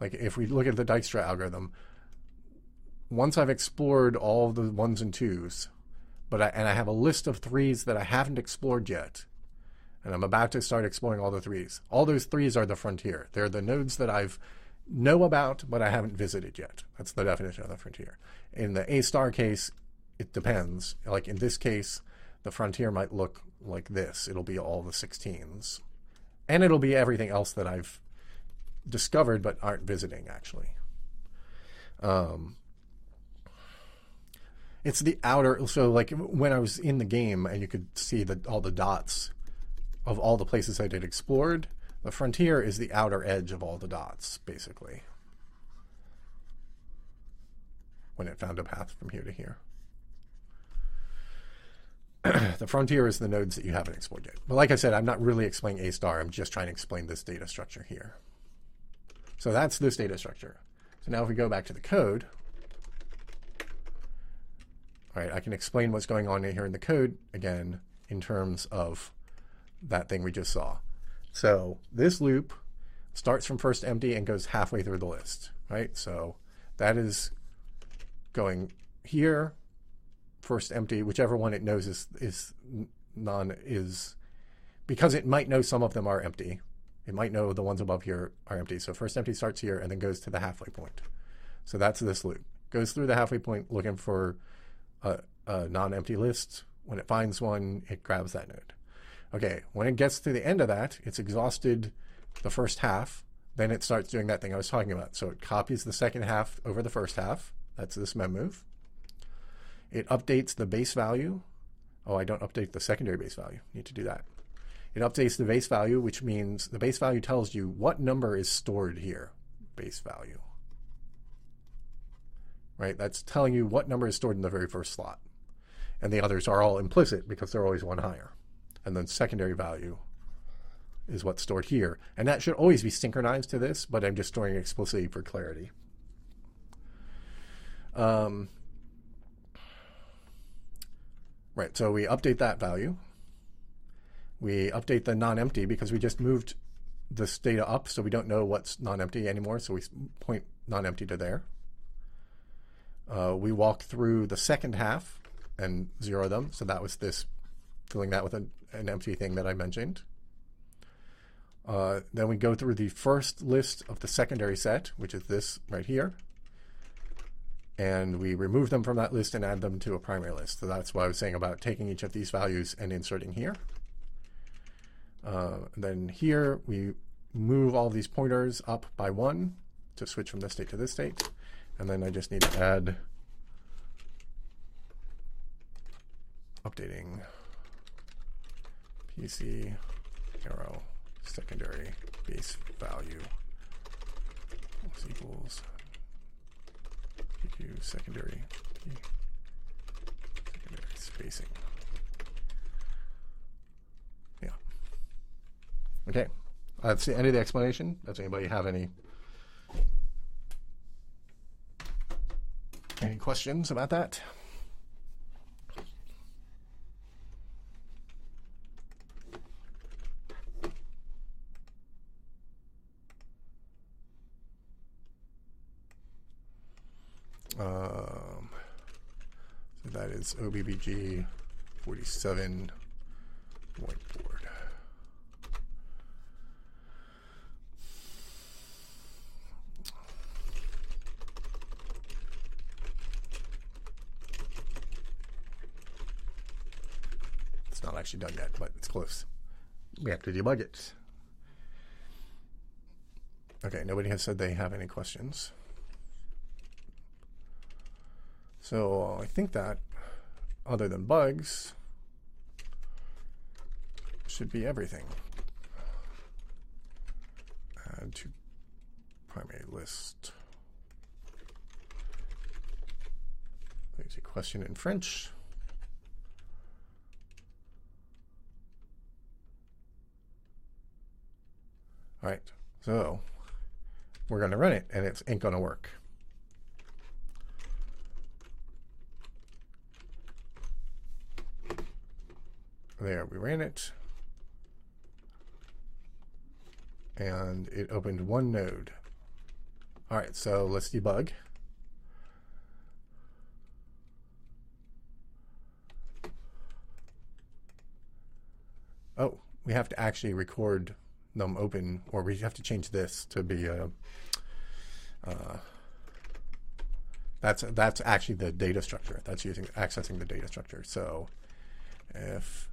Like if we look at the Dijkstra algorithm, once I've explored all the ones and twos, but I, and I have a list of threes that I haven't explored yet, and I'm about to start exploring all the threes. All those threes are the frontier. They're the nodes that I've know about, but I haven't visited yet. That's the definition of the frontier. In the A star case, it depends. Like in this case, the frontier might look like this. It'll be all the 16s. And it'll be everything else that I've discovered but aren't visiting, actually. Um, it's the outer, so like when I was in the game and you could see the, all the dots of all the places I did explored, the frontier is the outer edge of all the dots, basically. When it found a path from here to here. the frontier is the nodes that you haven't explored yet. But like I said, I'm not really explaining A star. I'm just trying to explain this data structure here. So that's this data structure. So now if we go back to the code, all right, I can explain what's going on here in the code again in terms of that thing we just saw. So this loop starts from first empty and goes halfway through the list, right? So that is going here, first empty, whichever one it knows is is non is because it might know some of them are empty. It might know the ones above here are empty. So first empty starts here and then goes to the halfway point. So that's this loop. Goes through the halfway point looking for a, a non-empty list. When it finds one, it grabs that node. Okay, when it gets to the end of that, it's exhausted the first half. Then it starts doing that thing I was talking about. So it copies the second half over the first half. That's this mem move. It updates the base value. Oh, I don't update the secondary base value. Need to do that. It updates the base value, which means the base value tells you what number is stored here. Base value. Right? That's telling you what number is stored in the very first slot. And the others are all implicit because they're always one higher and then secondary value is what's stored here. And that should always be synchronized to this, but I'm just storing it explicitly for clarity. Um, right, so we update that value. We update the non-empty because we just moved this data up, so we don't know what's non-empty anymore, so we point non-empty to there. Uh, we walk through the second half and zero them, so that was this filling that with an, an empty thing that I mentioned. Uh, then we go through the first list of the secondary set, which is this right here. And we remove them from that list and add them to a primary list. So that's what I was saying about taking each of these values and inserting here. Uh, then here we move all these pointers up by one to switch from this state to this state. And then I just need to add updating PC arrow secondary base value equals Secondary secondary spacing. Yeah. Okay. That's the end of the explanation. Does anybody have any any questions about that? Um, so that is OBBG 47 whiteboard. It's not actually done yet, but it's close. We have to debug it. Okay, nobody has said they have any questions. So I think that, other than bugs, should be everything. Add to primary list. There's a question in French. All right, so we're going to run it, and it ain't going to work. There, we ran it. And it opened one node. All right, so let's debug. Oh, we have to actually record them open, or we have to change this to be a. Uh, that's that's actually the data structure. That's using accessing the data structure. So if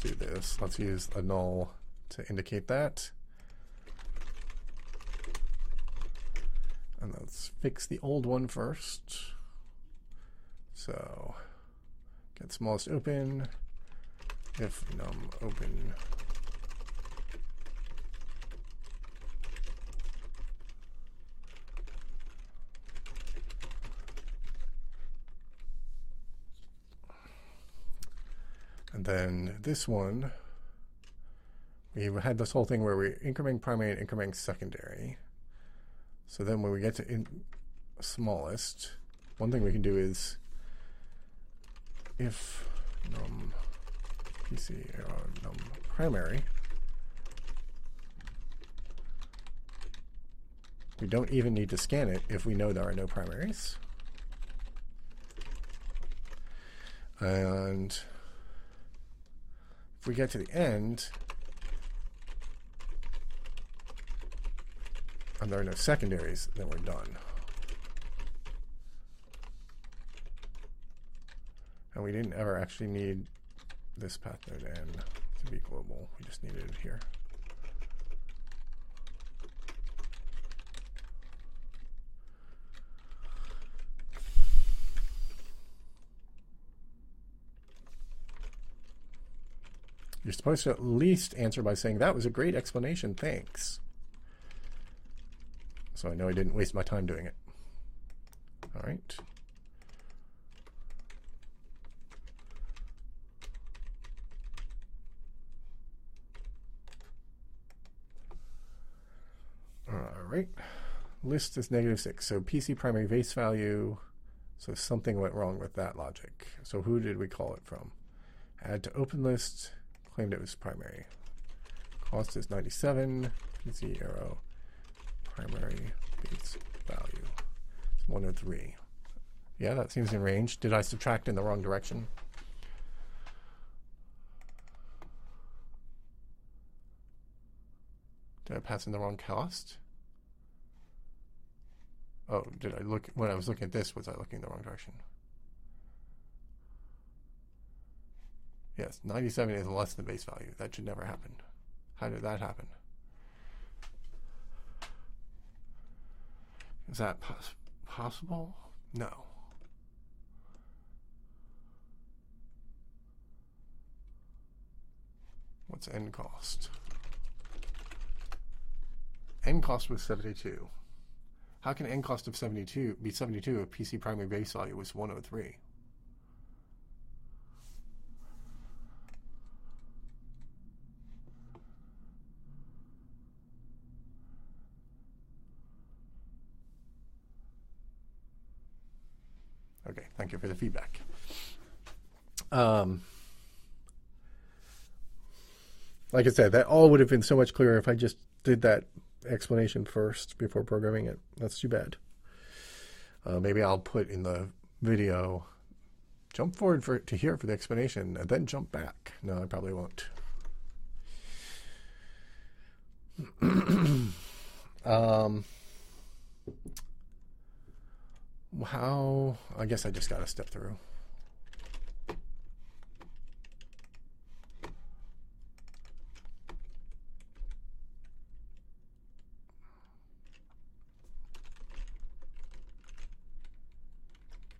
do this. Let's use a null to indicate that. And let's fix the old one first. So get smallest open if num open then this one we had this whole thing where we're incrementing primary and incrementing secondary so then when we get to smallest one thing we can do is if num PC arrow uh, num primary, we don't even need to scan it if we know there are no primaries. And if we get to the end, and there are no secondaries, then we're done. And we didn't ever actually need this path node n to be global. We just needed it here. You're supposed to at least answer by saying, that was a great explanation, thanks. So I know I didn't waste my time doing it. All right. right? List is negative 6. So PC primary base value. So something went wrong with that logic. So who did we call it from? Add to open list. Claimed it was primary. Cost is 97. PC arrow. Primary base value. It's 103. Yeah, that seems in range. Did I subtract in the wrong direction? Did I pass in the wrong cost? Oh, did I look, when I was looking at this, was I looking in the wrong direction? Yes, 97 is less than base value. That should never happen. How did that happen? Is that pos possible? No. What's end cost? End cost was 72. How can end cost of 72 be 72 if PC primary base value was 103? Okay, thank you for the feedback. Um, like I said, that all would have been so much clearer if I just did that explanation first before programming it. That's too bad. Uh, maybe I'll put in the video, jump forward for to here for the explanation, and then jump back. No, I probably won't. um, how? I guess I just got to step through.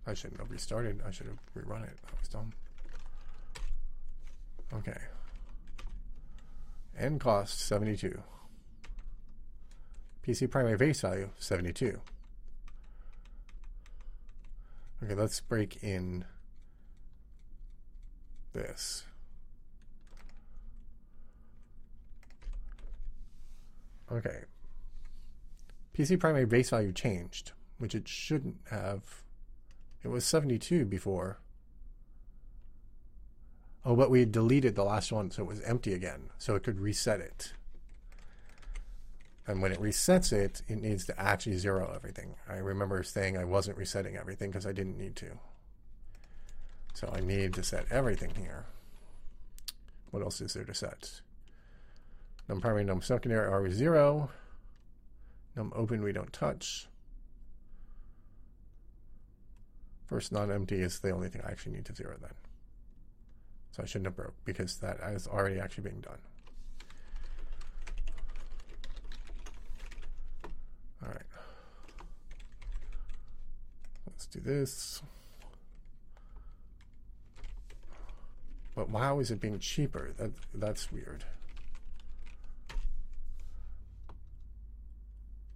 I shouldn't have restarted. I should have rerun it. That was dumb. Okay. End cost 72. PC primary base value 72. Okay, let's break in this. Okay. PC primary base value changed, which it shouldn't have. It was 72 before. Oh, but we deleted the last one, so it was empty again. So it could reset it. And when it resets it, it needs to actually zero everything. I remember saying I wasn't resetting everything because I didn't need to. So I need to set everything here. What else is there to set? Num primary, num secondary are zero. Num open we don't touch. First non-empty is the only thing I actually need to zero then. So I shouldn't have broke because that is already actually being done. Let's do this. But how is it being cheaper? That that's weird.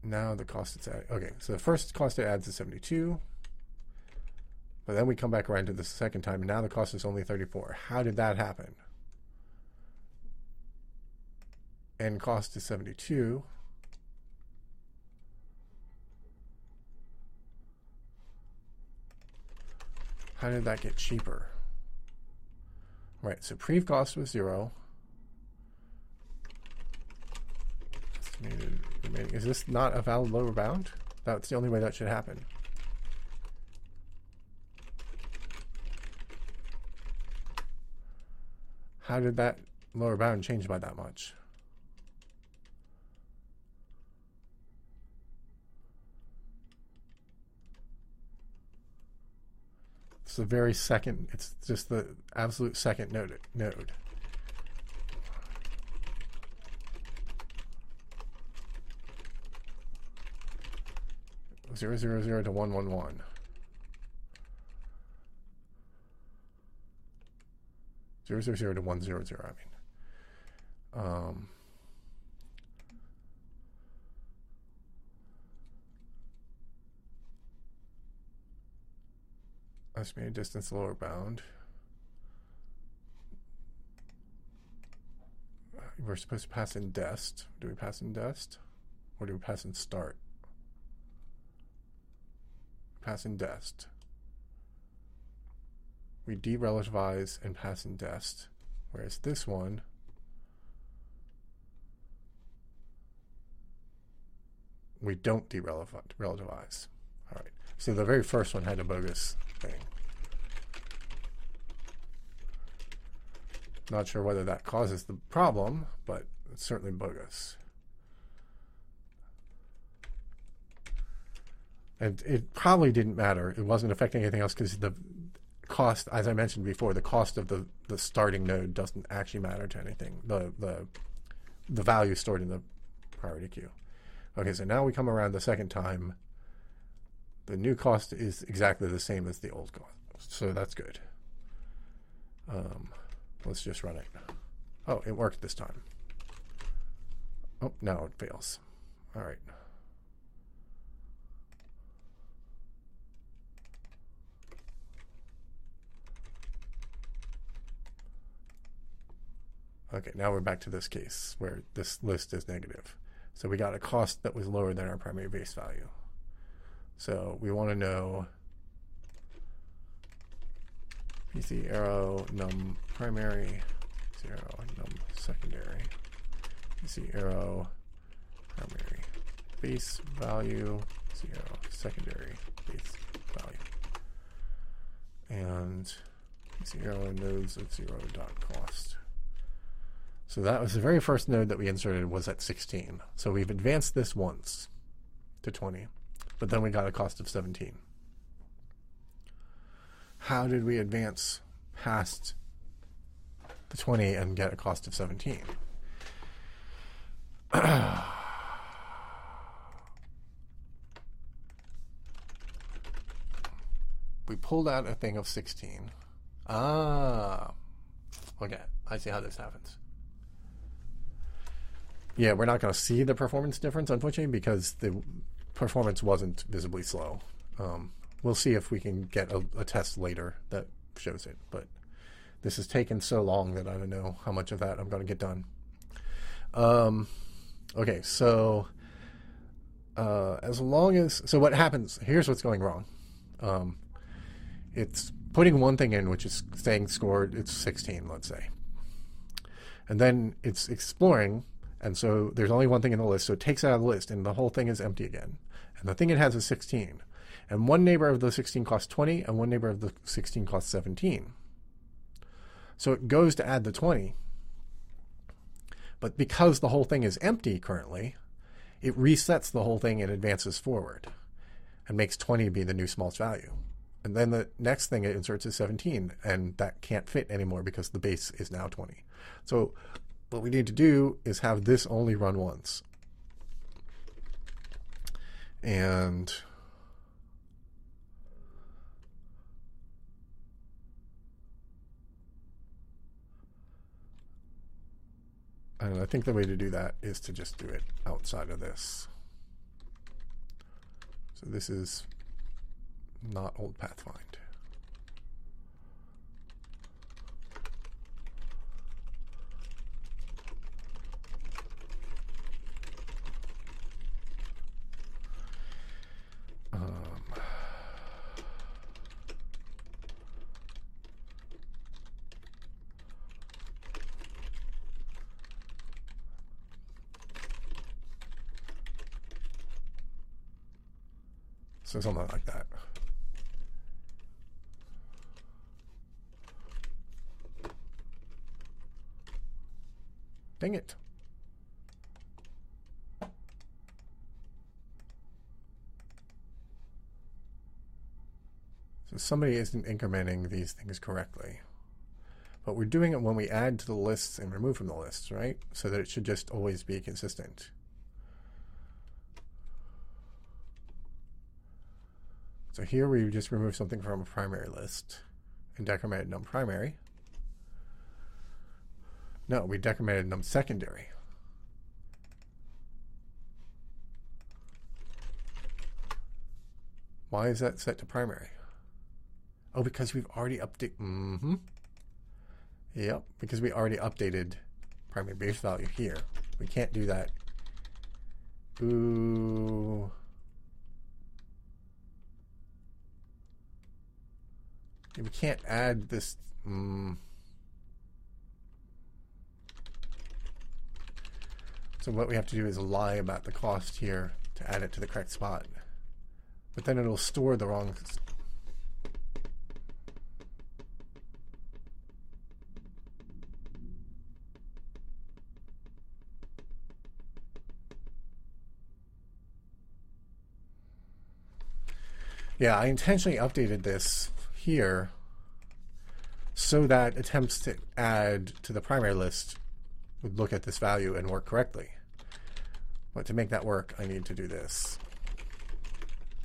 Now the cost it's at okay, so the first cost it adds is 72. But then we come back around to the second time, and now the cost is only 34. How did that happen? And cost is 72. How did that get cheaper? Right, so pre cost was zero. Estimated remaining. Is this not a valid lower bound? That's the only way that should happen. How did that lower bound change by that much? It's the very second, it's just the absolute second node. node. Zero zero zero to one one one. Zero zero zero to one zero zero. I mean, um, estimated distance lower bound. We're supposed to pass in dest. Do we pass in dest, or do we pass in start? Pass in dest we derelativize and pass in dest. Whereas this one, we don't derelativize. All right. So the very first one had a bogus thing. Not sure whether that causes the problem, but it's certainly bogus. And it probably didn't matter. It wasn't affecting anything else because the cost, as I mentioned before, the cost of the, the starting node doesn't actually matter to anything. The, the, the value stored in the priority queue. Okay, so now we come around the second time. The new cost is exactly the same as the old cost. So that's good. Um, let's just run it. Oh, it worked this time. Oh, now it fails. All right. Okay, now we're back to this case where this list is negative. So we got a cost that was lower than our primary base value. So we want to know PC arrow num primary, arrow num secondary, PC arrow primary base value, arrow secondary base value. And PC arrow nodes at zero dot cost. So that was the very first node that we inserted was at 16. So we've advanced this once to 20, but then we got a cost of 17. How did we advance past the 20 and get a cost of 17? we pulled out a thing of 16. Ah, okay. I see how this happens. Yeah, we're not going to see the performance difference, unfortunately, because the performance wasn't visibly slow. Um, we'll see if we can get a, a, test later that shows it. But this has taken so long that I don't know how much of that I'm going to get done. Um, okay, so uh, as long as so, what happens? Here's what's going wrong. Um, it's putting one thing in, which is saying scored. It's 16, let's say, and then it's exploring and so there's only one thing in the list, so it takes out of the list, and the whole thing is empty again. And the thing it has is 16. And one neighbor of the 16 costs 20, and one neighbor of the 16 costs 17. So it goes to add the 20. But because the whole thing is empty currently, it resets the whole thing and advances forward and makes 20 be the new smallest value. And then the next thing it inserts is 17, and that can't fit anymore because the base is now 20. So what we need to do is have this only run once. And and I think the way to do that is to just do it outside of this. So this is not old pathfind. Um, So something like that. Dang it. So somebody isn't incrementing these things correctly. But we're doing it when we add to the lists and remove from the lists, right? So that it should just always be consistent. So here we just remove something from a primary list and decremented num primary. No, we decremented num secondary. Why is that set to primary? Oh, because we've already updated. Mm-hmm. Yep, because we already updated primary base value here. We can't do that. Ooh. We can't add this. Mm. So what we have to do is lie about the cost here to add it to the correct spot. But then it'll store the wrong Yeah, I intentionally updated this here so that attempts to add to the primary list would look at this value and work correctly. But to make that work, I need to do this.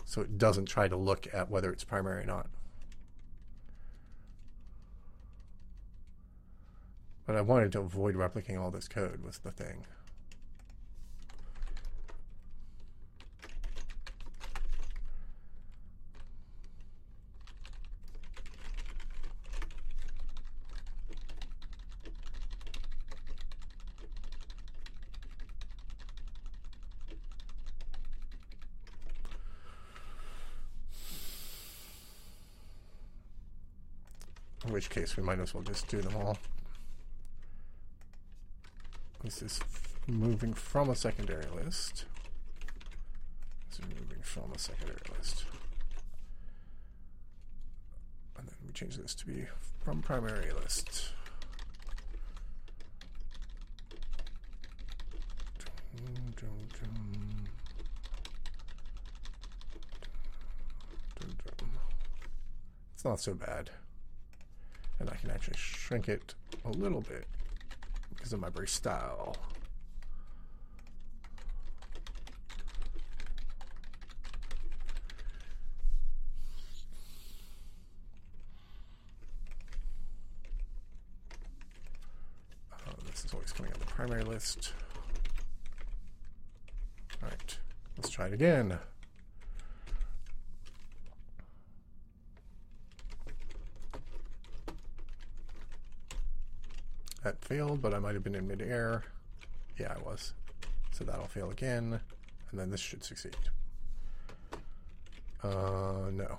So it doesn't try to look at whether it's primary or not. But I wanted to avoid replicating all this code was the thing. Which case, we might as well just do them all. This is moving from a secondary list. This is moving from a secondary list. And then we change this to be from primary list. It's not so bad. And I can actually shrink it a little bit because of my very style. Uh, this is always coming on the primary list. All right, let's try it again. That failed, but I might have been in midair. Yeah, I was. So that'll fail again, and then this should succeed. Uh, no.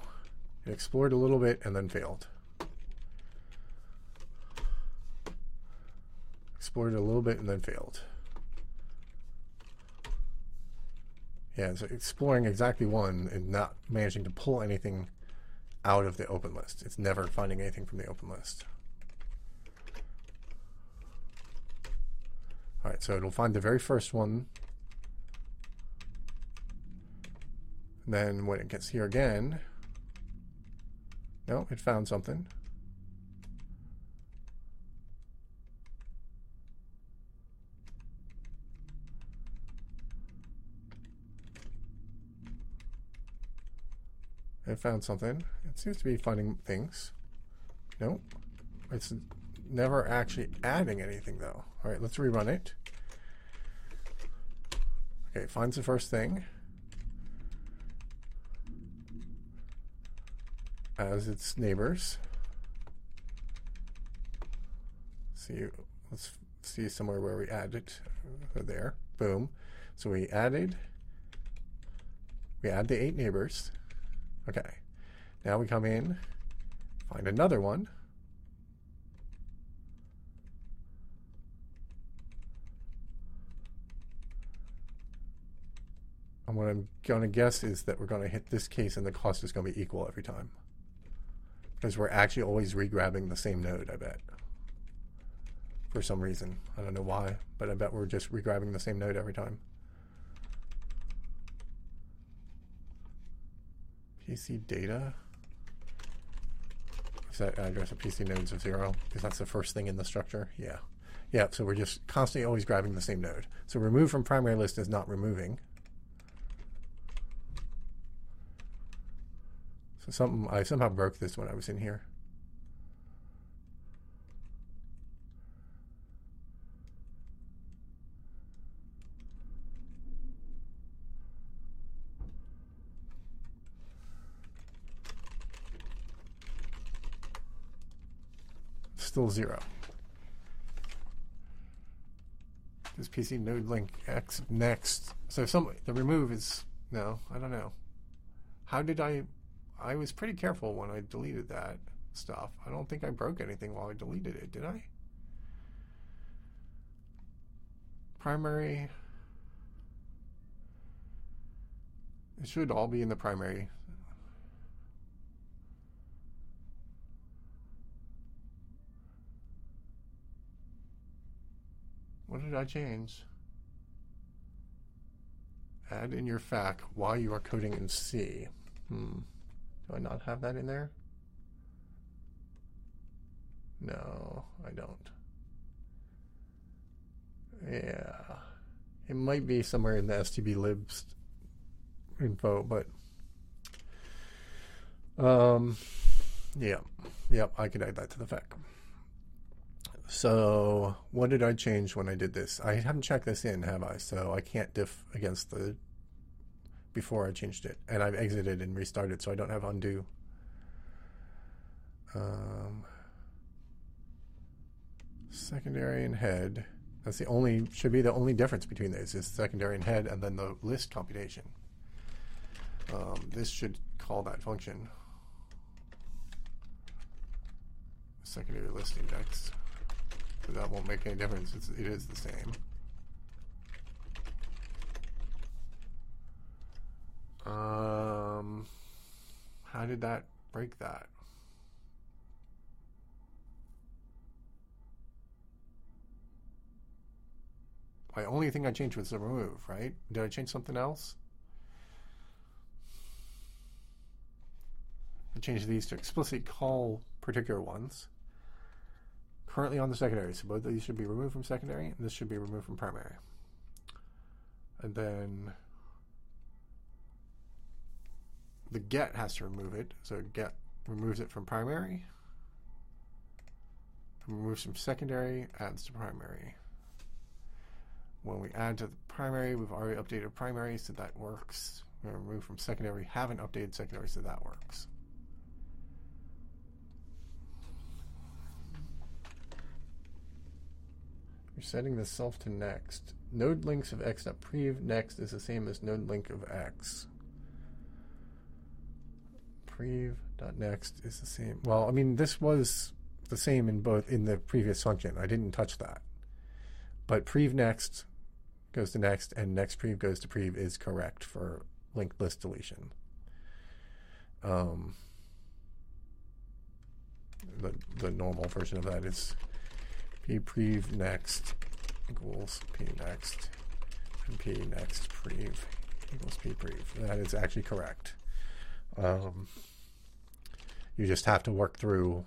It explored a little bit and then failed. Explored a little bit and then failed. Yeah, so exploring exactly one and not managing to pull anything out of the open list. It's never finding anything from the open list. All right, so it'll find the very first one. And then when it gets here again, no, it found something. It found something. It seems to be finding things. Nope. It's never actually adding anything though. All right, let's rerun it. Okay, finds the first thing. As its neighbors. See, let's see somewhere where we added there. Boom. So we added, we add the eight neighbors. Okay. Now we come in, find another one. And what I'm going to guess is that we're going to hit this case and the cost is going to be equal every time. Because we're actually always regrabbing the same node, I bet. For some reason. I don't know why, but I bet we're just regrabbing the same node every time. PC data. Is that address of PC nodes of zero? Because that's the first thing in the structure. Yeah. Yeah, so we're just constantly always grabbing the same node. So remove from primary list is not removing. Something I somehow broke this when I was in here. Still zero. This PC node link X next. So some the remove is no, I don't know. How did I I was pretty careful when I deleted that stuff. I don't think I broke anything while I deleted it, did I? Primary. It should all be in the primary. What did I change? Add in your FAQ while you are coding in C. Hmm. Do I not have that in there? No, I don't. Yeah. It might be somewhere in the STB libs info, but um yeah. Yep, I could add that to the FAQ. So, what did I change when I did this? I haven't checked this in, have I? So I can't diff against the before I changed it, and I've exited and restarted, so I don't have undo. Um, secondary and head. That's the only should be the only difference between these is secondary and head, and then the list computation. Um, this should call that function secondary list index. So that won't make any difference. It's, it is the same. Um, how did that break that? My only thing I changed was the remove, right? Did I change something else? I changed these to explicitly call particular ones. Currently on the secondary, so both of these should be removed from secondary, and this should be removed from primary. And then the get has to remove it, so get removes it from primary, removes from secondary, adds to primary. When we add to the primary, we've already updated primary, so that works. We remove from secondary, haven't updated secondary, so that works. We're setting the self to next. Node links of x.prev next is the same as node link of x. Prev.next is the same. Well, I mean, this was the same in both in the previous function. I didn't touch that. But prev next goes to next, and next prev goes to prev is correct for linked list deletion. Um, the the normal version of that is p prev next equals p next and p next prev equals p prev. That is actually correct. Um, you just have to work through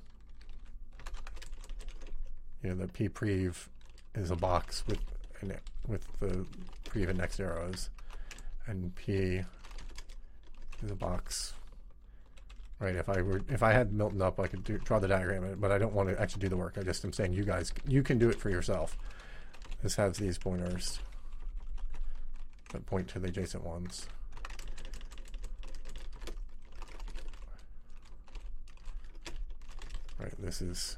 you know the p prev is a box with an, with the prev and next arrows and p is a box right? If I were, if I had Milton up, I could do, draw the diagram, but I don't want to actually do the work. I just am saying you guys, you can do it for yourself. This has these pointers that point to the adjacent ones. Right, this is,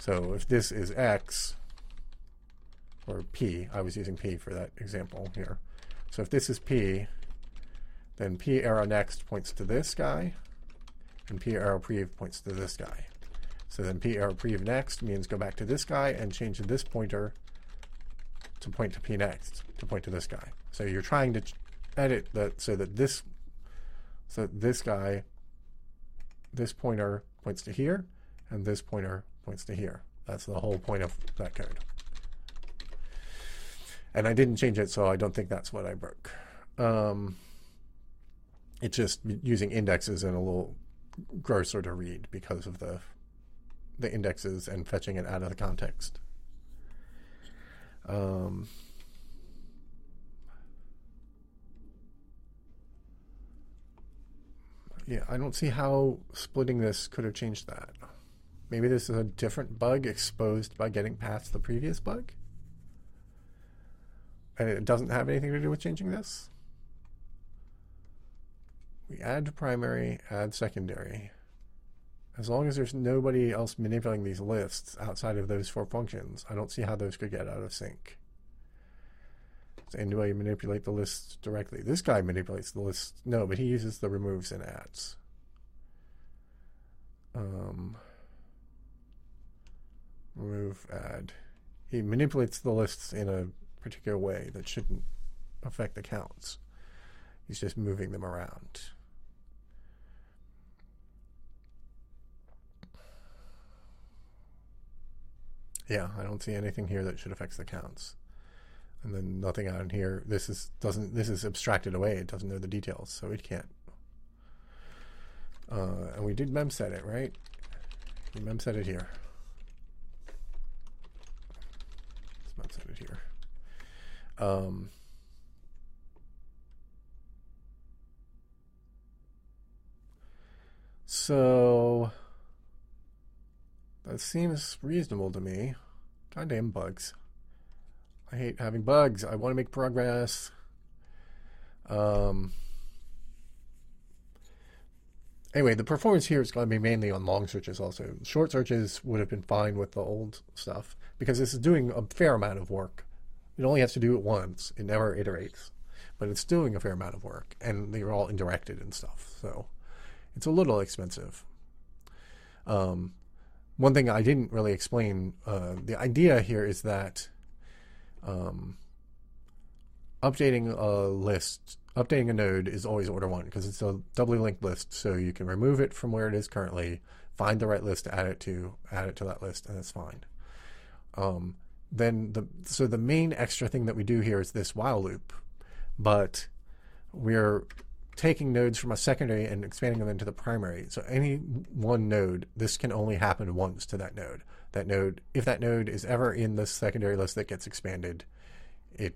so if this is X, or P, I was using P for that example here. So if this is P, then P arrow next points to this guy, and p arrow prev points to this guy. So then p arrow prev next means go back to this guy and change this pointer to point to p next, to point to this guy. So you're trying to edit that so that this so this guy this pointer points to here and this pointer points to here. That's the whole point of that code. And I didn't change it, so I don't think that's what I broke. Um, it's just using indexes and a little grosser to read because of the the indexes and fetching it out of the context. Um, yeah, I don't see how splitting this could have changed that. Maybe this is a different bug exposed by getting past the previous bug? And it doesn't have anything to do with changing this? We add to primary, add secondary. As long as there's nobody else manipulating these lists outside of those four functions, I don't see how those could get out of sync. Does anybody manipulate the lists directly? This guy manipulates the lists. No, but he uses the removes and adds. Um, remove, add. He manipulates the lists in a particular way that shouldn't affect the counts. He's just moving them around. Yeah, I don't see anything here that should affect the counts. And then nothing out here. This is doesn't this is abstracted away. It doesn't know the details, so it can't. Uh, and we did memset it, right? We mem set it here. Set here. Um, so that seems reasonable to me. Goddamn bugs. I hate having bugs. I want to make progress. Um, anyway, the performance here is going to be mainly on long searches also. Short searches would have been fine with the old stuff because this is doing a fair amount of work. It only has to do it once. It never iterates. But it's doing a fair amount of work and they're all indirected and stuff. So it's a little expensive. Um, one thing I didn't really explain, uh, the idea here is that um, updating a list, updating a node is always order one because it's a doubly linked list. So you can remove it from where it is currently, find the right list to add it to, add it to that list, and that's fine. Um, then the so the main extra thing that we do here is this while loop, but we're taking nodes from a secondary and expanding them into the primary. So any one node, this can only happen once to that node. That node, if that node is ever in the secondary list that gets expanded, it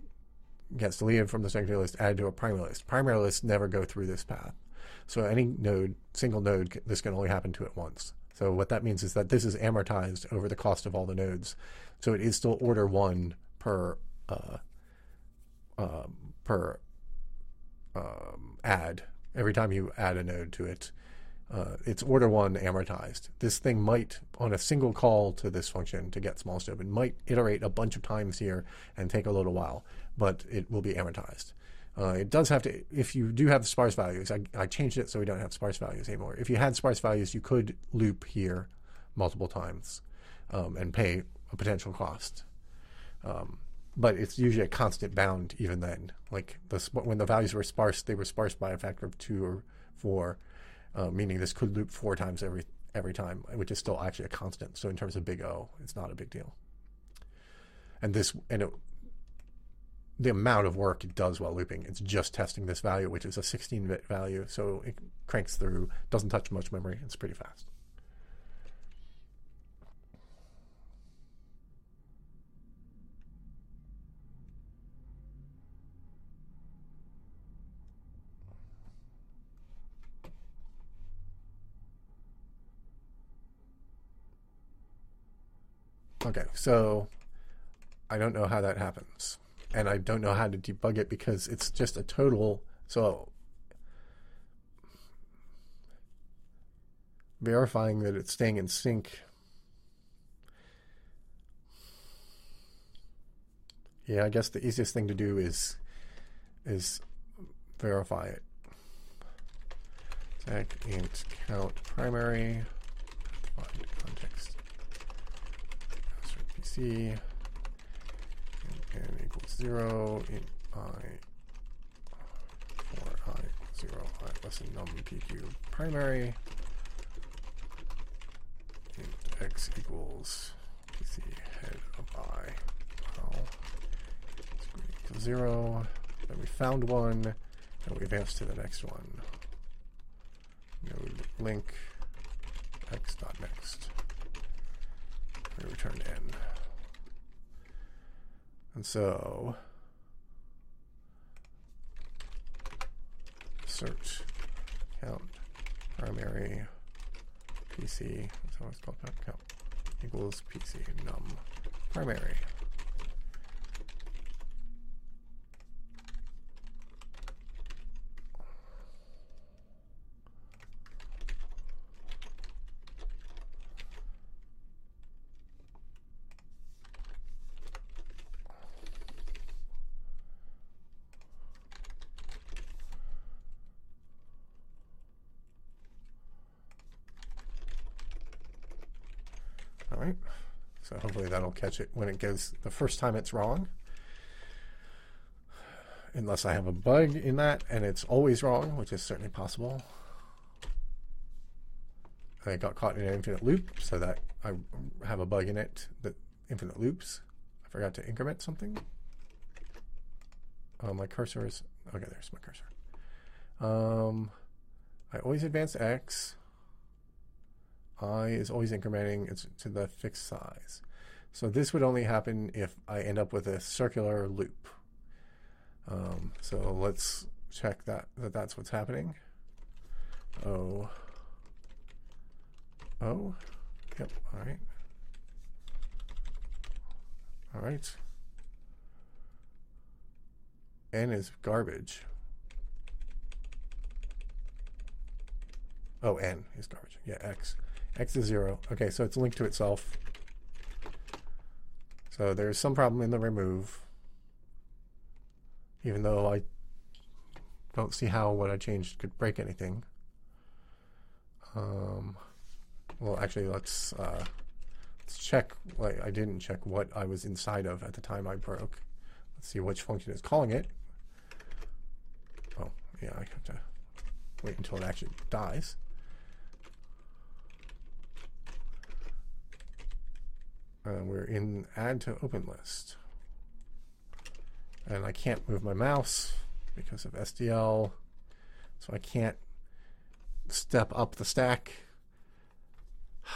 gets deleted from the secondary list, added to a primary list. Primary lists never go through this path. So any node, single node, this can only happen to it once. So what that means is that this is amortized over the cost of all the nodes. So it is still order one per uh, uh, per um, add. Every time you add a node to it, uh, it's order one amortized. This thing might, on a single call to this function to get smallest open, might iterate a bunch of times here and take a little while, but it will be amortized. Uh, it does have to, if you do have sparse values, I, I changed it so we don't have sparse values anymore. If you had sparse values, you could loop here multiple times um, and pay a potential cost. Um, but it's usually a constant bound even then. Like the when the values were sparse, they were sparse by a factor of two or four, uh, meaning this could loop four times every every time, which is still actually a constant. So in terms of big O, it's not a big deal. And this and it, the amount of work it does while looping, it's just testing this value, which is a 16-bit value, so it cranks through, doesn't touch much memory, it's pretty fast. Okay, so I don't know how that happens. And I don't know how to debug it because it's just a total. So verifying that it's staying in sync. Yeah, I guess the easiest thing to do is is verify it. Tag int count primary find context equals 0 in i for i 0 i less than num pq primary. Int x equals pc head of i well, equals 0 then we found one and we advance to the next one. Node link x dot next. We return n and so search count primary PC, that's how it's called count equals PC num primary. So hopefully that'll catch it when it goes the first time it's wrong. Unless I have a bug in that and it's always wrong, which is certainly possible. I got caught in an infinite loop so that I have a bug in it that infinite loops. I forgot to increment something. Oh, my cursor is, okay, there's my cursor. Um, I always advance X. i is always incrementing it's to the fixed size. So this would only happen if I end up with a circular loop. Um, so let's check that, that that's what's happening. Oh. Oh. Yep. All right. All right. N is garbage. Oh, N is garbage. Yeah, X. X is zero. Okay, so it's linked to itself. So there's some problem in the remove. Even though I don't see how what I changed could break anything. Um, well, actually, let's uh, let's check. Like, I didn't check what I was inside of at the time I broke. Let's see which function is calling it. Oh, yeah, I have to wait until it actually dies. Uh, we're in add to open list. And I can't move my mouse because of SDL. So I can't step up the stack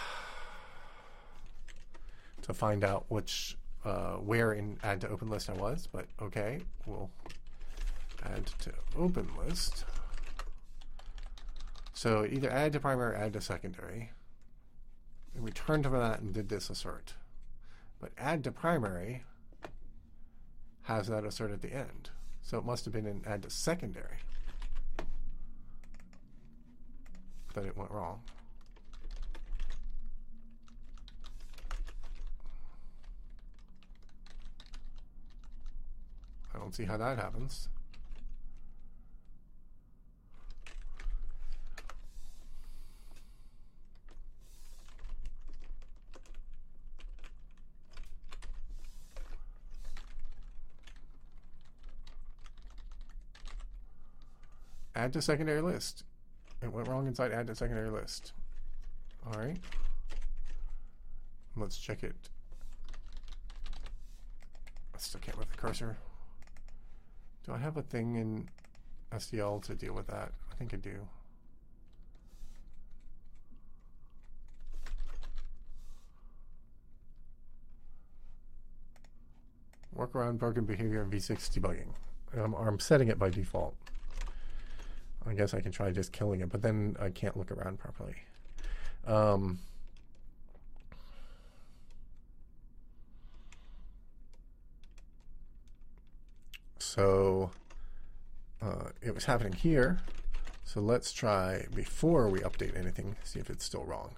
to find out which uh, where in add to open list I was, but okay, we'll add to open list. So either add to primary or add to secondary. And we turned to that and did this assert. But add to primary has that assert at the end. So it must have been an add to secondary that it went wrong. I don't see how that happens. Add to secondary list. It went wrong inside add to secondary list. All right. Let's check it. I still can't move the cursor. Do I have a thing in SDL to deal with that? I think I do. Work around broken behavior in VC6 debugging. I'm setting it by default. I guess I can try just killing it, but then I can't look around properly. Um, so uh, it was happening here. So let's try before we update anything, see if it's still wrong.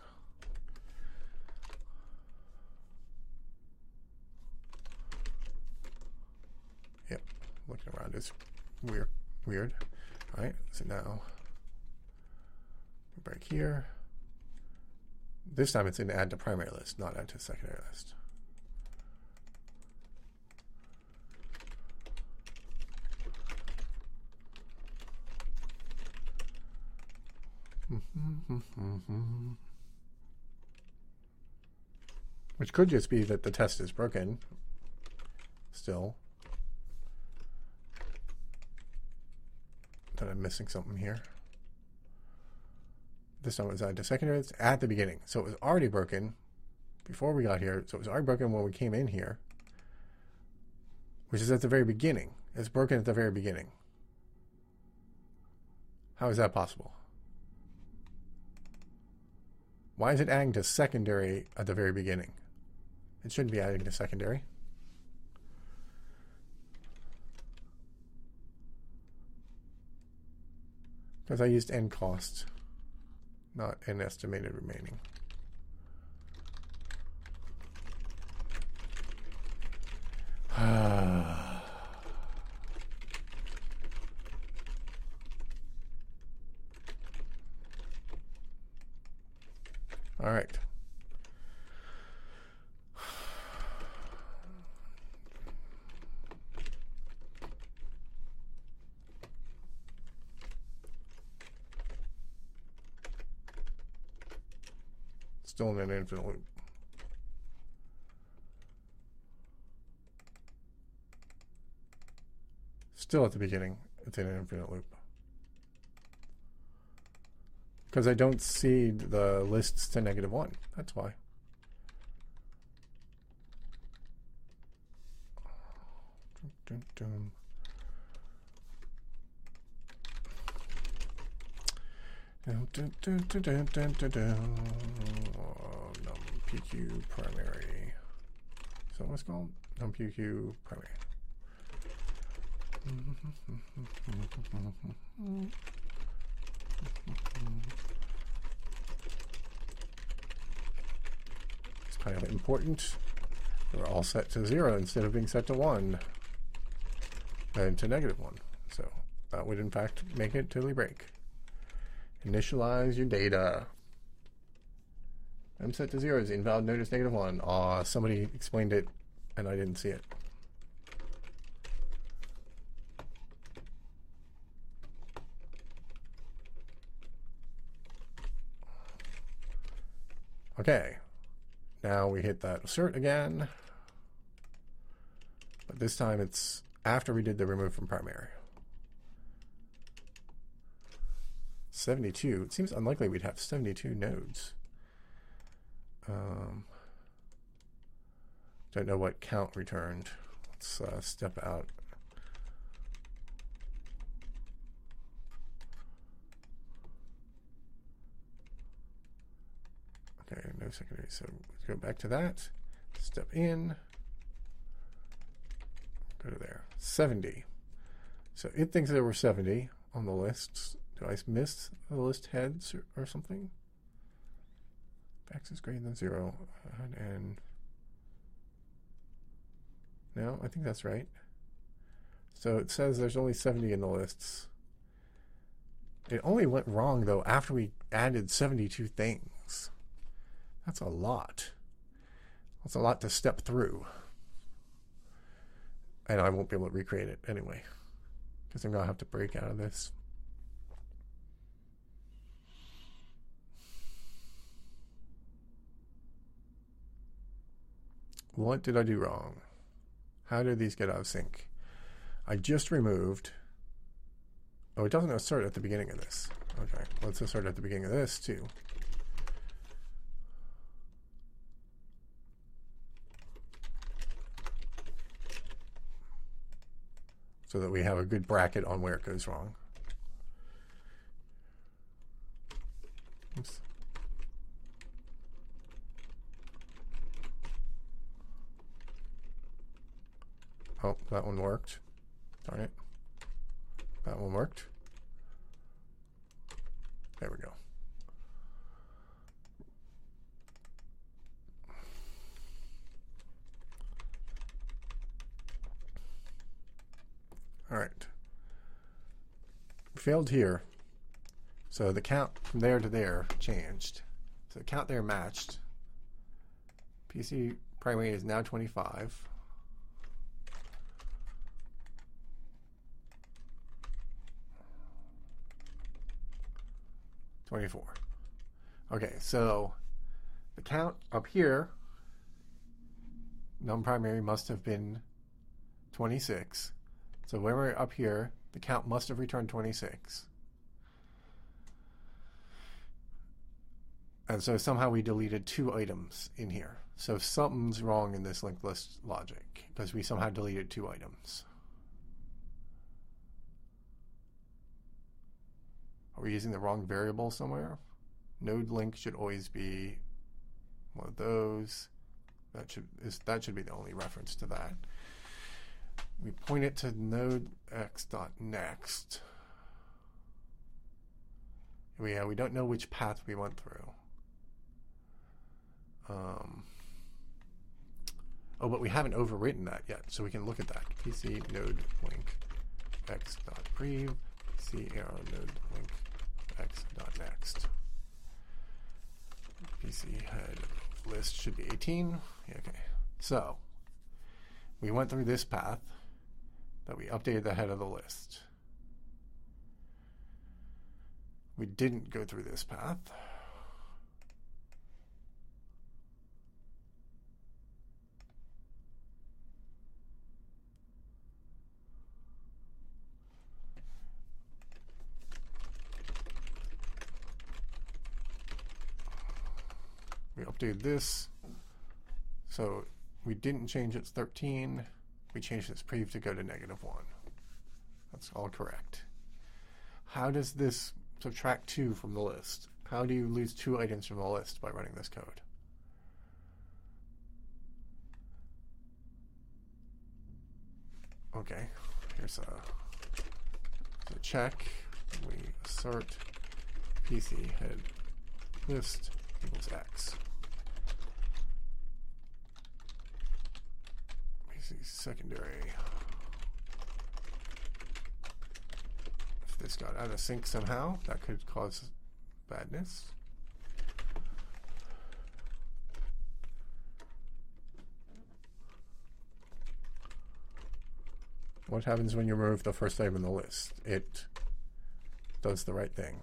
Yep, looking around is weird. Weird. Right, so now break here. This time it's in add to primary list, not add to secondary list. Which could just be that the test is broken still. That I'm missing something here. This time it was added to secondary. It's at the beginning. So it was already broken before we got here. So it was already broken when we came in here, which is at the very beginning. It's broken at the very beginning. How is that possible? Why is it adding to secondary at the very beginning? It shouldn't be adding to secondary. Because I used end cost, not n estimated remaining. All right. Still in an infinite loop. Still at the beginning, it's in an infinite loop. Because I don't see the lists to negative 1. That's why. Dun, dun. Dun, dun. Oh, num PQ primary. Is that what it's called? Num PQ primary. It's kind of important. They're all set to zero instead of being set to one and to negative one. So that would in fact make it totally break. Initialize your data. memset to zero is invalid notice negative one. Aw, somebody explained it and I didn't see it. Okay, now we hit that assert again, but this time it's after we did the remove from primary. 72, it seems unlikely we'd have 72 nodes. Um, don't know what count returned. Let's uh, step out Okay, no secondary. So let's go back to that. Step in. Go to there. 70. So it thinks there were 70 on the lists. Do I miss the list heads or, or something? X is greater than zero. And, and no, I think that's right. So it says there's only 70 in the lists. It only went wrong though after we added 72 things. That's a lot. That's a lot to step through. And I won't be able to recreate it anyway. Because I'm going to have to break out of this. What did I do wrong? How did these get out of sync? I just removed. Oh, it doesn't assert at the beginning of this. Okay, let's assert at the beginning of this too. so that we have a good bracket on where it goes wrong. Oops. Oh, that one worked. Darn it. That one worked. There we go. All right. Failed here. So the count from there to there changed. So the count there matched. PC primary is now 25. Twenty-four. Okay, so the count up here, num primary must have been twenty-six. So when we're up here, the count must have returned 26. And so somehow we deleted two items in here. So something's wrong in this linked list logic because we somehow deleted two items. Are we using the wrong variable somewhere? Node link should always be one of those. That should is that should be the only reference to that we point it to node x dot next. We, uh, we don't know which path we went through. Um, oh, but we haven't overwritten that yet, so we can look at that. PC node link x dot prev, PC arrow node link x dot next. PC head list should be 18. Okay, so we went through this path that we updated the head of the list. We didn't go through this path. We updated this. So we didn't change its 13. We changed its prev to go to negative 1. That's all correct. How does this subtract 2 from the list? How do you lose two items from the list by running this code? Okay, here's a, a check. We assert PC head list equals X. Secondary. If this got out of sync somehow, that could cause badness. What happens when you remove the first item in the list? It does the right thing.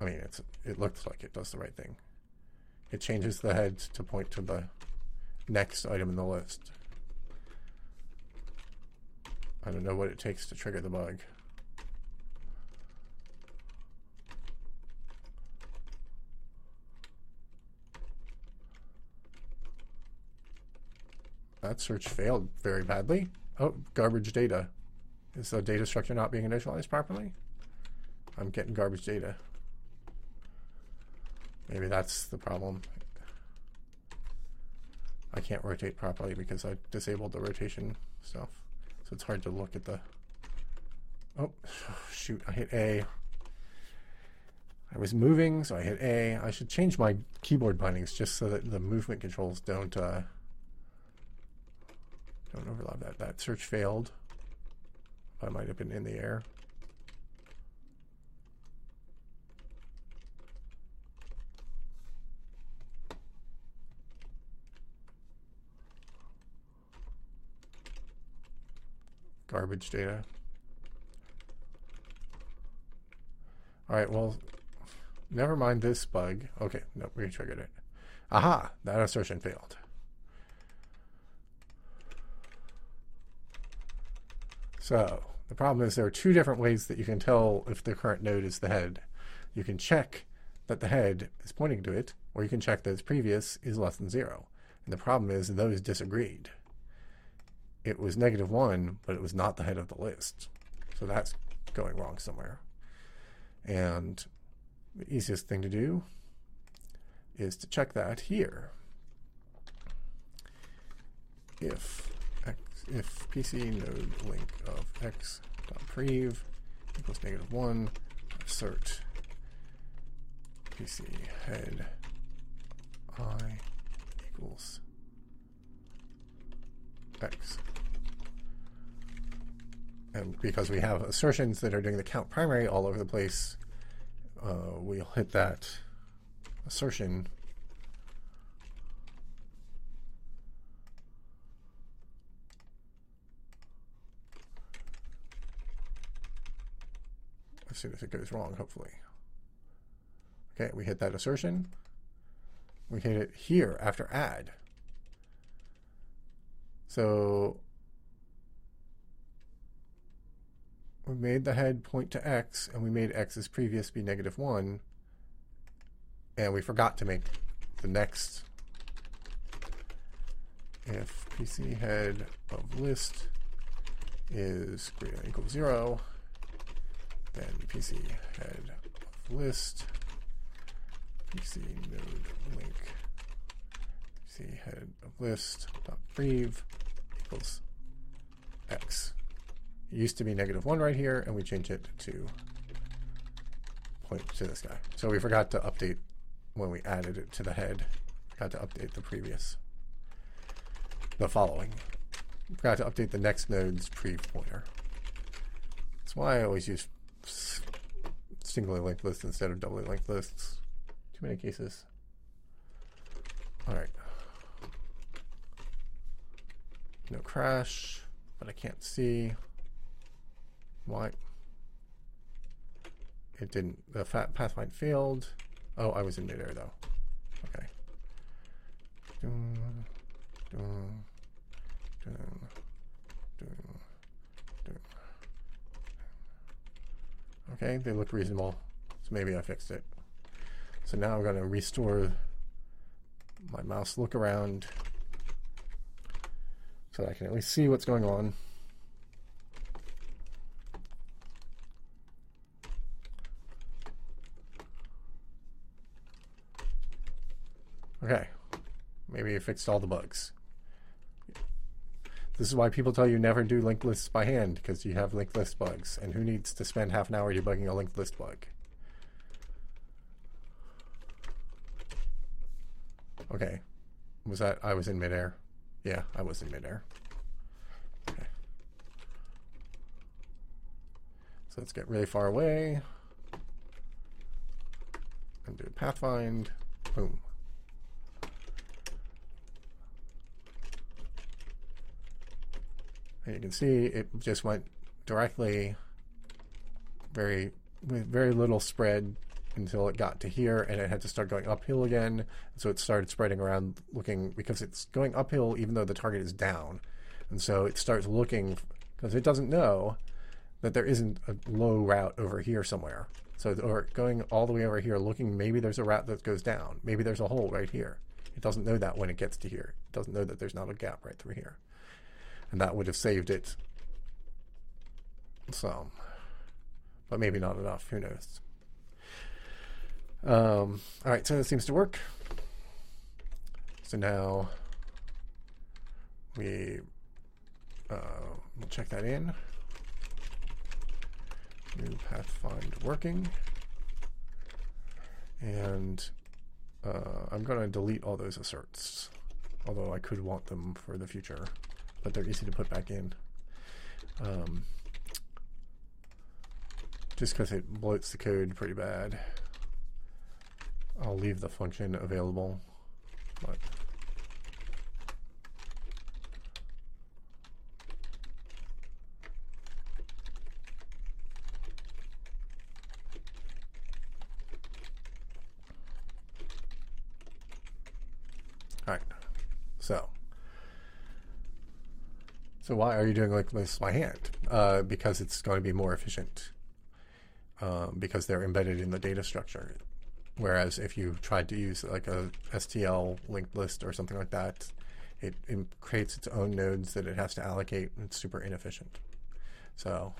I mean, it's it looks like it does the right thing. It changes the head to point to the next item in the list. I don't know what it takes to trigger the bug. That search failed very badly. Oh, garbage data. Is the data structure not being initialized properly? I'm getting garbage data. Maybe that's the problem. I can't rotate properly because I disabled the rotation stuff. So it's hard to look at the... Oh, shoot, I hit A. I was moving, so I hit A. I should change my keyboard bindings just so that the movement controls don't uh, don't overlap that. That search failed. I might have been in the air. Garbage data. All right, well, never mind this bug. Okay, no, we triggered it. Aha, that assertion failed. So the problem is there are two different ways that you can tell if the current node is the head. You can check that the head is pointing to it, or you can check that its previous is less than zero. And the problem is those disagreed it was negative one, but it was not the head of the list. So that's going wrong somewhere. And the easiest thing to do is to check that here. If x, if PC node link of x dot prev equals negative one, assert PC head i equals x and because we have assertions that are doing the count primary all over the place, uh, we'll hit that assertion as soon as it goes wrong, hopefully. Okay, we hit that assertion. We hit it here after add. So we made the head point to x, and we made x's previous be negative 1, and we forgot to make the next if pc head of list is greater than equal 0, then pc head of list pc node link pc head of list dot prev equals x. It used to be negative 1 right here, and we change it to point to this guy. So we forgot to update when we added it to the head. Forgot to update the previous, the following. Forgot to update the next node's prev pointer. That's why I always use singly linked lists instead of doubly linked lists. Too many cases. All right. No crash, but I can't see. Why? It didn't. The fat pathfind failed. Oh, I was in midair though. Okay. Okay, they look reasonable. So maybe I fixed it. So now I'm going to restore my mouse look around so that I can at least see what's going on. Okay. Maybe it fixed all the bugs. This is why people tell you never do linked lists by hand, because you have linked list bugs. And who needs to spend half an hour debugging a linked list bug? Okay. Was that I was in midair? Yeah, I was in midair. Okay. So let's get really far away. And do a pathfind. Boom. And you can see it just went directly very with very little spread until it got to here and it had to start going uphill again. So it started spreading around looking because it's going uphill even though the target is down. And so it starts looking because it doesn't know that there isn't a low route over here somewhere. So or going all the way over here looking maybe there's a route that goes down. Maybe there's a hole right here. It doesn't know that when it gets to here. It doesn't know that there's not a gap right through here and that would have saved it some. But maybe not enough. Who knows? Um, all right, so it seems to work. So now we uh, we'll check that in. New pathfind working. And uh, I'm going to delete all those asserts, although I could want them for the future but they're easy to put back in. Um, just because it bloats the code pretty bad. I'll leave the function available, but All right. So so why are you doing like this by hand? Uh, because it's going to be more efficient. Um, because they're embedded in the data structure. Whereas if you tried to use like a STL linked list or something like that, it, it creates its own nodes that it has to allocate. And it's super inefficient. So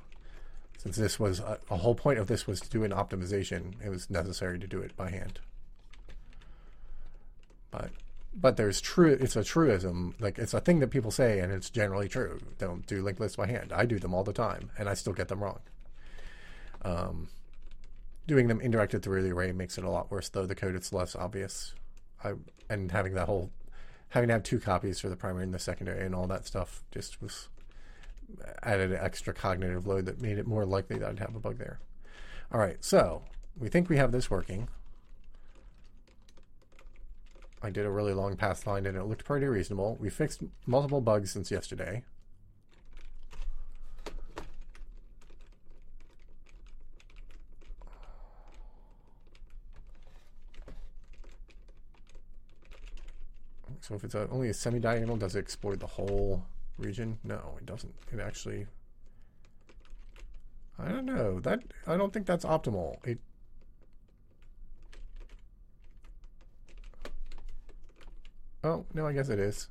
since this was a, a whole point of this was to do an optimization, it was necessary to do it by hand. But but there's true it's a truism like it's a thing that people say and it's generally true. Don't do linked lists by hand. I do them all the time and i still get them wrong. Um, doing them indirected through the array makes it a lot worse though the code it's less obvious. I, and having that whole having to have two copies for the primary and the secondary and all that stuff just was added an extra cognitive load that made it more likely that i'd have a bug there. All right so we think we have this working I did a really long pathfind and it looked pretty reasonable. We fixed multiple bugs since yesterday. So if it's a, only a semi-diagonal, does it exploit the whole region? No, it doesn't. It actually... I don't know. That I don't think that's optimal. It Oh, no, I guess it is.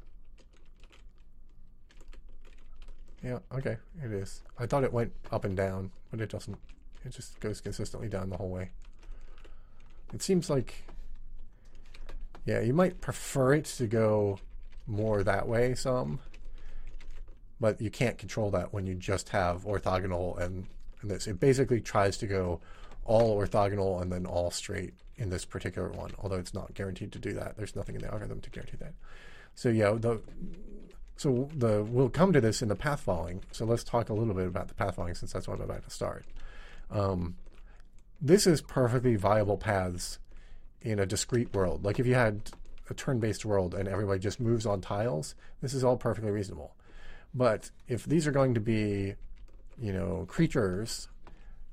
Yeah, okay, it is. I thought it went up and down, but it doesn't. It just goes consistently down the whole way. It seems like... Yeah, you might prefer it to go more that way some, but you can't control that when you just have orthogonal and, and this. It basically tries to go all orthogonal and then all straight in this particular one, although it's not guaranteed to do that. There's nothing in the algorithm to guarantee that. So yeah, the so the we'll come to this in the path following. So let's talk a little bit about the path following since that's what I'm about to start. Um, this is perfectly viable paths in a discrete world. Like if you had a turn-based world and everybody just moves on tiles, this is all perfectly reasonable. But if these are going to be, you know, creatures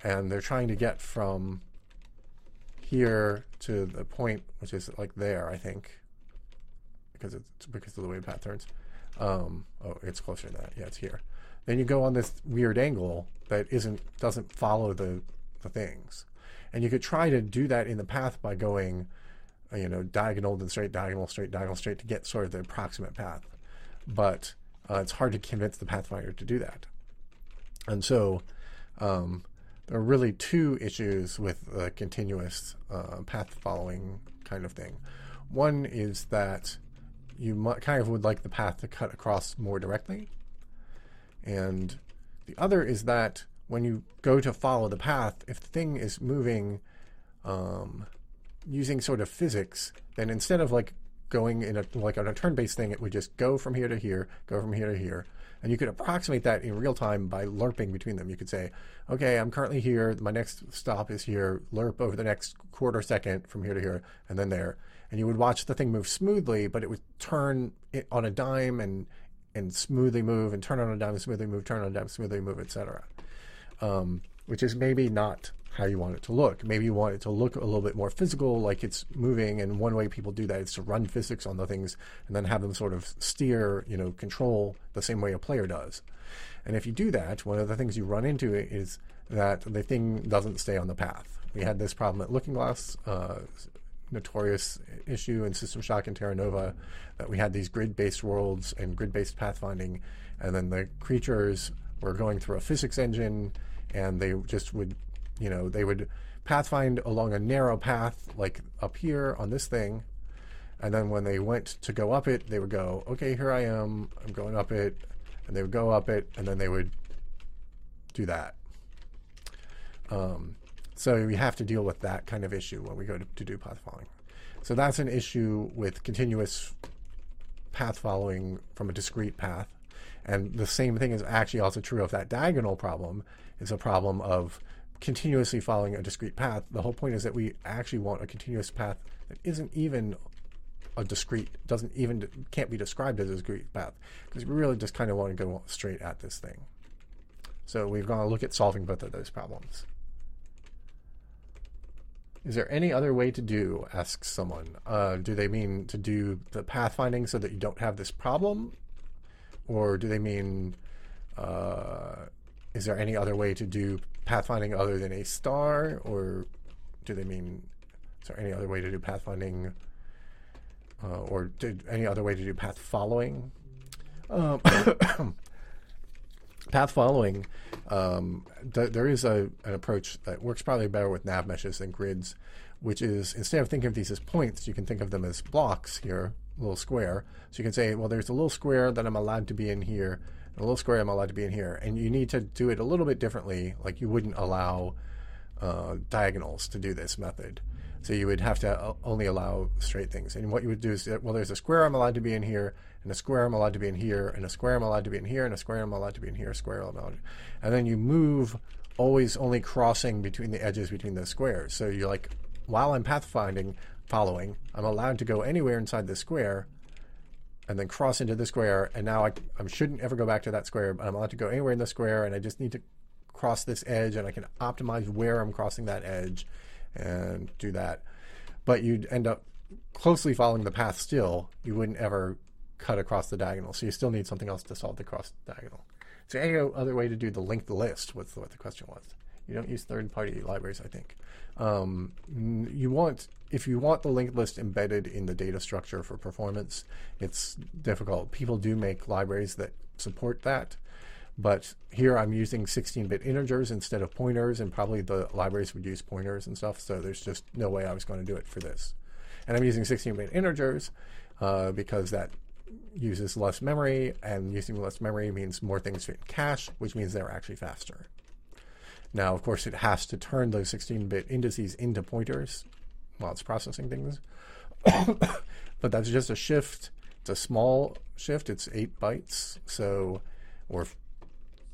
and they're trying to get from here to the point which is like there, I think, because it's because of the way the path turns. Um, oh, it's closer to that. Yeah, it's here. Then you go on this weird angle that isn't doesn't follow the the things, And you could try to do that in the path by going, uh, you know, diagonal then straight, diagonal, straight, diagonal, straight to get sort of the approximate path. But uh, it's hard to convince the pathfinder to do that. And so um, there are really two issues with the continuous uh, path following kind of thing. One is that you might kind of would like the path to cut across more directly. And the other is that when you go to follow the path, if the thing is moving um, using sort of physics, then instead of like going in a like on a turn-based thing, it would just go from here to here, go from here to here, and you could approximate that in real time by lerping between them. You could say, okay, I'm currently here. My next stop is here. Lerp over the next quarter second from here to here, and then there. And you would watch the thing move smoothly, but it would turn it on a dime and and smoothly move, and turn on a dime, smoothly move, turn on a dime, smoothly move, etc. Um, which is maybe not how you want it to look. Maybe you want it to look a little bit more physical, like it's moving. And one way people do that is to run physics on the things and then have them sort of steer, you know, control the same way a player does. And if you do that, one of the things you run into is that the thing doesn't stay on the path. We had this problem at Looking Glass, uh, notorious issue in System Shock and Terra Nova, that we had these grid-based worlds and grid-based pathfinding, and then the creatures were going through a physics engine, and they just would you know, they would pathfind along a narrow path, like up here on this thing. And then when they went to go up it, they would go, okay, here I am, I'm going up it. And they would go up it, and then they would do that. Um, so we have to deal with that kind of issue when we go to, to do path following. So that's an issue with continuous path following from a discrete path. And the same thing is actually also true of that diagonal problem. It's a problem of continuously following a discrete path. The whole point is that we actually want a continuous path that isn't even a discrete, doesn't even, can't be described as a discrete path, because we really just kind of want to go straight at this thing. So we've gone to look at solving both of those problems. Is there any other way to do, asks someone. Uh, do they mean to do the pathfinding so that you don't have this problem? Or do they mean, uh, is there any other way to do pathfinding other than a star, or do they mean is there any other way to do pathfinding, uh, or did any other way to do path following? Um, path following, um, th- there is a, an approach that works probably better with nav meshes than grids, which is instead of thinking of these as points, you can think of them as blocks here, little square. So you can say, well, there's a little square that I'm allowed to be in here a little square I'm allowed to be in here. And you need to do it a little bit differently, like you wouldn't allow uh, diagonals to do this method. So you would have to uh, only allow straight things. And what you would do is, well, there's a square I'm allowed to be in here, and a square I'm allowed to be in here, and a square I'm allowed to be in here, and a square I'm allowed to be in here, a square I'm allowed. And then you move always only crossing between the edges between the squares. So you're like, while I'm pathfinding, following, I'm allowed to go anywhere inside the square, and then cross into the square. And now I, I shouldn't ever go back to that square, but I'm allowed to go anywhere in the square, and I just need to cross this edge, and I can optimize where I'm crossing that edge and do that. But you'd end up closely following the path still. You wouldn't ever cut across the diagonal. So you still need something else to solve the cross diagonal. So any other way to do the linked list was what the question was. You don't use third-party libraries, I think. Um, you want if you want the linked list embedded in the data structure for performance, it's difficult. People do make libraries that support that, but here I'm using 16-bit integers instead of pointers, and probably the libraries would use pointers and stuff. So there's just no way I was going to do it for this. And I'm using 16-bit integers uh, because that uses less memory, and using less memory means more things fit in cache, which means they're actually faster. Now, of course, it has to turn those 16-bit indices into pointers while it's processing things. but that's just a shift. It's a small shift. It's eight bytes. So, or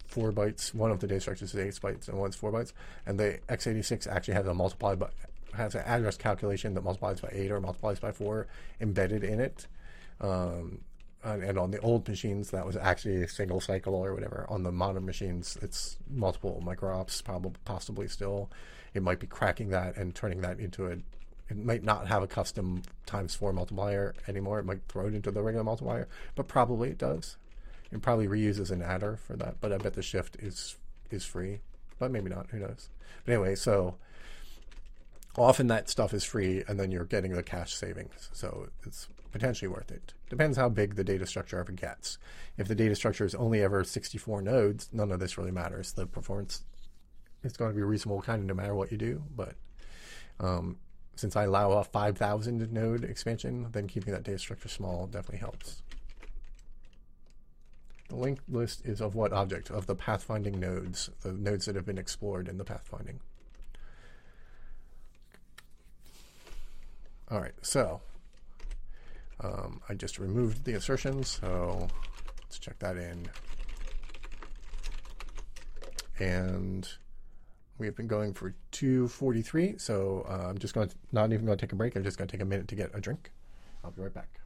four bytes. One of the data structures is eight bytes and one's four bytes. And the x86 actually has a multiply by has an address calculation that multiplies by eight or multiplies by four embedded in it. Um, and on the old machines that was actually a single cycle or whatever. On the modern machines, it's multiple microops, probably possibly still. It might be cracking that and turning that into a. It might not have a custom times four multiplier anymore. It might throw it into the regular multiplier, but probably it does. It probably reuses an adder for that, but I bet the shift is is free, but maybe not. Who knows? But anyway, so often that stuff is free and then you're getting the cache savings. So it's potentially worth it. Depends how big the data structure ever gets. If the data structure is only ever 64 nodes, none of this really matters. The performance is going to be reasonable kind of no matter what you do. But um, since I allow a 5,000 node expansion, then keeping that data structure small definitely helps. The linked list is of what object? Of the pathfinding nodes, the nodes that have been explored in the pathfinding. All right, so um, I just removed the assertions, so let's check that in. And we've been going for 243, so uh, I'm just going to, not even going to take a break. I'm just going to take a minute to get a drink. I'll be right back.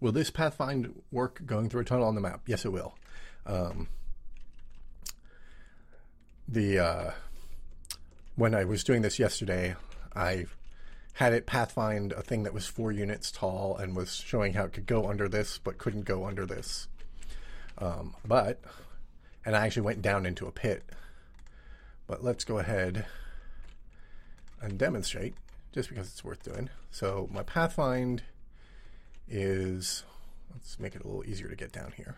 Will this pathfind work going through a tunnel on the map? Yes, it will. Um, the uh, when I was doing this yesterday, I had it pathfind a thing that was four units tall and was showing how it could go under this, but couldn't go under this. Um, but, and I actually went down into a pit. But let's go ahead and demonstrate, just because it's worth doing. So my pathfind is, let's make it a little easier to get down here.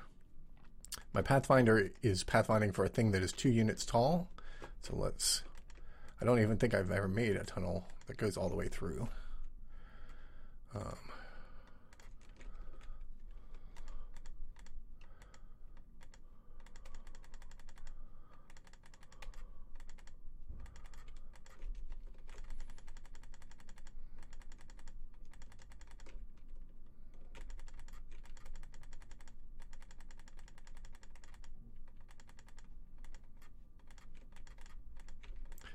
My Pathfinder is pathfinding for a thing that is two units tall. So let's, I don't even think I've ever made a tunnel that goes all the way through. Um,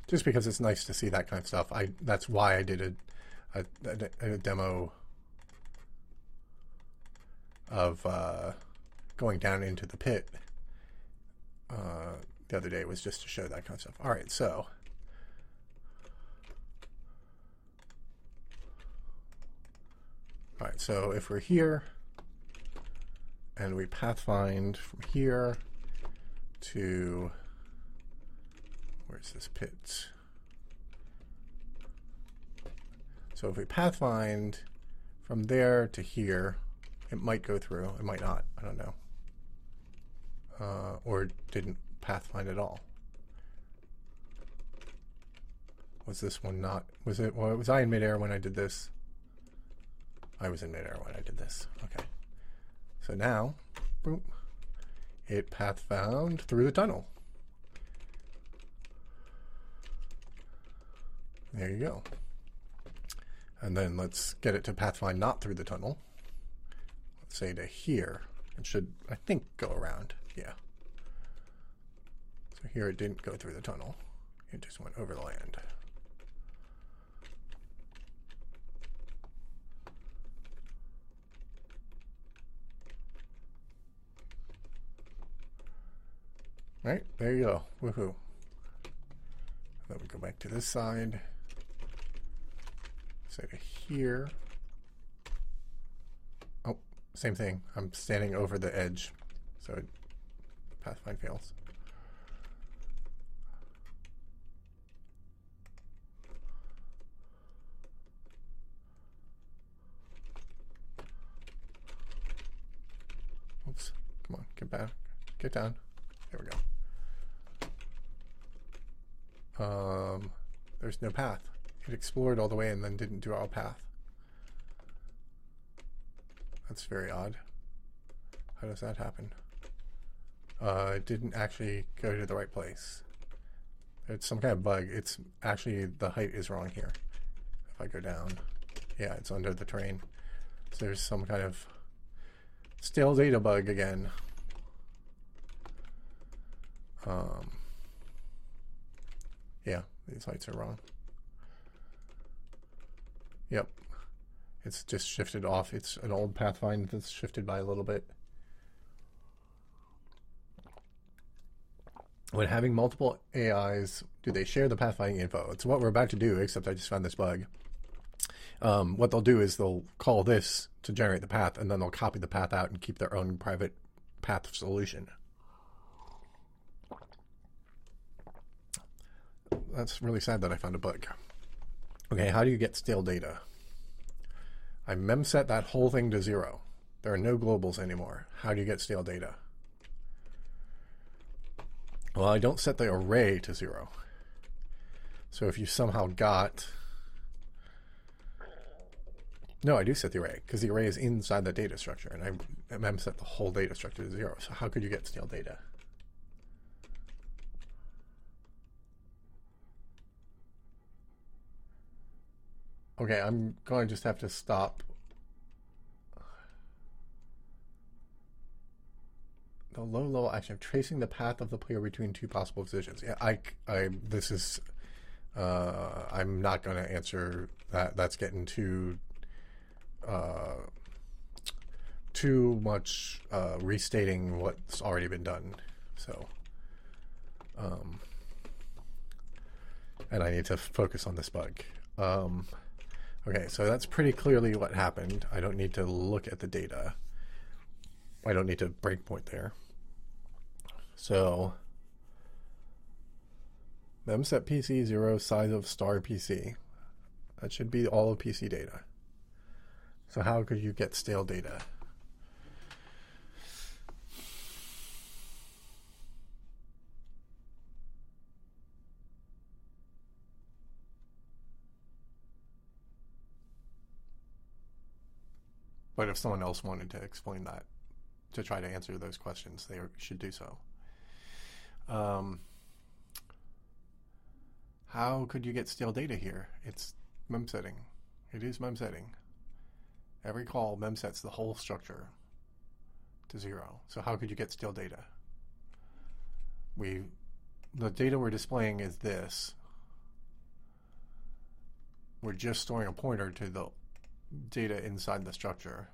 just because it's nice to see that kind of stuff. I that's why I did a a, a demo of uh, going down into the pit uh, the other day was just to show that kind of stuff. All right, so. All right, so if we're here and we pathfind from here to Where's this pit? So if we pathfind from there to here, it might go through. It might not. I don't know. Uh, or didn't pathfind at all. Was this one not? Was it? Well, was I in midair when I did this? I was in midair when I did this. Okay. So now, boom, it path found through the tunnel. There you go. And then let's get it to pathfind not through the tunnel. Let's say to here. It should, I think, go around. Yeah. So here it didn't go through the tunnel. It just went over the land. Right, there you go. Woohoo. Then we go back to this side Say to here. Oh, same thing. I'm standing over the edge, so pathfind fails. Oops. Come on, get back. Get down. There we go. Um, there's no path. It explored all the way and then didn't do our path. That's very odd. How does that happen? Uh, it didn't actually go to the right place. It's some kind of bug. It's actually, the height is wrong here. If I go down, yeah, it's under the terrain. So there's some kind of stale data bug again. Um, yeah, these heights are wrong. Yep. It's just shifted off. It's an old Pathfinder that's shifted by a little bit. When having multiple AIs, do they share the pathfinding info? It's what we're about to do, except I just found this bug. Um, what they'll do is they'll call this to generate the path, and then they'll copy the path out and keep their own private path solution. That's really sad that I found a bug. Okay, how do you get stale data? I memset that whole thing to zero. There are no globals anymore. How do you get stale data? Well, I don't set the array to zero. So if you somehow got... No, I do set the array, because the array is inside the data structure, and I memset the whole data structure to zero. So how could you get stale data? Okay, I'm going to just have to stop. The low level action of tracing the path of the player between two possible positions. Yeah, I, I, this is, uh, I'm not going to answer that. That's getting too, uh, too much uh, restating what's already been done. So, um, and I need to focus on this bug. Um, Okay, so that's pretty clearly what happened. I don't need to look at the data. I don't need to breakpoint there. So memset PC zero size of star PC. That should be all of PC data. So how could you get stale data? But if someone else wanted to explain that, to try to answer those questions, they should do so. Um, how could you get stale data here? It's mem setting. It is mem setting. Every call mem sets the whole structure to zero. So how could you get stale data? We, the data we're displaying is this. We're just storing a pointer to the data inside the structure.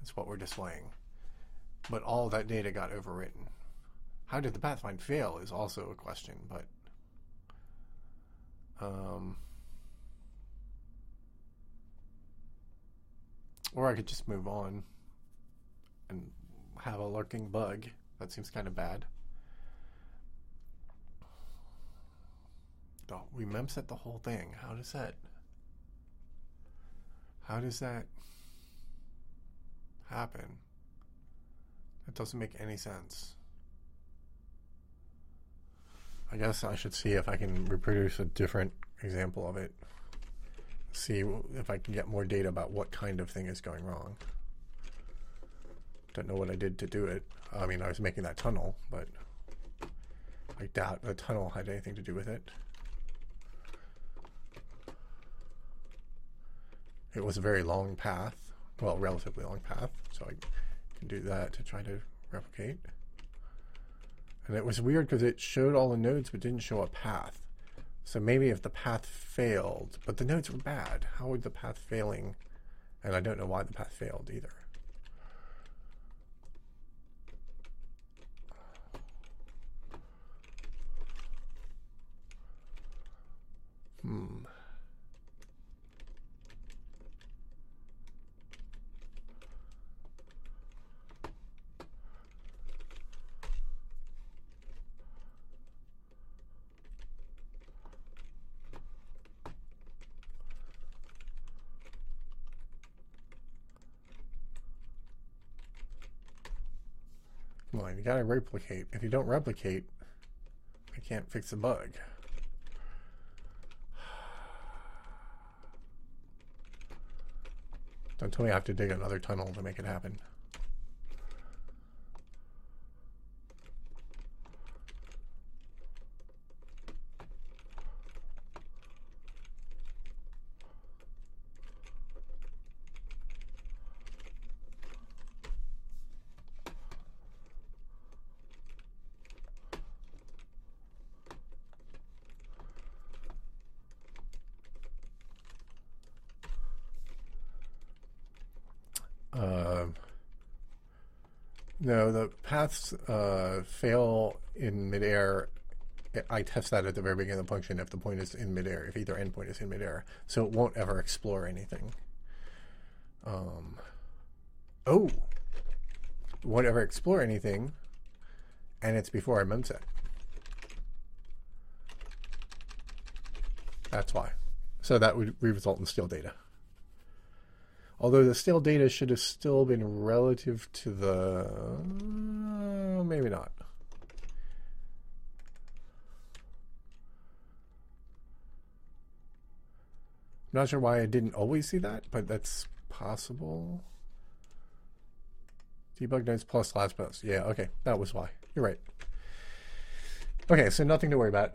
That's what we're displaying. But all that data got overwritten. How did the pathfind fail is also a question, but um, or I could just move on and have a lurking bug. That seems kind of bad. We memset the whole thing. How does that? How does that happen? That doesn't make any sense. I guess I should see if I can reproduce a different example of it. See if I can get more data about what kind of thing is going wrong. Don't know what I did to do it. I mean, I was making that tunnel, but I doubt the tunnel had anything to do with it. It was a very long path, well, relatively long path, so I can do that to try to replicate. And it was weird because it showed all the nodes but didn't show a path. So maybe if the path failed, but the nodes were bad, how would the path failing, and I don't know why the path failed either. Hmm. You gotta replicate. If you don't replicate, I can't fix a bug. Don't tell me I have to dig another tunnel to make it happen. No, the paths uh, fail in midair. I test that at the very beginning of the function if the point is in midair, if either endpoint is in midair. So it won't ever explore anything. Um, oh, won't ever explore anything, and it's before I memset. That's why. So that would result in stale data. Although the stale data should have still been relative to the... Uh, maybe not. I'm not sure why I didn't always see that, but that's possible. Debug notes plus last post. Yeah, okay. That was why. You're right. Okay, so nothing to worry about.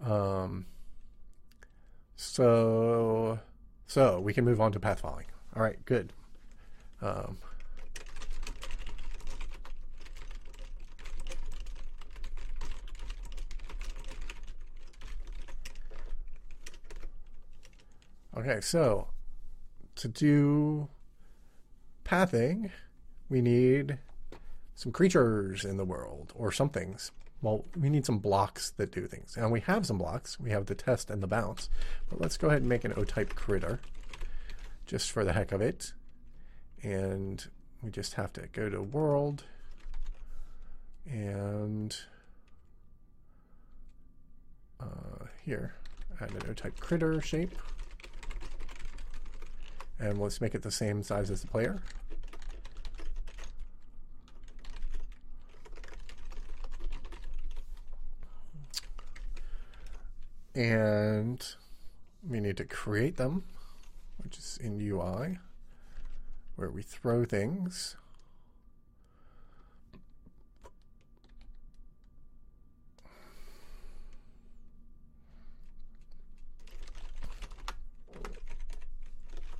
Um... So, so we can move on to path following. All right, good. Um, okay, so to do pathing, we need some creatures in the world or somethings well, we need some blocks that do things. And we have some blocks. We have the test and the bounce. But let's go ahead and make an O-type critter just for the heck of it. And we just have to go to world and uh, here, add an O-type critter shape. And let's make it the same size as the player. And we need to create them, which is in UI, where we throw things.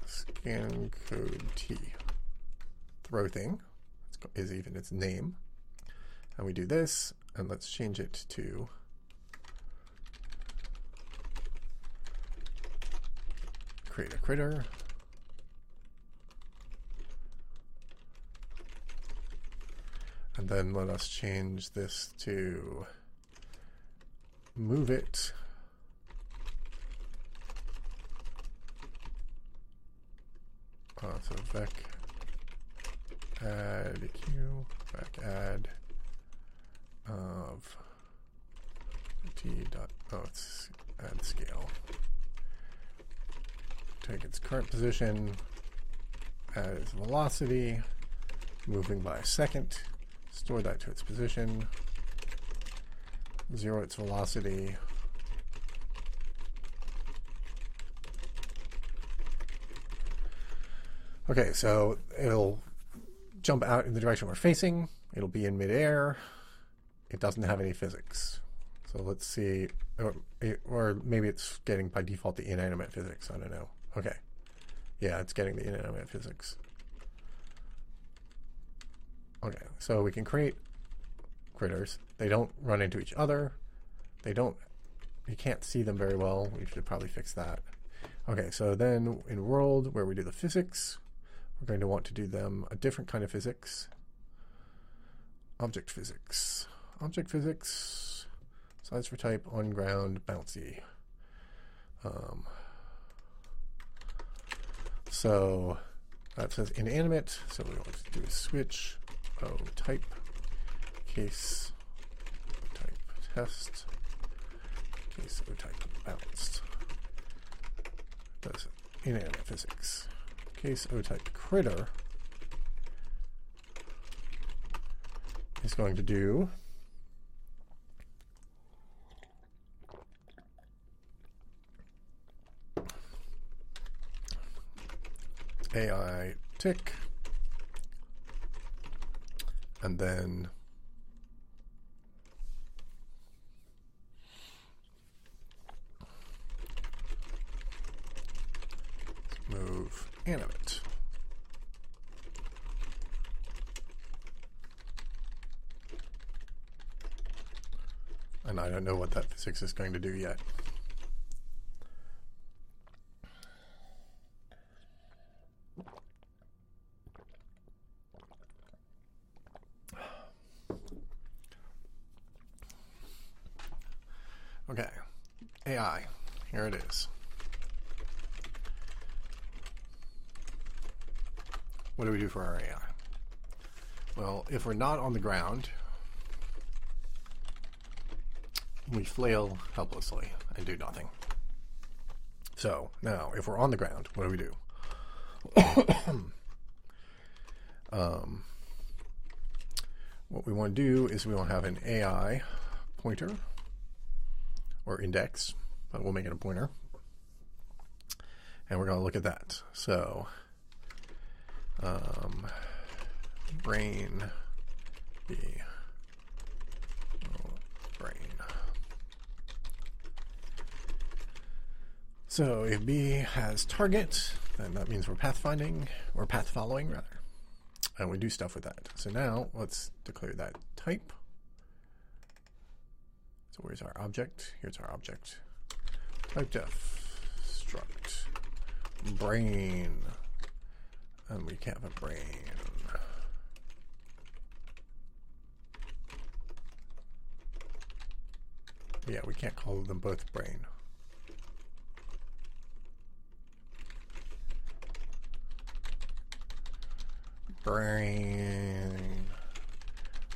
Scan code T. Throw thing is even its name. And we do this, and let's change it to create a critter. And then let us change this to move it uh, so vec add q vec add of t dot oh it's add scale take its current position as velocity, moving by a second, store that to its position, zero its velocity, Okay, so it'll jump out in the direction we're facing. It'll be in midair. It doesn't have any physics. So let's see, or, or maybe it's getting by default the inanimate physics. I don't know. Okay. Yeah, it's getting the inanimate physics. Okay, so we can create critters. They don't run into each other. They don't, you can't see them very well. We should probably fix that. Okay, so then in world where we do the physics, we're going to want to do them a different kind of physics. Object physics. Object physics, size for type, on ground, bouncy. Um, so uh, that says inanimate. So we want to do a switch O type case type test case O type balanced. Does inanimate physics. case oh, O-type critter is going to do AI tick and then move animate. And I don't know what that physics is going to do yet. Okay, AI, here it is. What do we do for our AI? Well, if we're not on the ground, we flail helplessly and do nothing. So now, if we're on the ground, what do we do? um, what we want to do is we want to have an AI pointer or index, but we'll make it a pointer. And we're going to look at that. So, um, brain B. Oh, brain. So if B has target, then that means we're pathfinding, or path following rather. And we do stuff with that. So now let's declare that type. So where's our object? Here's our object. Type def struct brain. And we can't have a brain. Yeah, we can't call them both brain. Brain.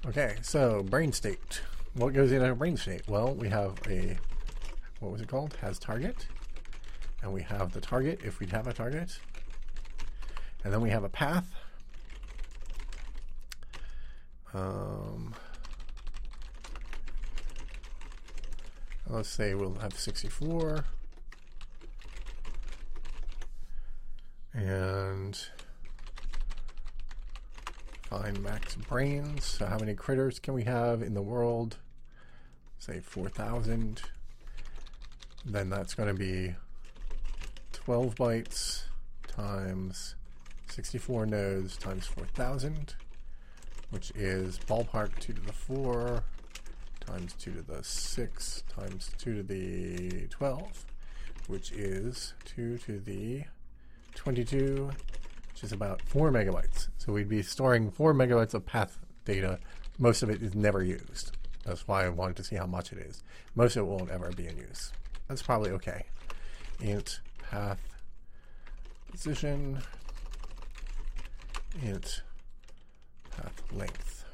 Okay, so brain state. What goes in a brain state? Well, we have a, what was it called? Has target. And we have the target if we'd have a target. And then we have a path. Um, let's say we'll have 64. And find max brains. So how many critters can we have in the world? Say 4,000. Then that's going to be 12 bytes times 64 nodes times 4,000, which is ballpark 2 to the 4 times 2 to the 6 times 2 to the 12, which is 2 to the 22 which is about four megabytes. So we'd be storing four megabytes of path data. Most of it is never used. That's why I wanted to see how much it is. Most of it won't ever be in use. That's probably okay. Int path position, int path length.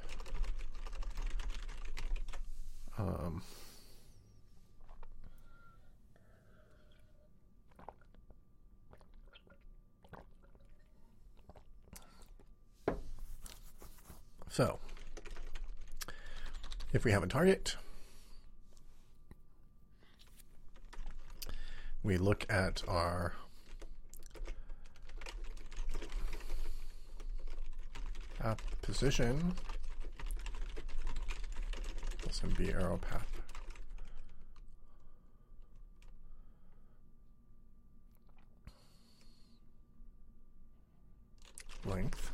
Um, So, if we have a target, we look at our path position, plus B arrow path. Length.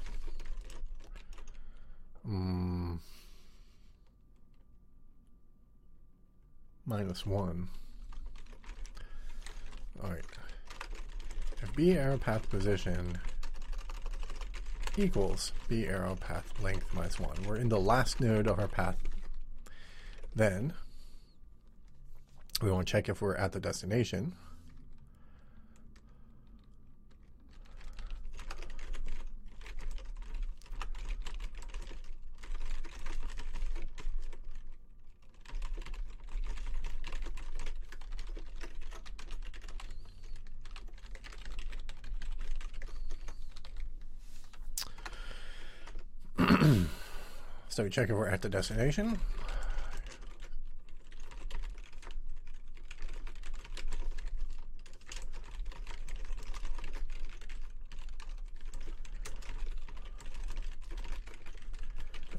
Mm. Minus one. Alright. If B arrow path position equals B arrow path length minus one. We're in the last node of our path. Then we want to check if we're at the destination. We check if we're at the destination.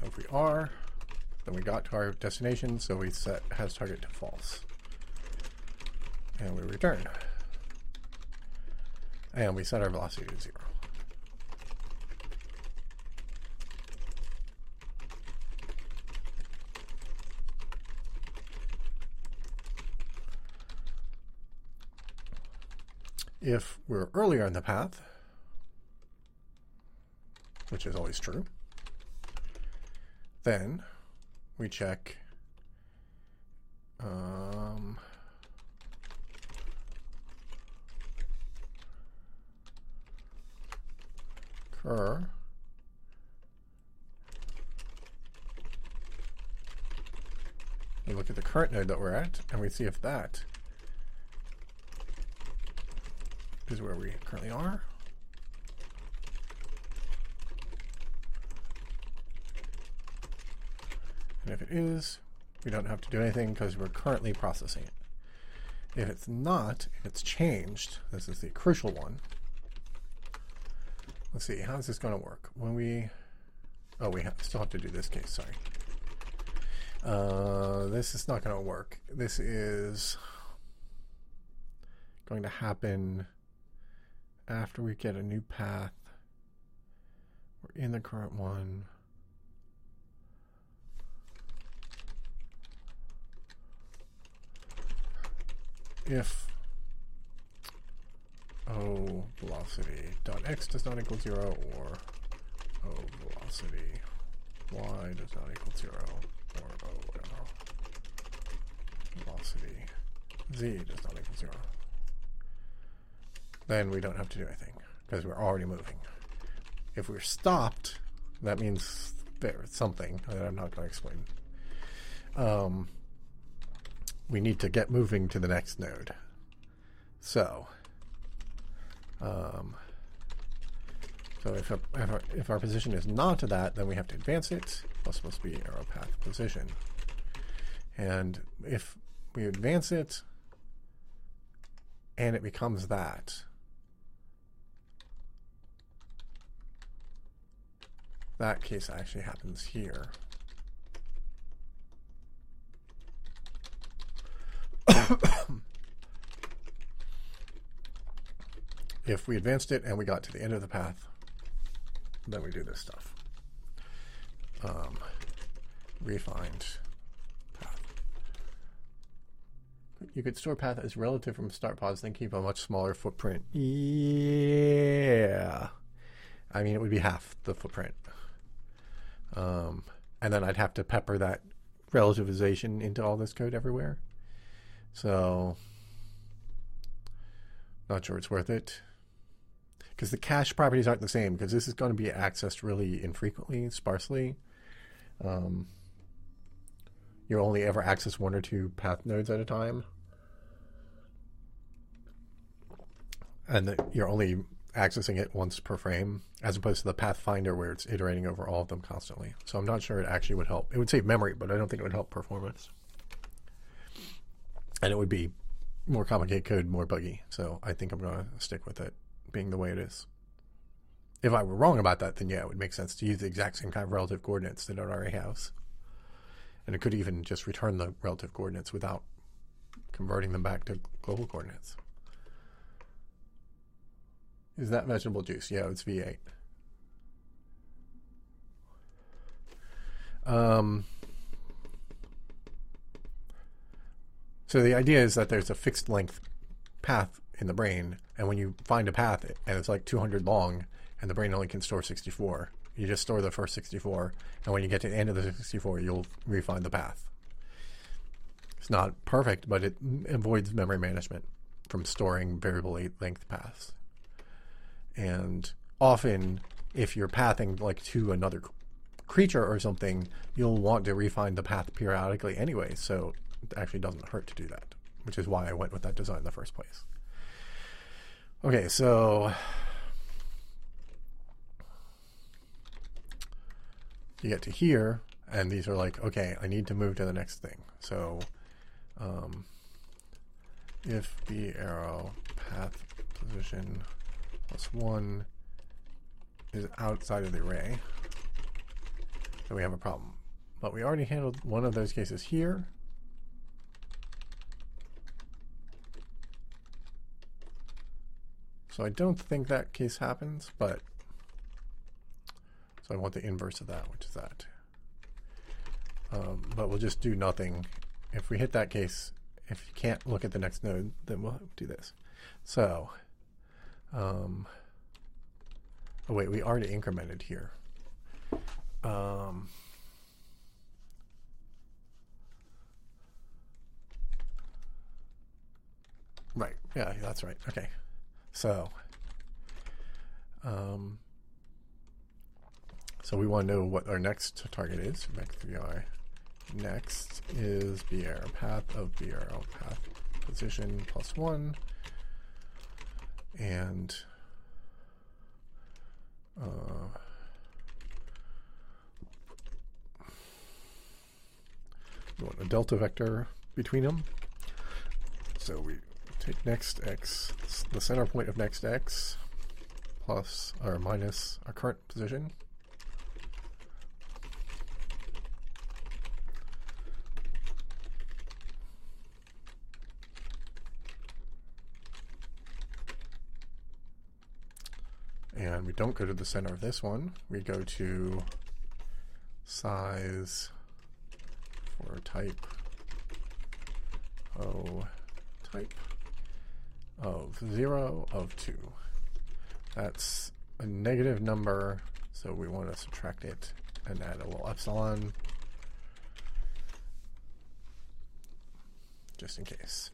if we are, then we got to our destination, so we set has target to false. And we return. And we set our velocity to zero. If we're earlier in the path, which is always true, then we check um, cur we look at the current node that we're at and we see if that is where we currently are. And if it is, we don't have to do anything because we're currently processing it. If it's not, if it's changed, this is the crucial one. Let's see, how is this going to work? When we, oh, we have, still have to do this case, sorry. Uh, this is not going to work. This is going to happen after we get a new path. We're in the current one. If O velocity dot x does not equal zero or O velocity y does not equal zero or oh, O velocity z does not equal zero then we don't have to do anything because we're already moving. If we're stopped, that means there's something that I'm not going to explain. Um, we need to get moving to the next node. So, um, so if, a, if, our, if our position is not to that, then we have to advance it. Plus to be arrow path position. And if we advance it and it becomes that, that case actually happens here. if we advanced it and we got to the end of the path, then we do this stuff. Um, refined path. You could store path as relative from start pos, then keep a much smaller footprint. Yeah. I mean, it would be half the footprint. Um, and then I'd have to pepper that relativization into all this code everywhere. So, not sure it's worth it. Because the cache properties aren't the same, because this is going to be accessed really infrequently, sparsely. Um, you only ever access one or two path nodes at a time. And the, you're only accessing it once per frame, as opposed to the Pathfinder where it's iterating over all of them constantly. So I'm not sure it actually would help. It would save memory, but I don't think it would help performance. And it would be more complicated code, more buggy. So I think I'm going to stick with it being the way it is. If I were wrong about that, then yeah, it would make sense to use the exact same kind of relative coordinates that it already has. And it could even just return the relative coordinates without converting them back to global coordinates. Is that vegetable juice? Yeah, it's V8. Um, so the idea is that there's a fixed length path in the brain, and when you find a path and it's like 200 long, and the brain only can store 64, you just store the first 64, and when you get to the end of the 64, you'll refine the path. It's not perfect, but it avoids memory management from storing variable length paths. And often, if you're pathing like to another creature or something, you'll want to refine the path periodically anyway. So it actually doesn't hurt to do that, which is why I went with that design in the first place. Okay, so you get to here, and these are like, okay, I need to move to the next thing. So, um, if the arrow path position plus one is outside of the array, then we have a problem. But we already handled one of those cases here. So I don't think that case happens, but so I want the inverse of that, which is that. Um, but we'll just do nothing. If we hit that case, if you can't look at the next node, then we'll do this. So, um, oh wait, we already incremented here. Um, right, yeah, that's right. Okay, so, um, so we want to know what our next target is, vec3i. Next is b arrow path of b arrow path position plus one. And uh, we want a delta vector between them. So we take next x, the center point of next x, plus or minus our current position. And we don't go to the center of this one. We go to size for type O type of 0 of 2. That's a negative number, so we want to subtract it and add a little epsilon just in case.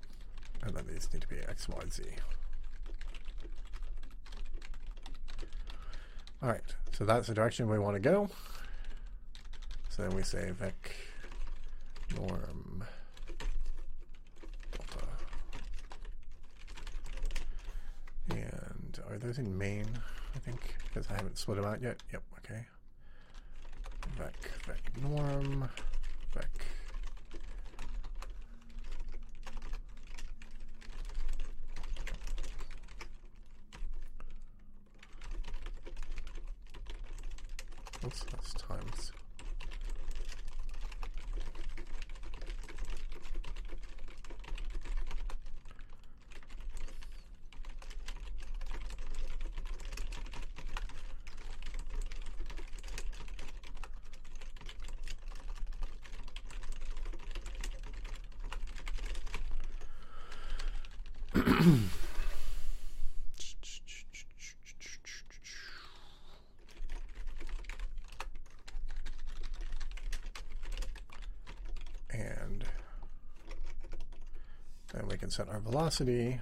And then these need to be x, y, z. All right, so that's the direction we want to go. So then we say vec norm delta. And are those in main, I think, because I haven't split them out yet. Yep, okay. Vec, vec norm, vec Oops, that's times. and then we can set our velocity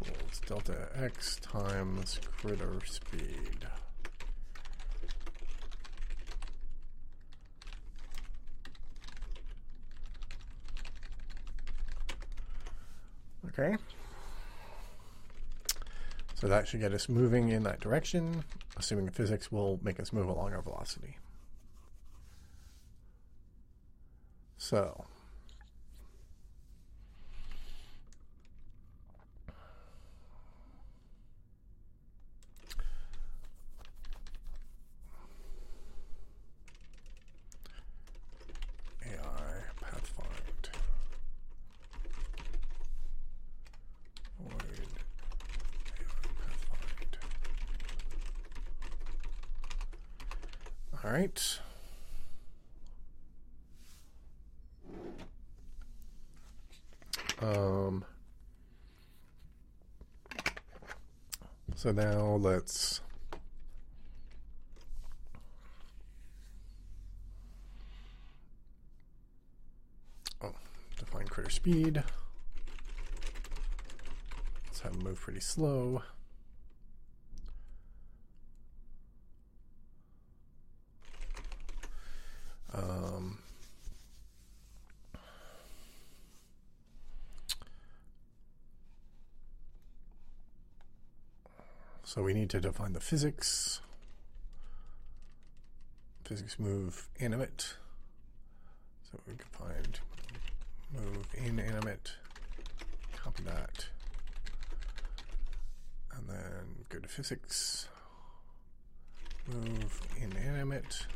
equals delta x times critter speed. Okay. So that should get us moving in that direction, assuming the physics will make us move along our velocity. So, AI pathfind void AI pathfind. All right. Um, so now let's oh, define critter speed. Let's have him move pretty slow. Um, So we need to define the physics. physics move animate. So we can find move inanimate, copy that, and then go to physics, move inanimate.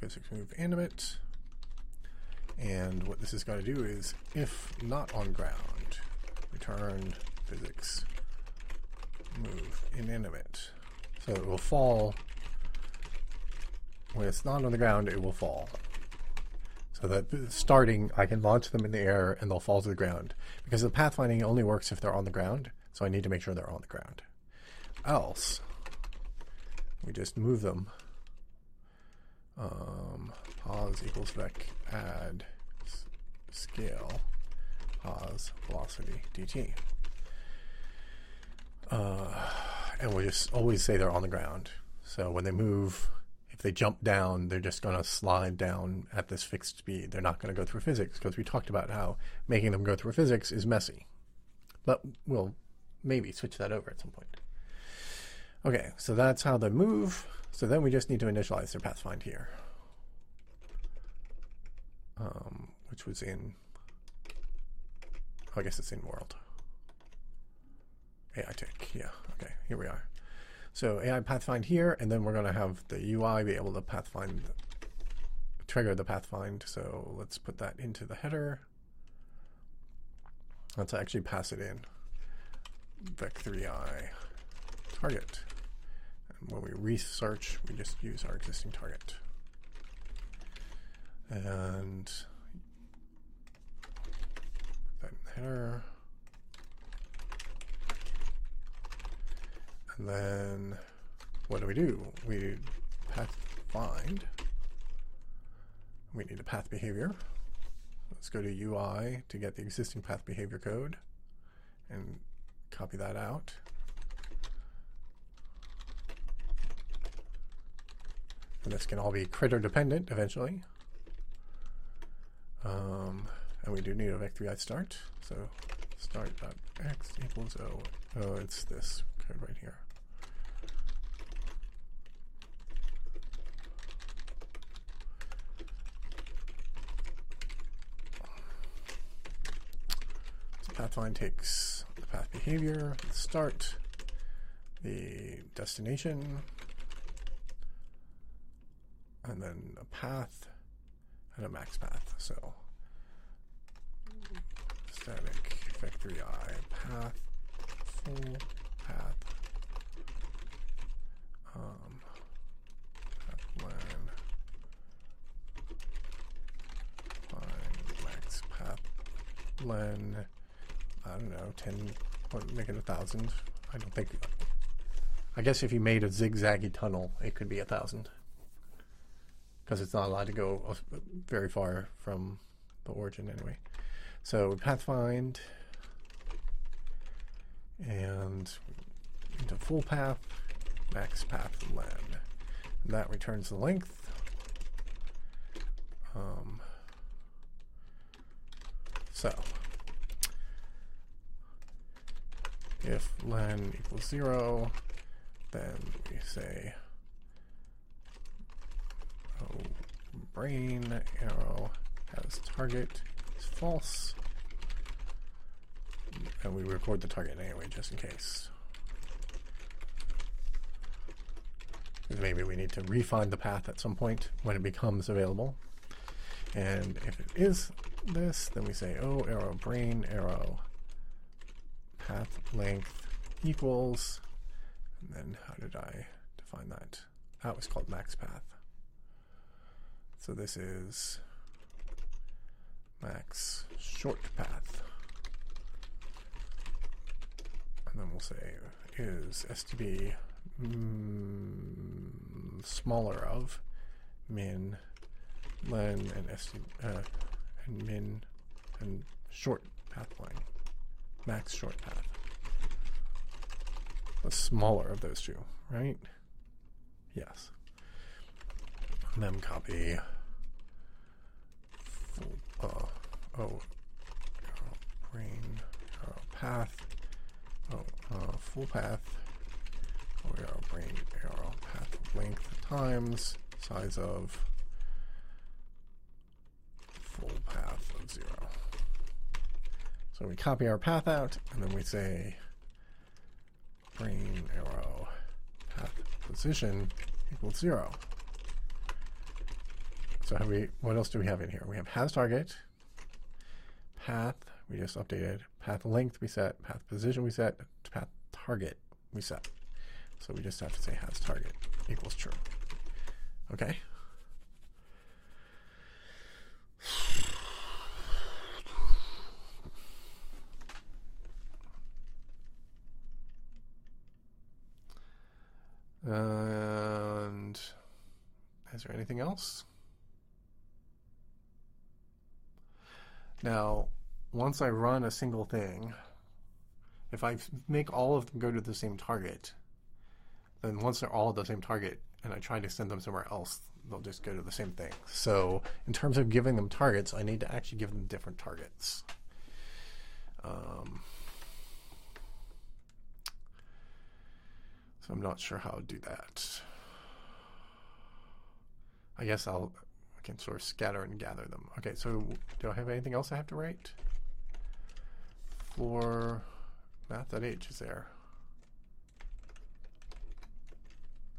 Physics move animate. And what this is going to do is, if not on ground, return physics move inanimate. So it will fall. When it's not on the ground, it will fall. So that starting, I can launch them in the air and they'll fall to the ground. Because the pathfinding only works if they're on the ground. So I need to make sure they're on the ground. Else, we just move them. Um, pos equals vec add scale pos velocity dt. Uh, and we just always say they're on the ground. So when they move, if they jump down, they're just going to slide down at this fixed speed. They're not going to go through physics because we talked about how making them go through physics is messy. But we'll maybe switch that over at some point. Okay, so that's how they move. So then we just need to initialize their pathfind here, um, which was in, I guess it's in world. AI tick, yeah, okay, here we are. So AI pathfind here, and then we're going to have the UI be able to pathfind, trigger the pathfind. So let's put that into the header. Let's actually pass it in. vec3i target. And when we research, we just use our existing target. And that in the header. And then what do we do? We path find. We need a path behavior. Let's go to UI to get the existing path behavior code and copy that out. And this can all be critter dependent eventually. Um, and we do need a vec3i start. So start.x equals O. Oh, it's this code right here. So pathfind takes the path behavior, start, the destination, and then a path and a max path. So. Static vec3i path full path. Um, path len find max path len I don't know 10 make it a thousand? I don't think I guess if you made a zigzaggy tunnel it could be a thousand because it's not allowed to go very far from the origin anyway so pathfind and into full path, max path len. And that returns the length. Um, so if len equals zero, then we say brain arrow has target is false and we record the target anyway, just in case. Maybe we need to refine the path at some point when it becomes available. And if it is this, then we say, oh, arrow brain arrow path length equals, and then how did I define that? That was called max path. So this is max short path. And then we'll say is stb mm, smaller of min len and st uh, and min and short path line. Max short path. The smaller of those two right? Yes. Mem copy. full, uh, oh brain path, oh, uh, full path, arrow brain arrow path length times size of full path of zero. So we copy our path out, and then we say brain arrow path position equals zero. So we? What else do we have in here? We have has target, path. We just updated path length. We set path position. We set path target. We set. So we just have to say has target equals true. Okay. And is there anything else? Now, once I run a single thing, if I make all of them go to the same target, then once they're all at the same target and I try to send them somewhere else, they'll just go to the same thing. So, in terms of giving them targets, I need to actually give them different targets. Um, so I'm not sure how to do that. I guess I'll I can sort of scatter and gather them. Okay, so do I have anything else I have to write? For math.h is there.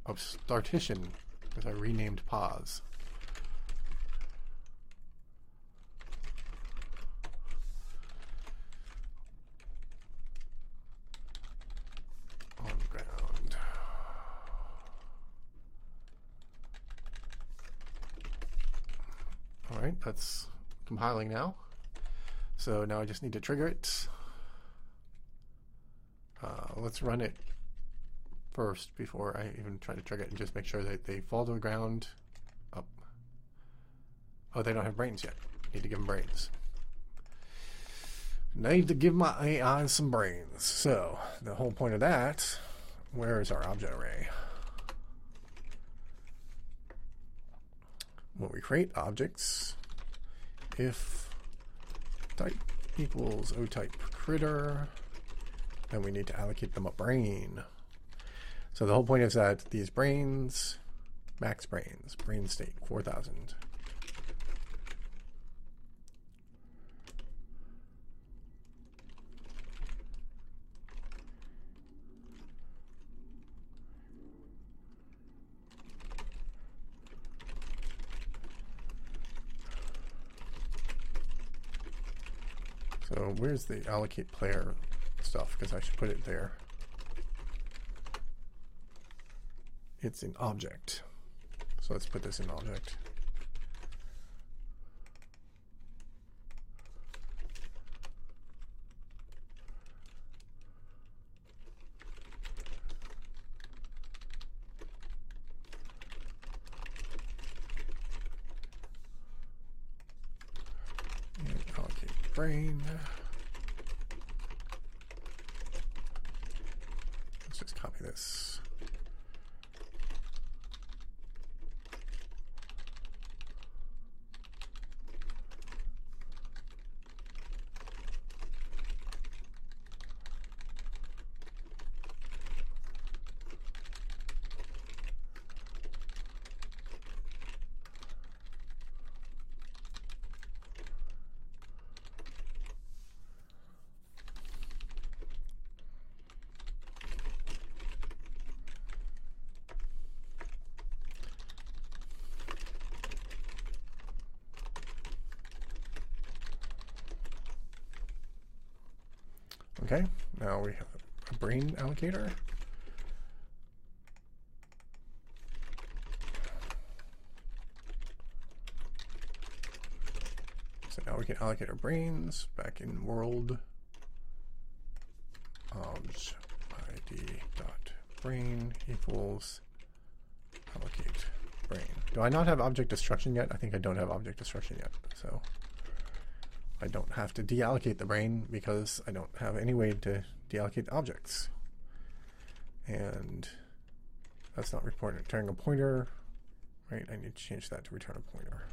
Oh, startition, because I renamed pos. On ground. All right, that's compiling now. So now I just need to trigger it. Uh, let's run it first before I even try to trigger it and just make sure that they fall to the ground. Up. Oh, they don't have brains yet. Need to give them brains. Need to give my AI some brains. So, the whole point of that, where is our object array? When we create objects, if type equals o type critter, then we need to allocate them a brain. So the whole point is that these brains, max brains, brain state 4000. So where's the allocate player stuff? Because I should put it there. It's an object. So let's put this in object. And allocate brain. Let's just copy this. Okay, now we have allocator. So now we can allocate our brains back in world obj id dot brain equals allocate brain. Do I not have object destruction yet? I think I don't have object destruction yet. So I don't have to deallocate the brain because I don't have any way to deallocate objects. And that's not returning a pointer, right? I need to change that to return a pointer.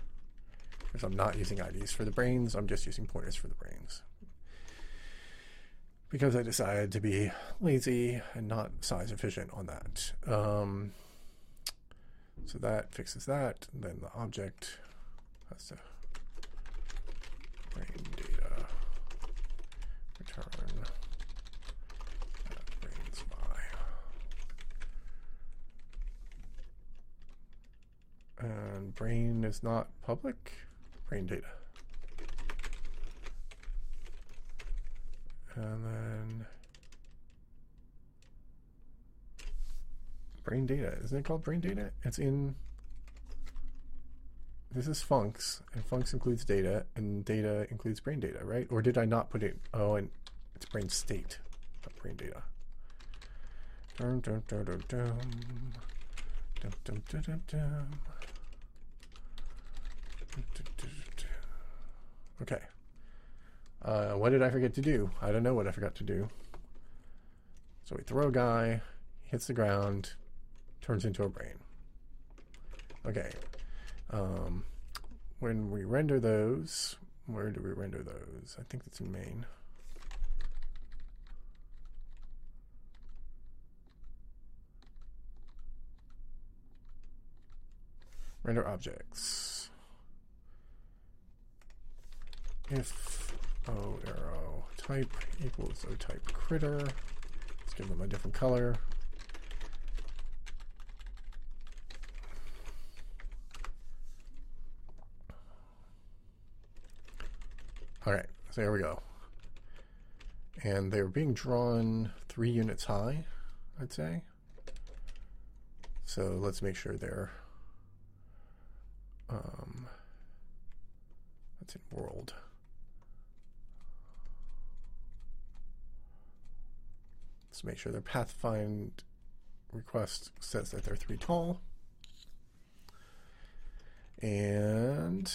Because I'm not using IDs for the brains, I'm just using pointers for the brains. because I decided to be lazy and not size efficient on that. Um, so that fixes that. And then the object has to brain data return brains by. And brain is not public. Brain data. And then brain data. Isn't it called brain data? It's in this is funcs, and funcs includes data, and data includes brain data, right? Or did I not put it? Oh, and it's brain state, not brain data. Okay. Uh, what did I forget to do? I don't know what I forgot to do. So we throw a guy, hits the ground, turns into a brain. Okay. Um, when we render those, where do we render those? I think it's in main. Render objects. If O arrow type equals O type critter, let's give them a different color. All right, so here we go. And they're being drawn three units high, I'd say. So let's make sure they're um, that's in world. Let's make sure their pathfind request says that they're three tall. And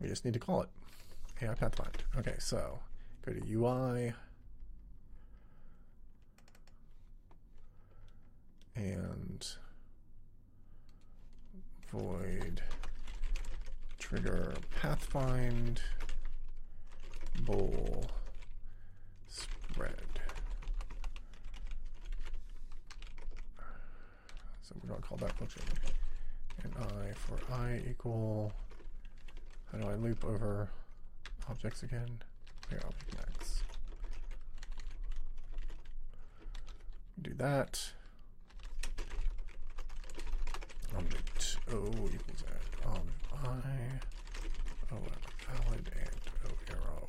we just need to call it AI Pathfind. Okay, so go to UI and void trigger pathfind bool spread. So we're going to call that function and i for i equal, how do I loop over objects again? Here, object max. Do that. Object O equals at of um, I, oh, O valid, and O arrow.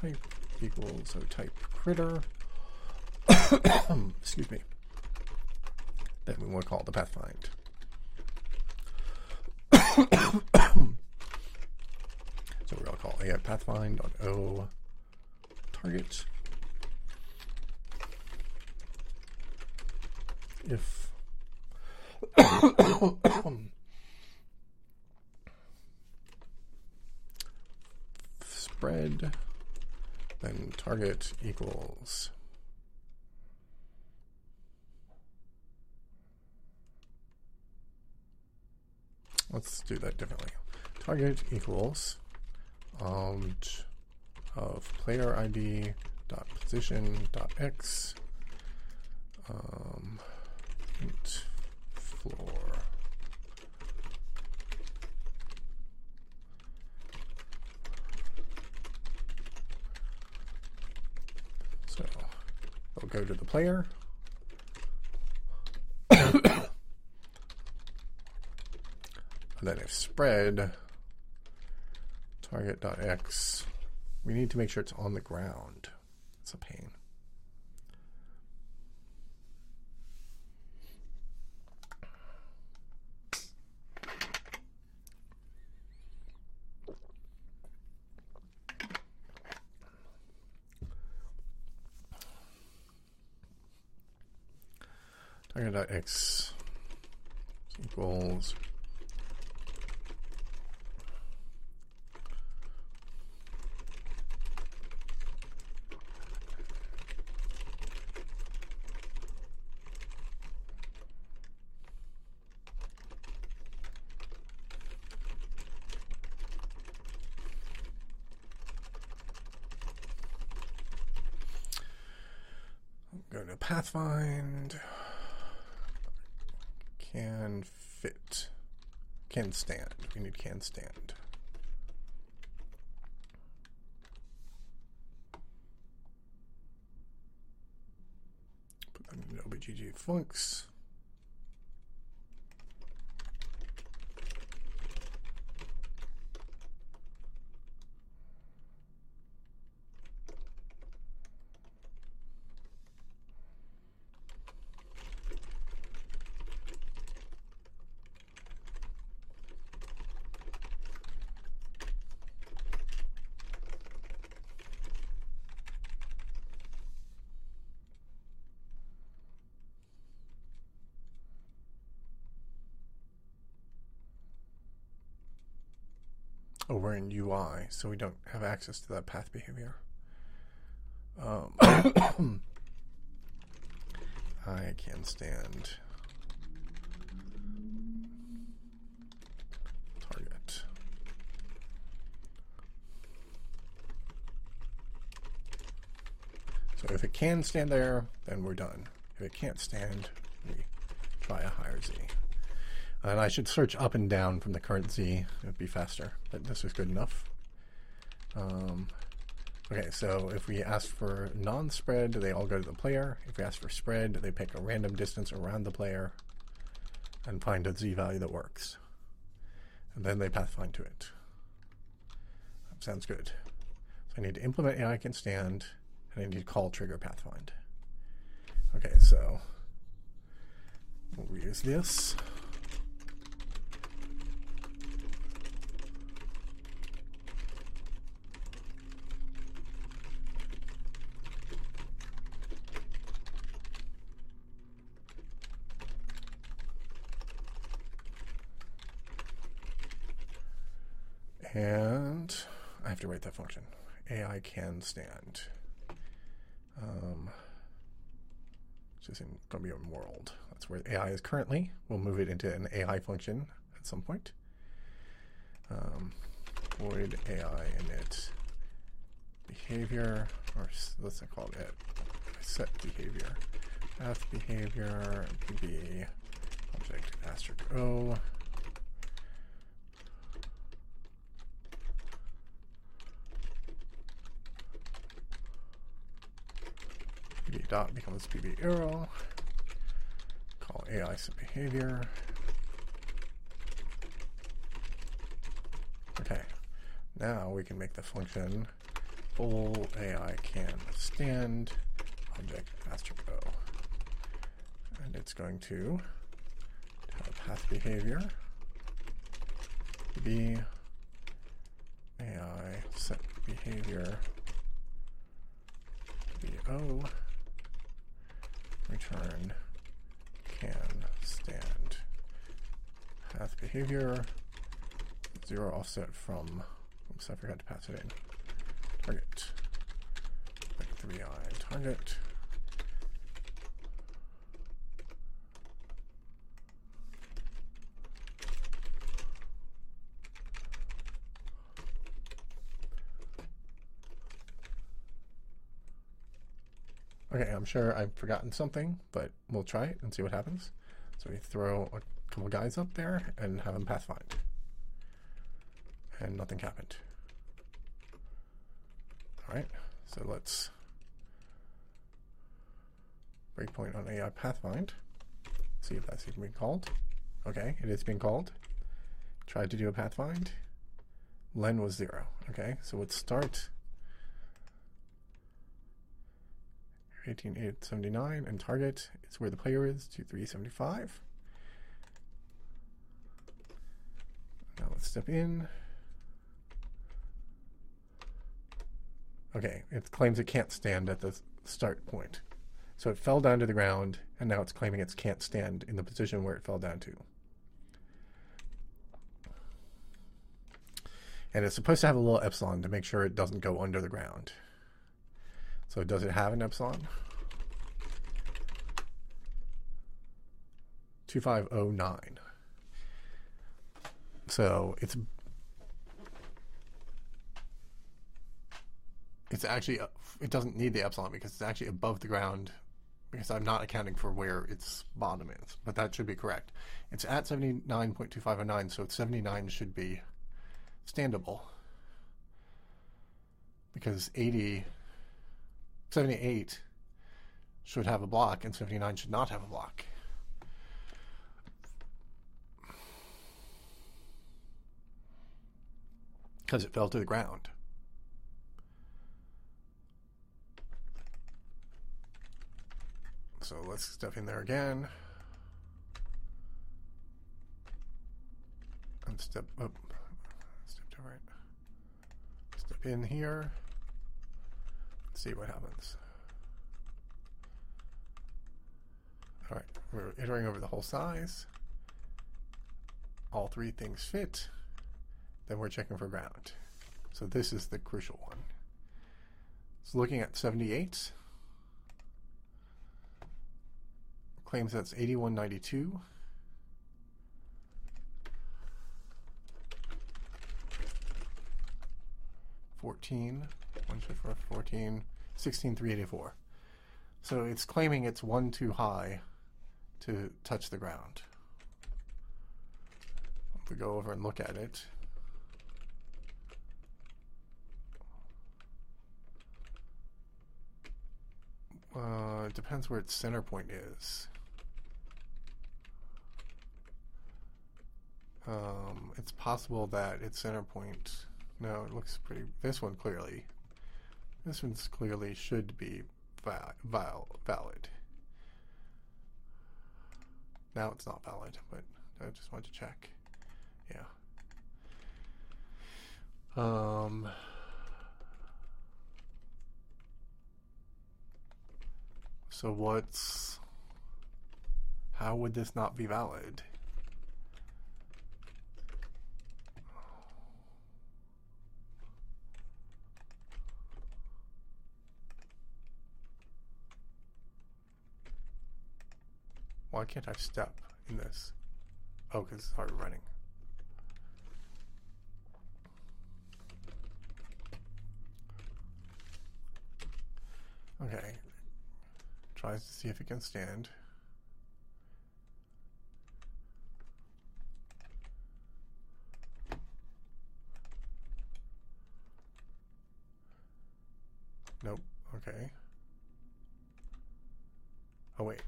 Type equals so type critter. Excuse me. Then we want to call the pathfind. so we're going to call AI pathfind on O target. If spread, then target equals let's do that differently. Target equals um, of player ID dot position dot x um, floor. So I'll go to the player. And then if spread target.x, we need to make sure it's on the ground. It's a pain. X equals go to Pathfind. Can stand. We need can stand. Put that in OBBG funcs. Oh, we're in UI, so we don't have access to that path behavior. Um, I can't stand target. So if it can stand there, then we're done. If it can't stand, we try a higher Z. And I should search up and down from the current Z. It'd be faster, but this is good enough. Um, okay, so if we ask for non-spread, they all go to the player. If we ask for spread, they pick a random distance around the player and find a Z value that works. And then they pathfind to it. That sounds good. So I need to implement AI can stand, and I need to call trigger pathfind. Okay, so we'll use this. And I have to write that function. AI can stand. Um, is going to be a world. That's where AI is currently. We'll move it into an AI function at some point. Um, void AI init behavior, or let's not call it set behavior. Path behavior be object asterisk O. dot becomes pb arrow. Call AI set behavior. Okay, now we can make the function full AI can stand object asterisk O. And it's going to have path behavior be AI set behavior be O return can stand. Path behavior zero offset from oops I forgot to pass it in. Target. Like 3i target Okay, I'm sure I've forgotten something, but we'll try it and see what happens. So we throw a couple guys up there and have them pathfind. And nothing happened. Alright, so let's breakpoint on AI uh, pathfind. See if that's even being called. Okay, it is being called. Tried to do a pathfind. Len was zero. Okay, so let's start 18879 and target is where the player is 2375 now let's step in. Okay it claims it can't stand at the start point. So it fell down to the ground and now it's claiming it can't stand in the position where it fell down to. And it's supposed to have a little epsilon to make sure it doesn't go under the ground so does it have an epsilon? 2509. So it's it's actually it doesn't need the epsilon because it's actually above the ground because I'm not accounting for where its bottom is, but that should be correct. It's at 79.2509, so 79 should be standable because 80, 78 should have a block and 79 should not have a block. Because it fell to the ground. So let's step in there again. And step up. Step to right. Step in here. See what happens. Alright, we're iterating over the whole size. All three things fit. Then we're checking for ground. So this is the crucial one. So looking at 78. Claims that's 8192. Fourteen, one two four, fourteen, sixteen, three eighty four. So it's claiming it's one too high to touch the ground. If we go over and look at it, uh, it depends where its center point is. Um, it's possible that its center point. No, it looks pretty. This one clearly. This one's clearly should be val, val, valid. Now it's not valid, but I just wanted to check. Yeah. Um. So what's. How would this not be valid? Why can't I step in this? Oh, because it's already running. Okay. Tries to see if it can stand. Nope. Okay. Oh, wait.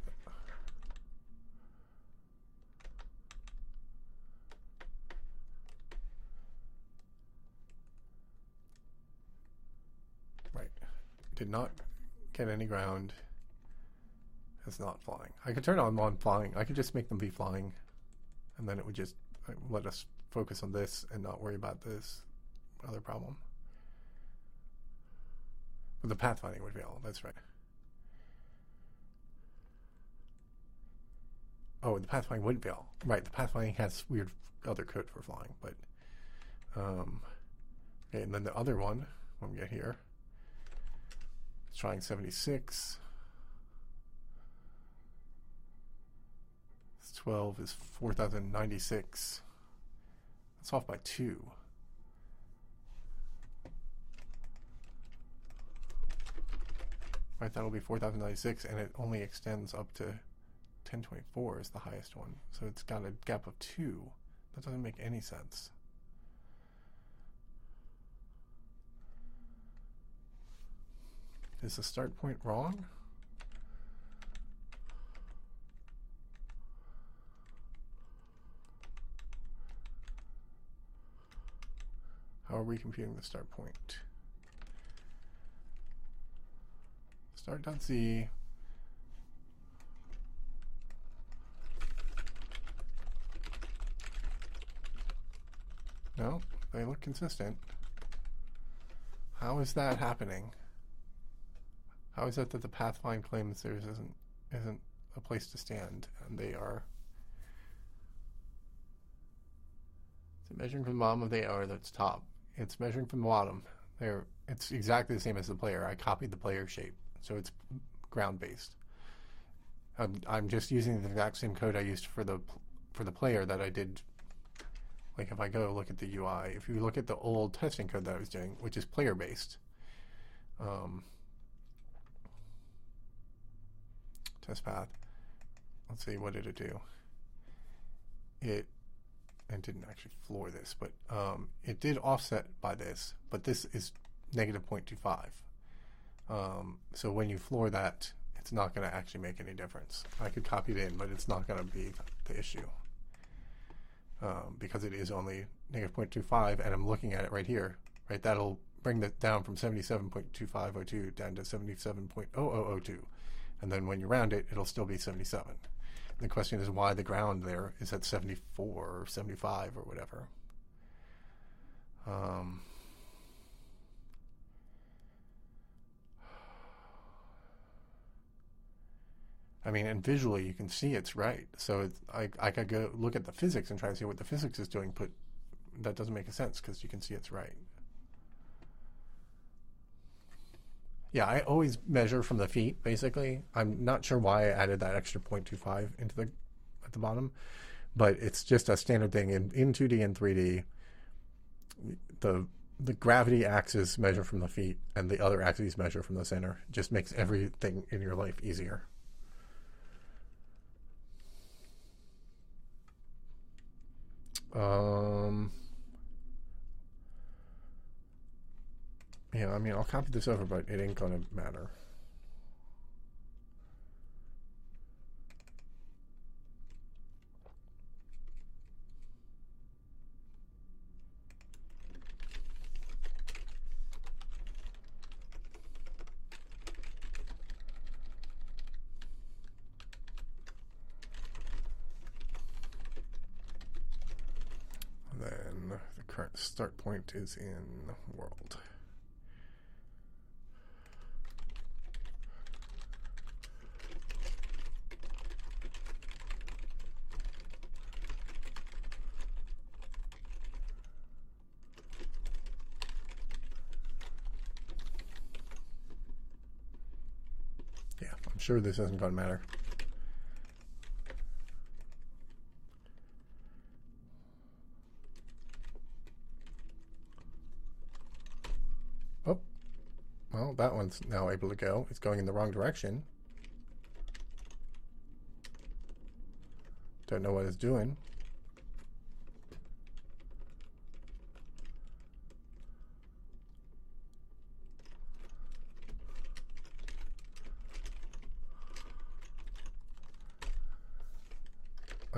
did not get any ground. It's not flying. I could turn on on flying. I could just make them be flying, and then it would just uh, let us focus on this and not worry about this other problem. But the pathfinding would fail. That's right. Oh, the pathfinding would fail. Right, the pathfinding has weird other code for flying, but um, okay, and then the other one when we get here. Trying 76. It's 12 is 4,096. That's off by two. Right, that'll be 4,096, and it only extends up to 1024 is the highest one. So it's got a gap of two. That doesn't make any sense. Is the start point wrong? How are we computing the start point? Start.z No, they look consistent. How is that happening? How is it that the Pathfind claims there isn't isn't a place to stand, and they are? It's measuring from the bottom of the or that's top? It's measuring from the bottom. There, it's exactly the same as the player. I copied the player shape, so it's ground based. I'm, I'm just using the exact same code I used for the for the player that I did. Like if I go look at the UI, if you look at the old testing code that I was doing, which is player based, um, test path. Let's see, what did it do? It it didn't actually floor this, but um, it did offset by this, but this is negative 0.25. Um, so when you floor that, it's not going to actually make any difference. I could copy it in, but it's not going to be the issue um, because it is only negative 0.25, and I'm looking at it right here. Right, that'll bring that down from 77.2502 down to 77.0002, and then when you round it, it'll still be 77. The question is why the ground there is at 74 or 75 or whatever. Um, I mean, and visually you can see it's right. So it's, I, I could go look at the physics and try to see what the physics is doing, but that doesn't make a sense because you can see it's right. Yeah, I always measure from the feet, basically. I'm not sure why I added that extra 0.25 into the at the bottom, but it's just a standard thing in, in 2D and 3D. The the gravity axis measure from the feet and the other axes measure from the center. just makes everything in your life easier. Um, yeah, I mean, I'll copy this over, but it ain't going to matter. Then the current start point is in world. Yeah, I'm sure this isn't going to matter. Oh, well, that one's now able to go. It's going in the wrong direction. Don't know what it's doing.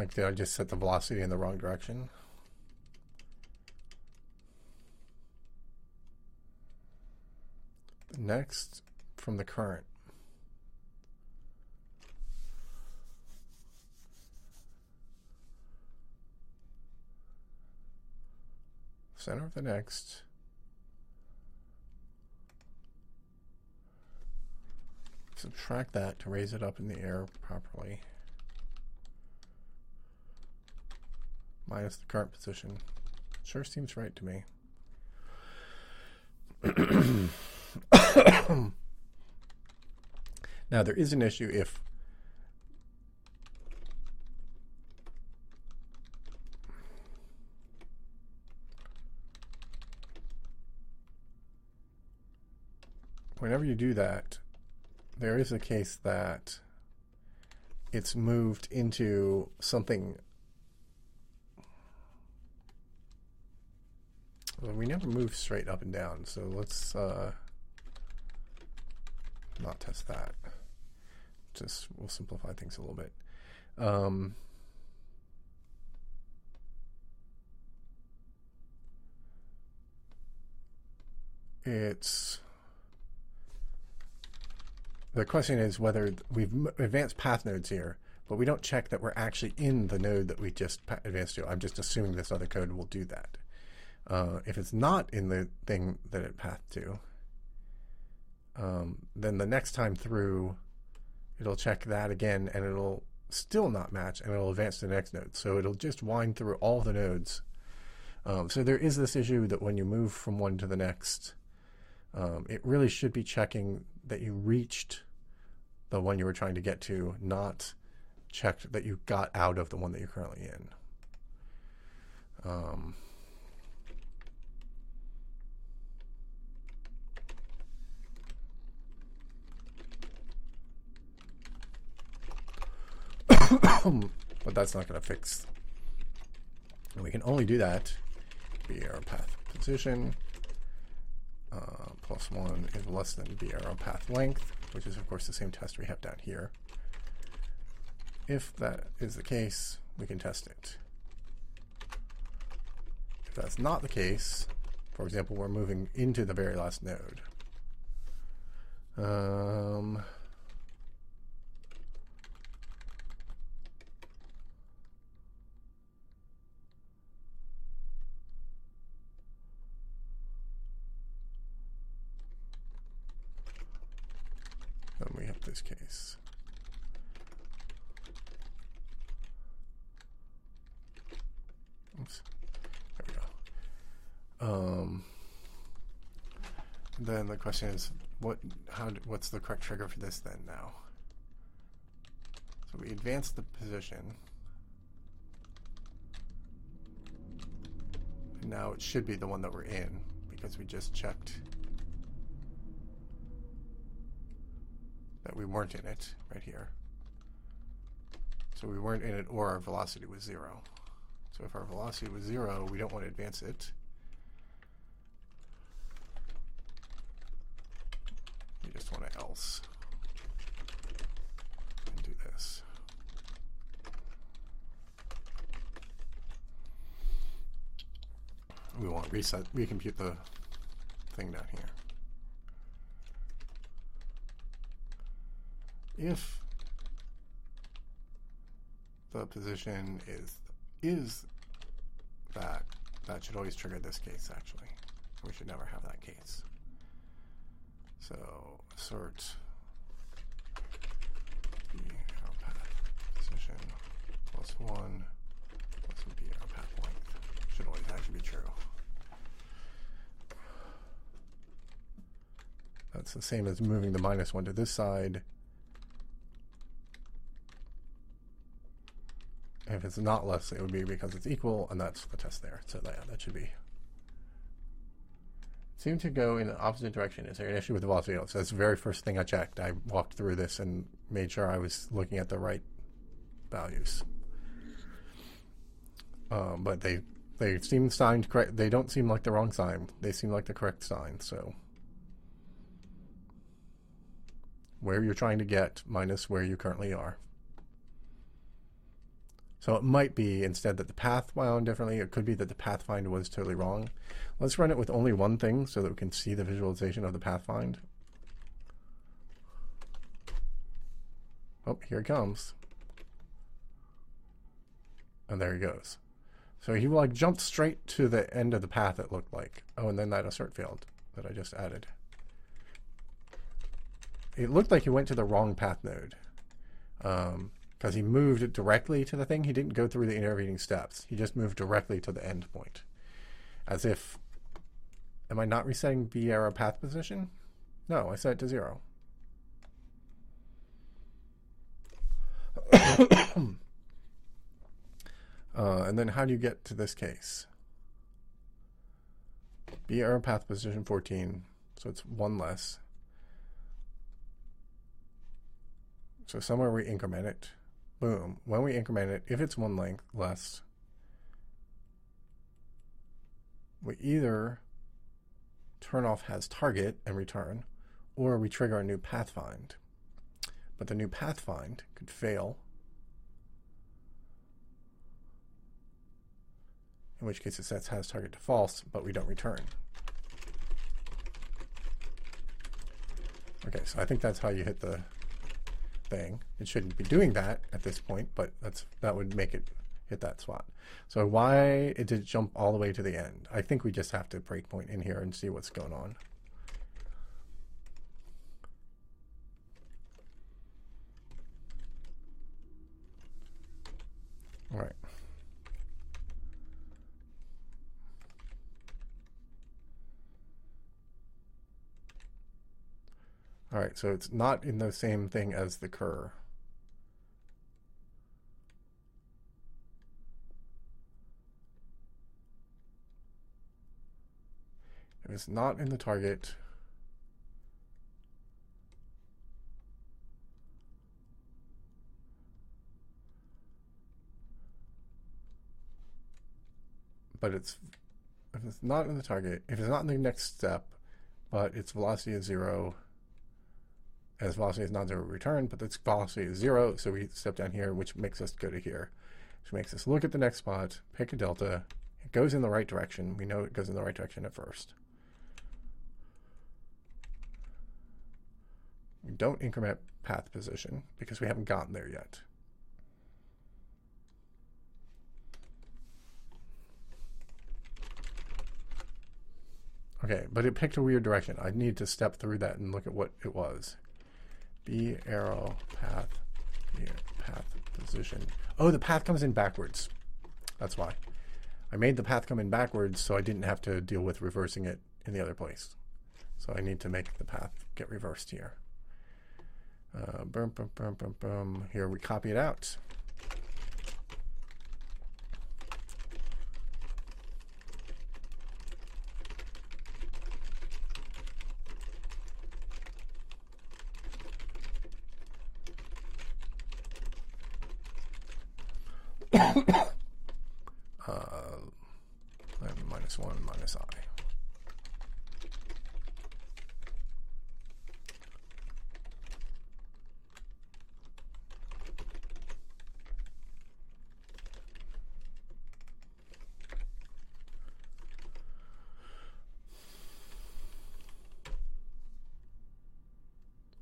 Did I just set the velocity in the wrong direction? next from the current. Center of the next. Subtract that to raise it up in the air properly. Minus the current position. Sure seems right to me. now, there is an issue if whenever you do that, there is a case that it's moved into something. Well, we never move straight up and down, so let's uh, not test that. Just we'll simplify things a little bit. Um, it's the question is whether we've advanced path nodes here, but we don't check that we're actually in the node that we just advanced to. I'm just assuming this other code will do that. Uh, if it's not in the thing that it pathed to, um, then the next time through, it'll check that again and it'll still not match and it'll advance to the next node. So it'll just wind through all the nodes. Um, so there is this issue that when you move from one to the next, um, it really should be checking that you reached the one you were trying to get to, not checked that you got out of the one that you're currently in. Um, but that's not going to fix. And we can only do that b arrow path position uh, plus 1 is less than b arrow path length, which is, of course, the same test we have down here. If that is the case, we can test it. If that's not the case, for example, we're moving into the very last node. Um, then we have this case. Oops. There we go. Um, then the question is, what? How? What's the correct trigger for this then? Now. So we advance the position. Now it should be the one that we're in because we just checked that we weren't in it right here. So we weren't in it or our velocity was zero. So if our velocity was zero, we don't want to advance it. We just want to else and do this. We want reset, recompute the thing down here. If the position is is that that should always trigger this case actually. We should never have that case. So assert b arrow path position plus one plus b arrow path length should always actually be true. That's the same as moving the minus one to this side. If it's not less, it would be because it's equal, and that's the test there. So yeah, that should be. Seem to go in the opposite direction. Is there an issue with the velocity? So that's the very first thing I checked. I walked through this and made sure I was looking at the right values. Um, but they they seem signed correct. They don't seem like the wrong sign. They seem like the correct sign. So where you're trying to get minus where you currently are. So it might be instead that the path wound differently. It could be that the path find was totally wrong. Let's run it with only one thing so that we can see the visualization of the pathfind. Oh, here it comes. And there he goes. So he like jumped straight to the end of the path it looked like. Oh, and then that assert failed that I just added. It looked like he went to the wrong path node. Um, because he moved it directly to the thing. He didn't go through the intervening steps. He just moved directly to the end point. As if, am I not resetting B arrow path position? No, I set it to zero. uh, and then how do you get to this case? B arrow path position 14, so it's one less. So somewhere we increment it boom, when we increment it, if it's one length less, we either turn off has target and return, or we trigger a new path find. But the new path find could fail, in which case it sets has target to false, but we don't return. Okay, so I think that's how you hit the thing. It shouldn't be doing that at this point, but that's that would make it hit that spot. So why it did jump all the way to the end? I think we just have to breakpoint in here and see what's going on. All right. All right, so it's not in the same thing as the cur. If it's not in the target, but it's if it's not in the target, if it's not in the next step, but its velocity is zero, as velocity is non-zero return, but its velocity is zero, so we step down here, which makes us go to here, which makes us look at the next spot, pick a delta, it goes in the right direction. We know it goes in the right direction at first. We don't increment path position because we haven't gotten there yet. Okay, but it picked a weird direction. I need to step through that and look at what it was. B arrow path here, path position. Oh, the path comes in backwards. That's why. I made the path come in backwards so I didn't have to deal with reversing it in the other place. So I need to make the path get reversed here. Uh, boom, boom, boom, boom, boom. Here we copy it out.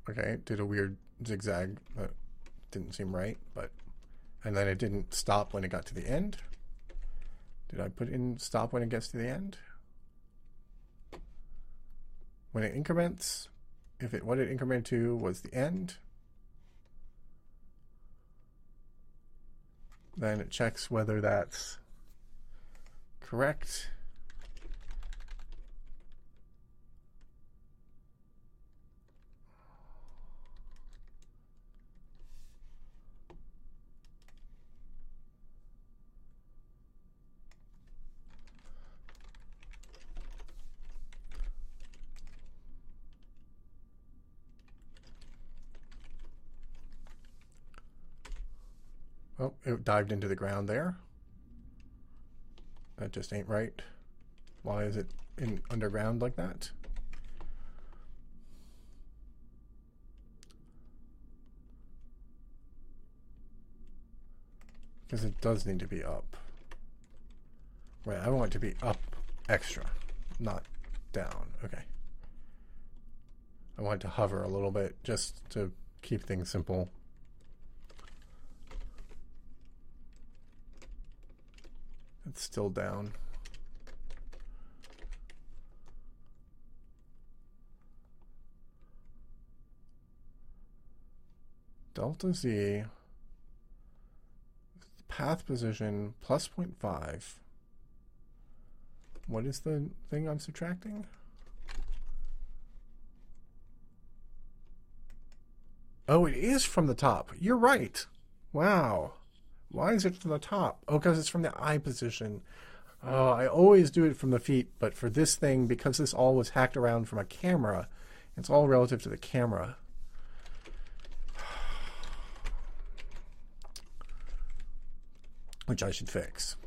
Okay, did a weird zigzag that didn't seem right, but and then it didn't stop when it got to the end. Did I put in stop when it gets to the end? When it increments, if it what it incremented to was the end, then it checks whether that's correct. Oh, it dived into the ground there. That just ain't right. Why is it in underground like that? Because it does need to be up. Right, I want it to be up extra, not down. Okay. I want to hover a little bit just to keep things simple. It's still down. Delta Z path position plus 0.5. What is the thing I'm subtracting? Oh, it is from the top. You're right. Wow. Why is it from the top? Oh, because it's from the eye position. Oh, I always do it from the feet, but for this thing, because this all was hacked around from a camera, it's all relative to the camera. Which I should fix.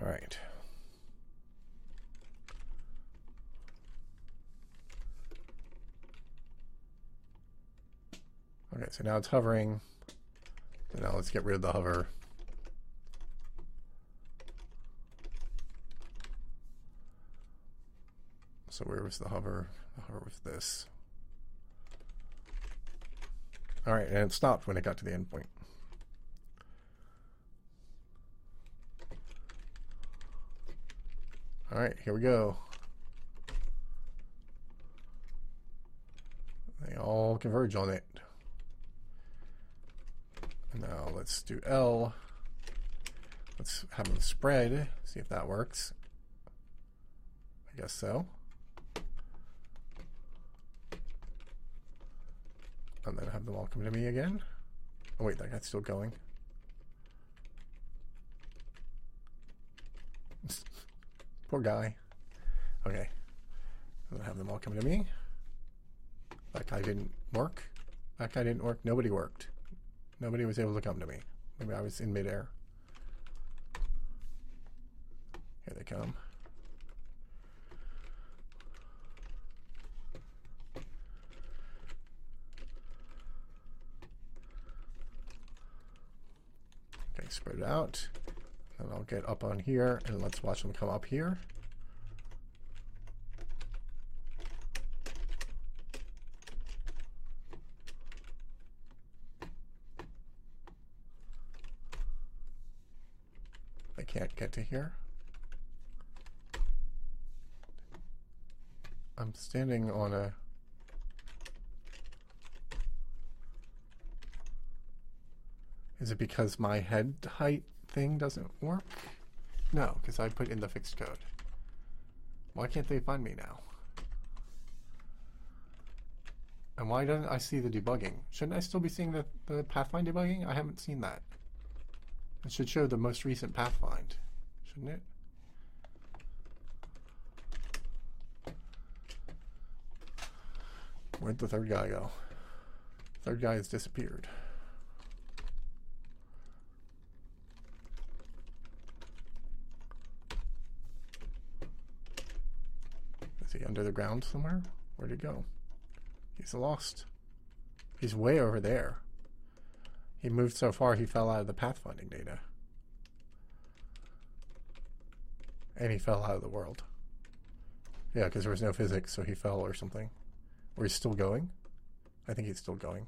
All right. Okay, so now it's hovering. Now let's get rid of the hover. So where was the hover? The hover was this. All right, and it stopped when it got to the endpoint. All right, here we go. They all converge on it. Now let's do L. Let's have them spread, see if that works. I guess so. And then have them all come to me again. Oh wait, that guy's still going. Poor guy. Okay. And then have them all come to me. That guy didn't work. That guy didn't work. Nobody worked. Nobody was able to come to me. Maybe I was in midair. Here they come. Okay, spread it out. And I'll get up on here and let's watch them come up here. They can't get to here. I'm standing on a Is it because my head height thing doesn't work? No, because I put in the fixed code. Why can't they find me now? And why don't I see the debugging? Shouldn't I still be seeing the, the Pathfind debugging? I haven't seen that. It should show the most recent Pathfind, shouldn't it? Where'd the third guy go? Third guy has disappeared. Is he under the ground somewhere? Where'd he go? He's lost. He's way over there. He moved so far he fell out of the pathfinding data. And he fell out of the world. Yeah, because there was no physics, so he fell or something. Or he's still going? I think he's still going.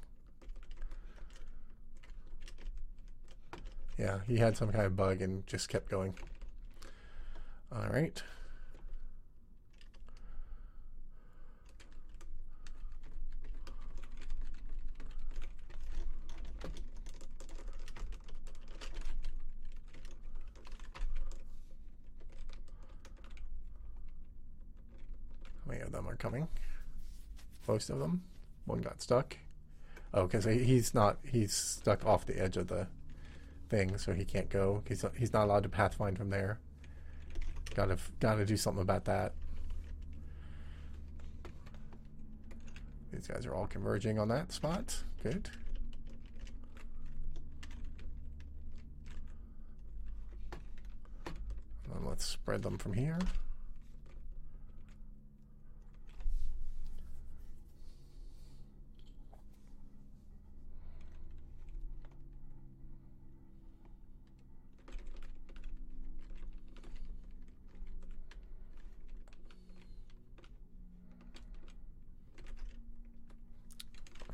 Yeah, he had some kind of bug and just kept going. All right. How Most of them. One got stuck. Oh, because he's not. He's stuck off the edge of the thing, so he can't go. He's he's not allowed to pathfind from there. Gotta gotta do something about that. These guys are all converging on that spot. Good. And let's spread them from here.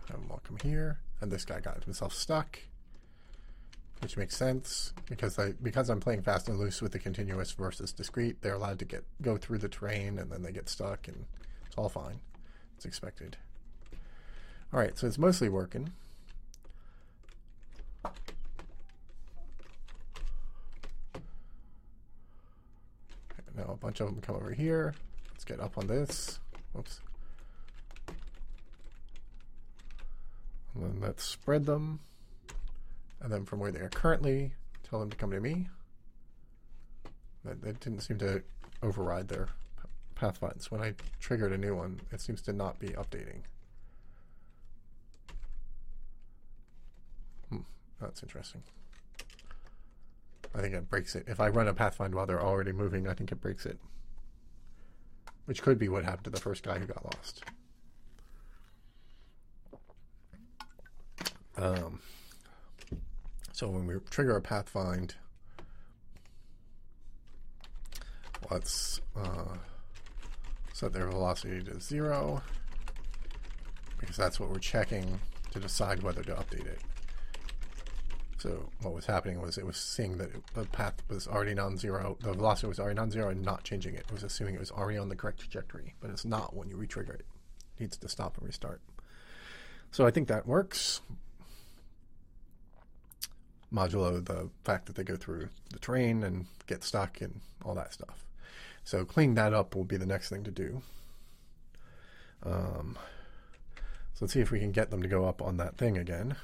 And welcome here. And this guy got himself stuck, which makes sense because I because I'm playing fast and loose with the continuous versus discrete. They're allowed to get go through the terrain and then they get stuck, and it's all fine. It's expected. All right, so it's mostly working. Now a bunch of them come over here. Let's get up on this. Whoops. And then let's spread them. And then from where they are currently, tell them to come to me. That, that didn't seem to override their path pathfinds. When I triggered a new one, it seems to not be updating. Hmm, that's interesting. I think it breaks it. If I run a pathfind while they're already moving, I think it breaks it. Which could be what happened to the first guy who got lost. Um, so when we trigger a pathfind, let's uh, set their velocity to zero because that's what we're checking to decide whether to update it. So what was happening was it was seeing that it, the path was already non-zero, the velocity was already non-zero and not changing it. It was assuming it was already on the correct trajectory, but it's not when you retrigger it. It needs to stop and restart. So I think that works modulo the fact that they go through the terrain and get stuck and all that stuff. So cleaning that up will be the next thing to do. Um, so let's see if we can get them to go up on that thing again.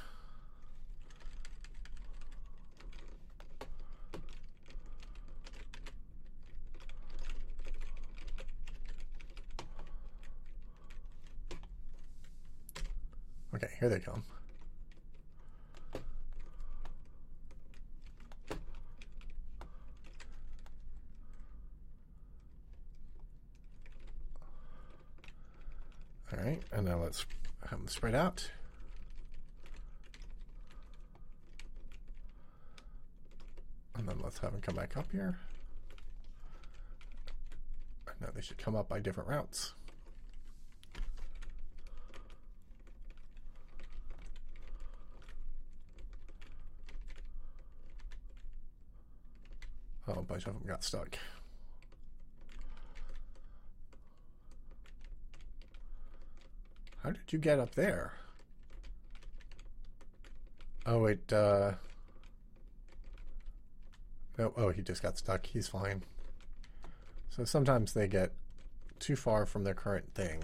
Okay, here they come. All right, and now let's have them spread out. And then let's have them come back up here. Now they should come up by different routes. Oh, a bunch of them got stuck. How did you get up there? Oh, it, uh... No, oh, he just got stuck. He's fine. So sometimes they get too far from their current thing.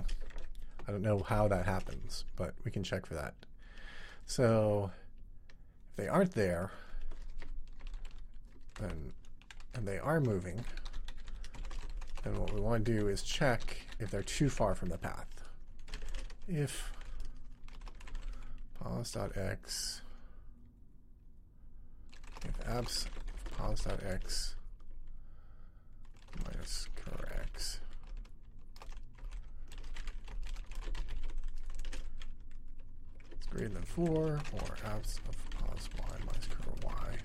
I don't know how that happens, but we can check for that. So if they aren't there, then and they are moving, then what we want to do is check if they're too far from the path. If pos.x if abs pos.x minus cur x it's greater than 4 or abs of pos y minus cur y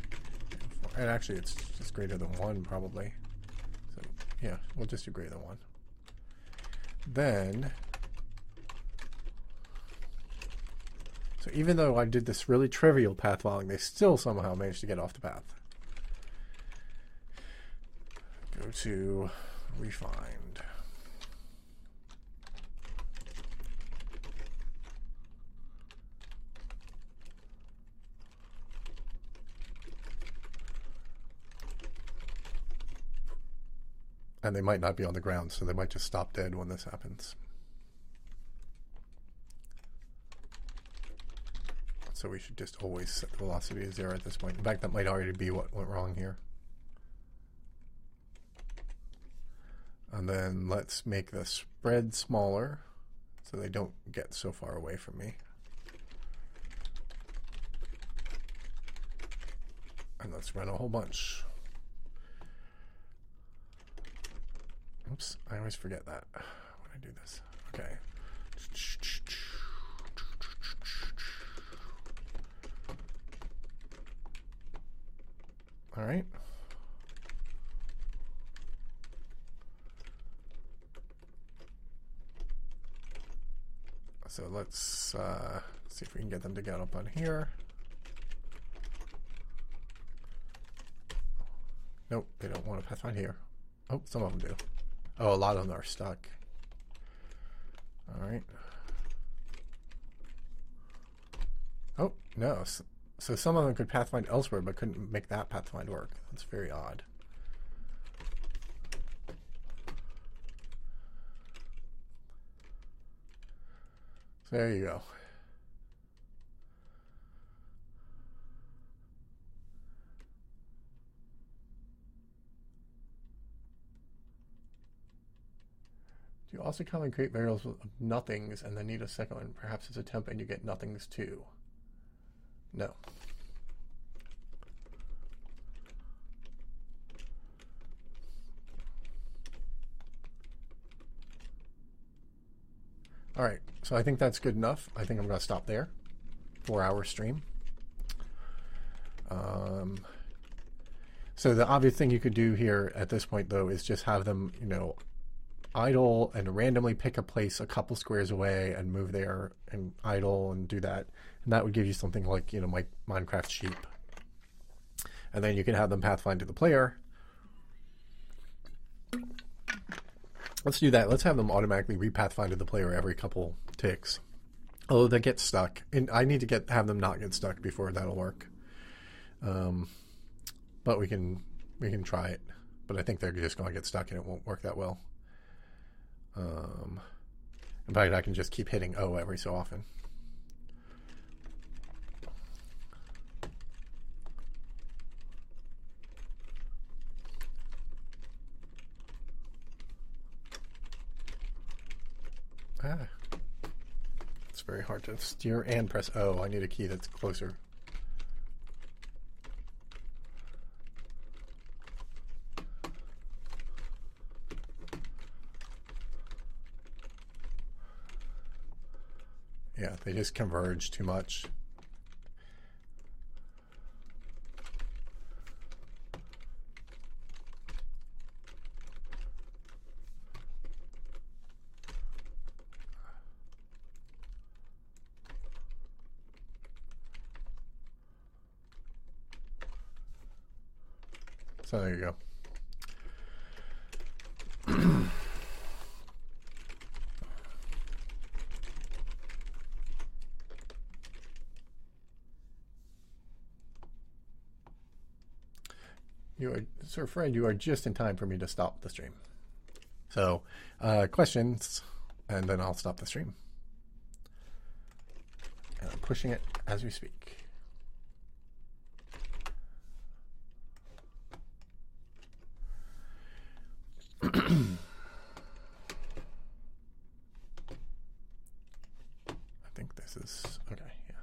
and actually it's just greater than 1 probably. So yeah we'll just do greater than 1 then so even though I did this really trivial path following they still somehow managed to get off the path go to refined and they might not be on the ground, so they might just stop dead when this happens. So we should just always set the velocity to zero at this point. In fact, that might already be what went wrong here. And then let's make the spread smaller so they don't get so far away from me. And let's run a whole bunch. Oops, I always forget that when I do this. Okay. All right. So let's uh, see if we can get them to get up on here. Nope, they don't want to pathfind here. Oh, some of them do. Oh, a lot of them are stuck. All right. Oh, no. So, so some of them could pathfind elsewhere, but couldn't make that pathfind work. That's very odd. So there you go. Do you also commonly create variables of nothings and then need a second one? Perhaps it's a temp and you get nothings too. No. All right, so I think that's good enough. I think I'm going to stop there. Four hour stream. Um, so the obvious thing you could do here at this point, though, is just have them, you know, idle and randomly pick a place a couple squares away and move there and idle and do that. And that would give you something like, you know, my Minecraft sheep. And then you can have them pathfind to the player. Let's do that. Let's have them automatically repathfind to the player every couple ticks. Although they get stuck. And I need to get have them not get stuck before that'll work. Um, but we can we can try it. But I think they're just going to get stuck and it won't work that well. Um, in fact, I can just keep hitting O every so often. Ah. It's very hard to steer and press O. I need a key that's closer. Yeah, they just converge too much. So there you go. You are, Sir Fred, you are just in time for me to stop the stream. So, uh, questions, and then I'll stop the stream. And I'm pushing it as we speak. I think this is okay. Yeah.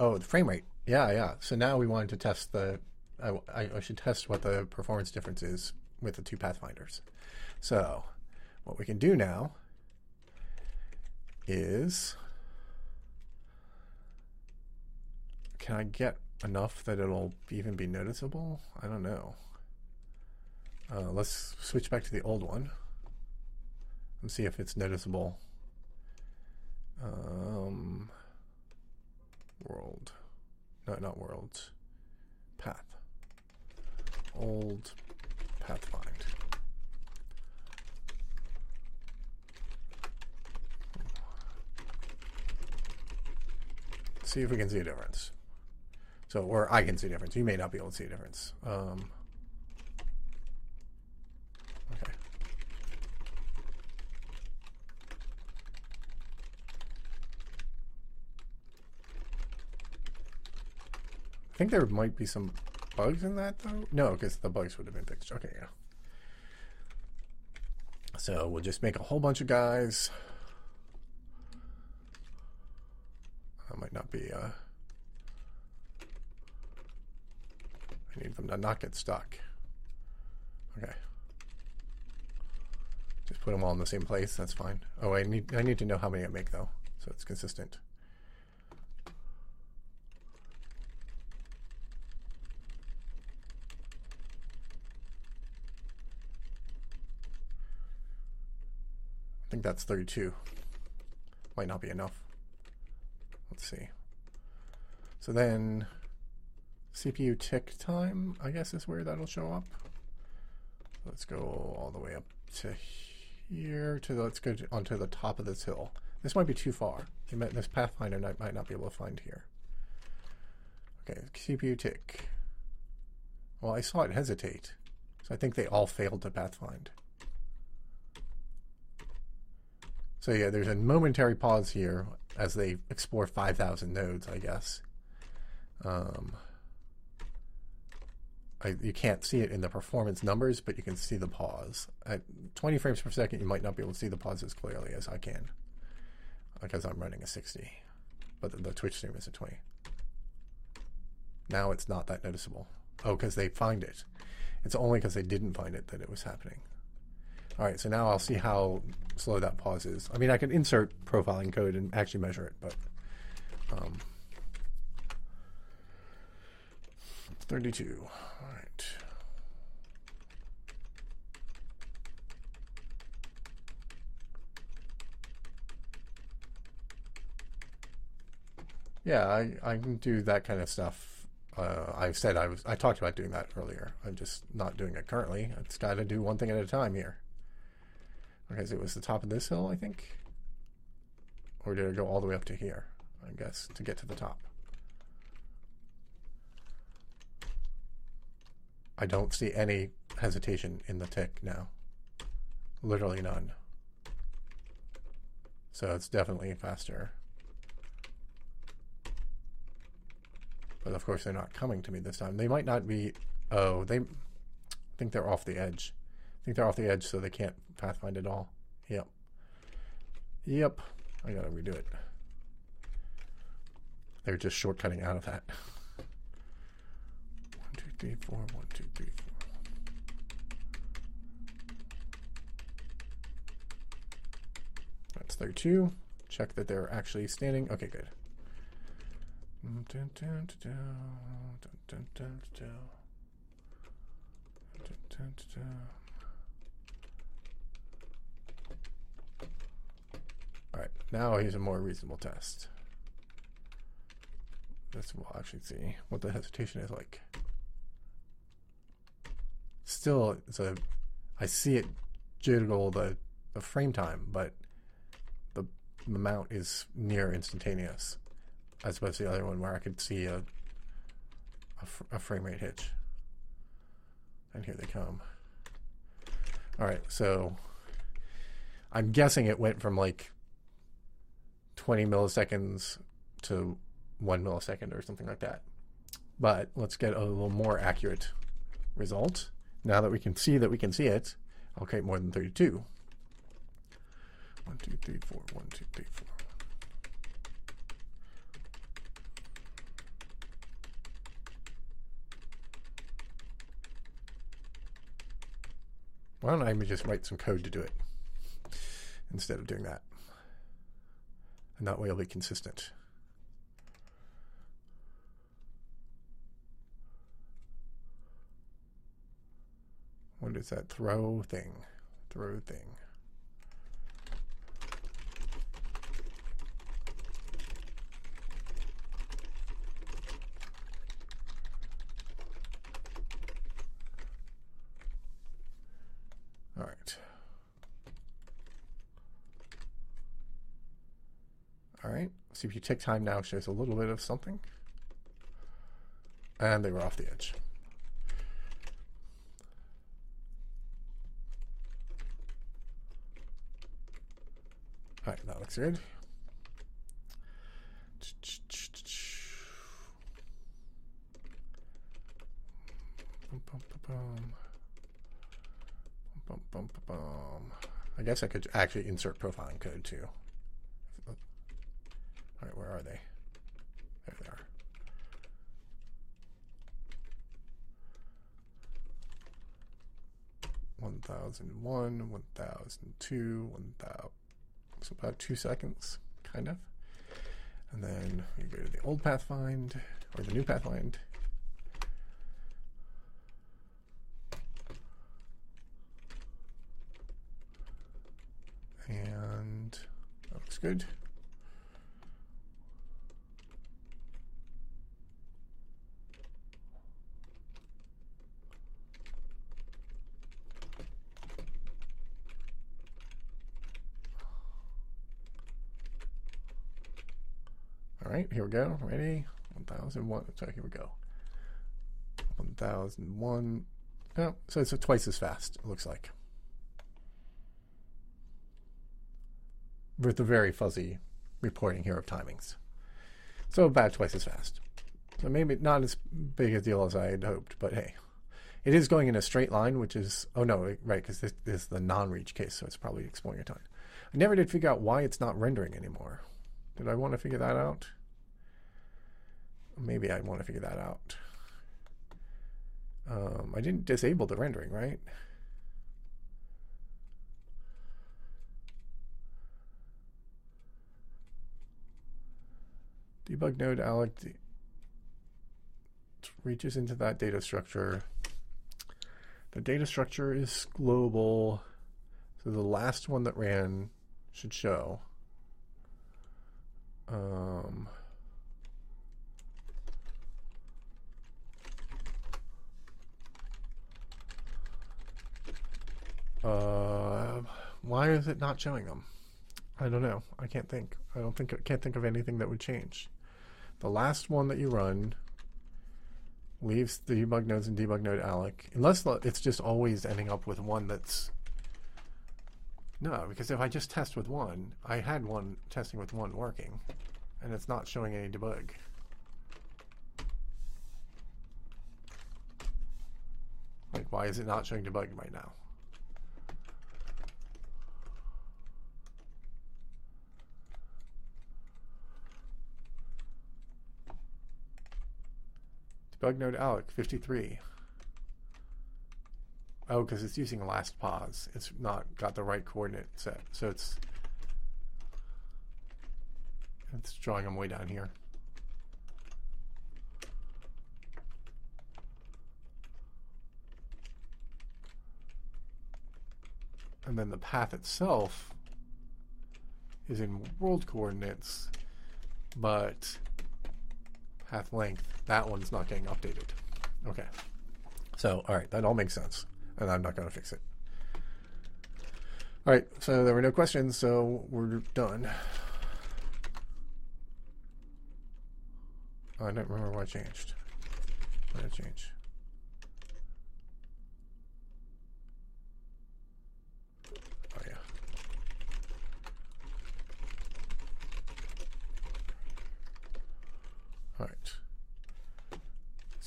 Oh, the frame rate. Yeah, yeah. So now we wanted to test the. I, I, should test what the performance difference is with the two pathfinders. So, what we can do now is. Can I get enough that it'll even be noticeable? I don't know. Uh, let's switch back to the old one and see if it's noticeable. Um, world. No, not worlds. Path. Old Pathfind. See if we can see a difference. So, or I can see a difference. You may not be able to see a difference. Um, think there might be some bugs in that though. No, because the bugs would have been fixed. Okay, yeah. So we'll just make a whole bunch of guys. That might not be. Uh, I need them to not get stuck. Okay. Just put them all in the same place. That's fine. Oh, I need I need to know how many I make though, so it's consistent. Think that's 32. Might not be enough. Let's see. So then CPU tick time, I guess, is where that'll show up. Let's go all the way up to here to the, let's go to, onto the top of this hill. This might be too far. Might, this Pathfinder might, might not be able to find here. Okay, CPU tick. Well, I saw it hesitate. So I think they all failed to pathfind. So yeah, there's a momentary pause here as they explore 5,000 nodes, I guess. Um, I, you can't see it in the performance numbers, but you can see the pause. At 20 frames per second, you might not be able to see the pause as clearly as I can because I'm running a 60, but the, the Twitch stream is a 20. Now it's not that noticeable. Oh, because they find it. It's only because they didn't find it that it was happening. All right, so now I'll see how slow that pause is. I mean, I can insert profiling code and actually measure it, but um, 32. All right. Yeah, I, I can do that kind of stuff. Uh, I said I was I talked about doing that earlier. I'm just not doing it currently. It's got to do one thing at a time here. Because it was the top of this hill, I think. Or did it go all the way up to here? I guess to get to the top. I don't see any hesitation in the tick now. Literally none. So it's definitely faster. But of course, they're not coming to me this time. They might not be. Oh, they I think they're off the edge. I think they're off the edge, so they can't pathfind at all. Yep. Yep. I gotta redo it. They're just shortcutting out of that. One, two, three, four, one, two, three, four. That's 32. Check that they're actually standing. Okay, good. Dun, dun, dun, dun, dun, dun, dun, dun. Dun, dun, dun, dun. All right, now here's a more reasonable test. This will actually see what the hesitation is like. Still, it's a. I see it jiggle the, the frame time, but the amount is near instantaneous, as to the other one where I could see a a, fr- a frame rate hitch. And here they come. All right, so I'm guessing it went from like 20 milliseconds to one millisecond or something like that. But let's get a little more accurate result. Now that we can see that we can see it, I'll create more than 32. 1, 2, 3, 4, 1, 2, 3, 4. Why don't I just write some code to do it instead of doing that? And that way it'll be consistent. What is that throw thing? Throw thing. All right. All right. you take time now shows a little bit of something. And they were off the edge. All right, that looks good. I guess I could actually insert profiling code too. 1001, 1002, 1000. So about two seconds, kind of. And then we go to the old pathfind or the new pathfind. And that looks good. Right, here we go. Ready? 1001. So here we go. 1001. Oh, so it's twice as fast, it looks like. With the very fuzzy reporting here of timings. So about twice as fast. So maybe not as big a deal as I had hoped, but hey. It is going in a straight line, which is, oh no, right, because this, this is the non reach case, so it's probably exploring a ton. I never did figure out why it's not rendering anymore. Did I want to figure that out? Maybe I want to figure that out. Um, I didn't disable the rendering, right? Debug node alloc reaches into that data structure. The data structure is global. So the last one that ran should show. Um, uh, why is it not showing them? I don't know. I can't think. I don't think. I can't think of anything that would change. The last one that you run leaves the debug nodes and debug node alloc, unless it's just always ending up with one that's no, because if I just test with one, I had one testing with one working, and it's not showing any debug. Like, why is it not showing debug right now? Bug node alloc 53. Oh, because it's using last pos. It's not got the right coordinate set. So it's it's drawing them way down here. And then the path itself is in world coordinates, but path length, that one's not getting updated. Okay. So, all right, that all makes sense. And I'm not going to fix it. All right, so there were no questions, so we're done. I don't remember what changed. What did I change? Oh, yeah. All right.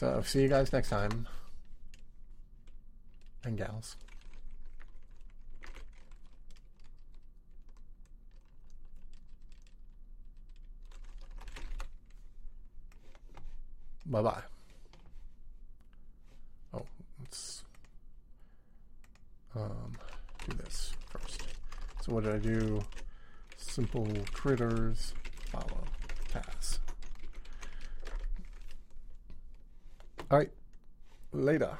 So, see you guys next time. And gals. Bye bye. Oh, let's um, do this first. So, what did I do? Simple critters, follow, pass. All right, later.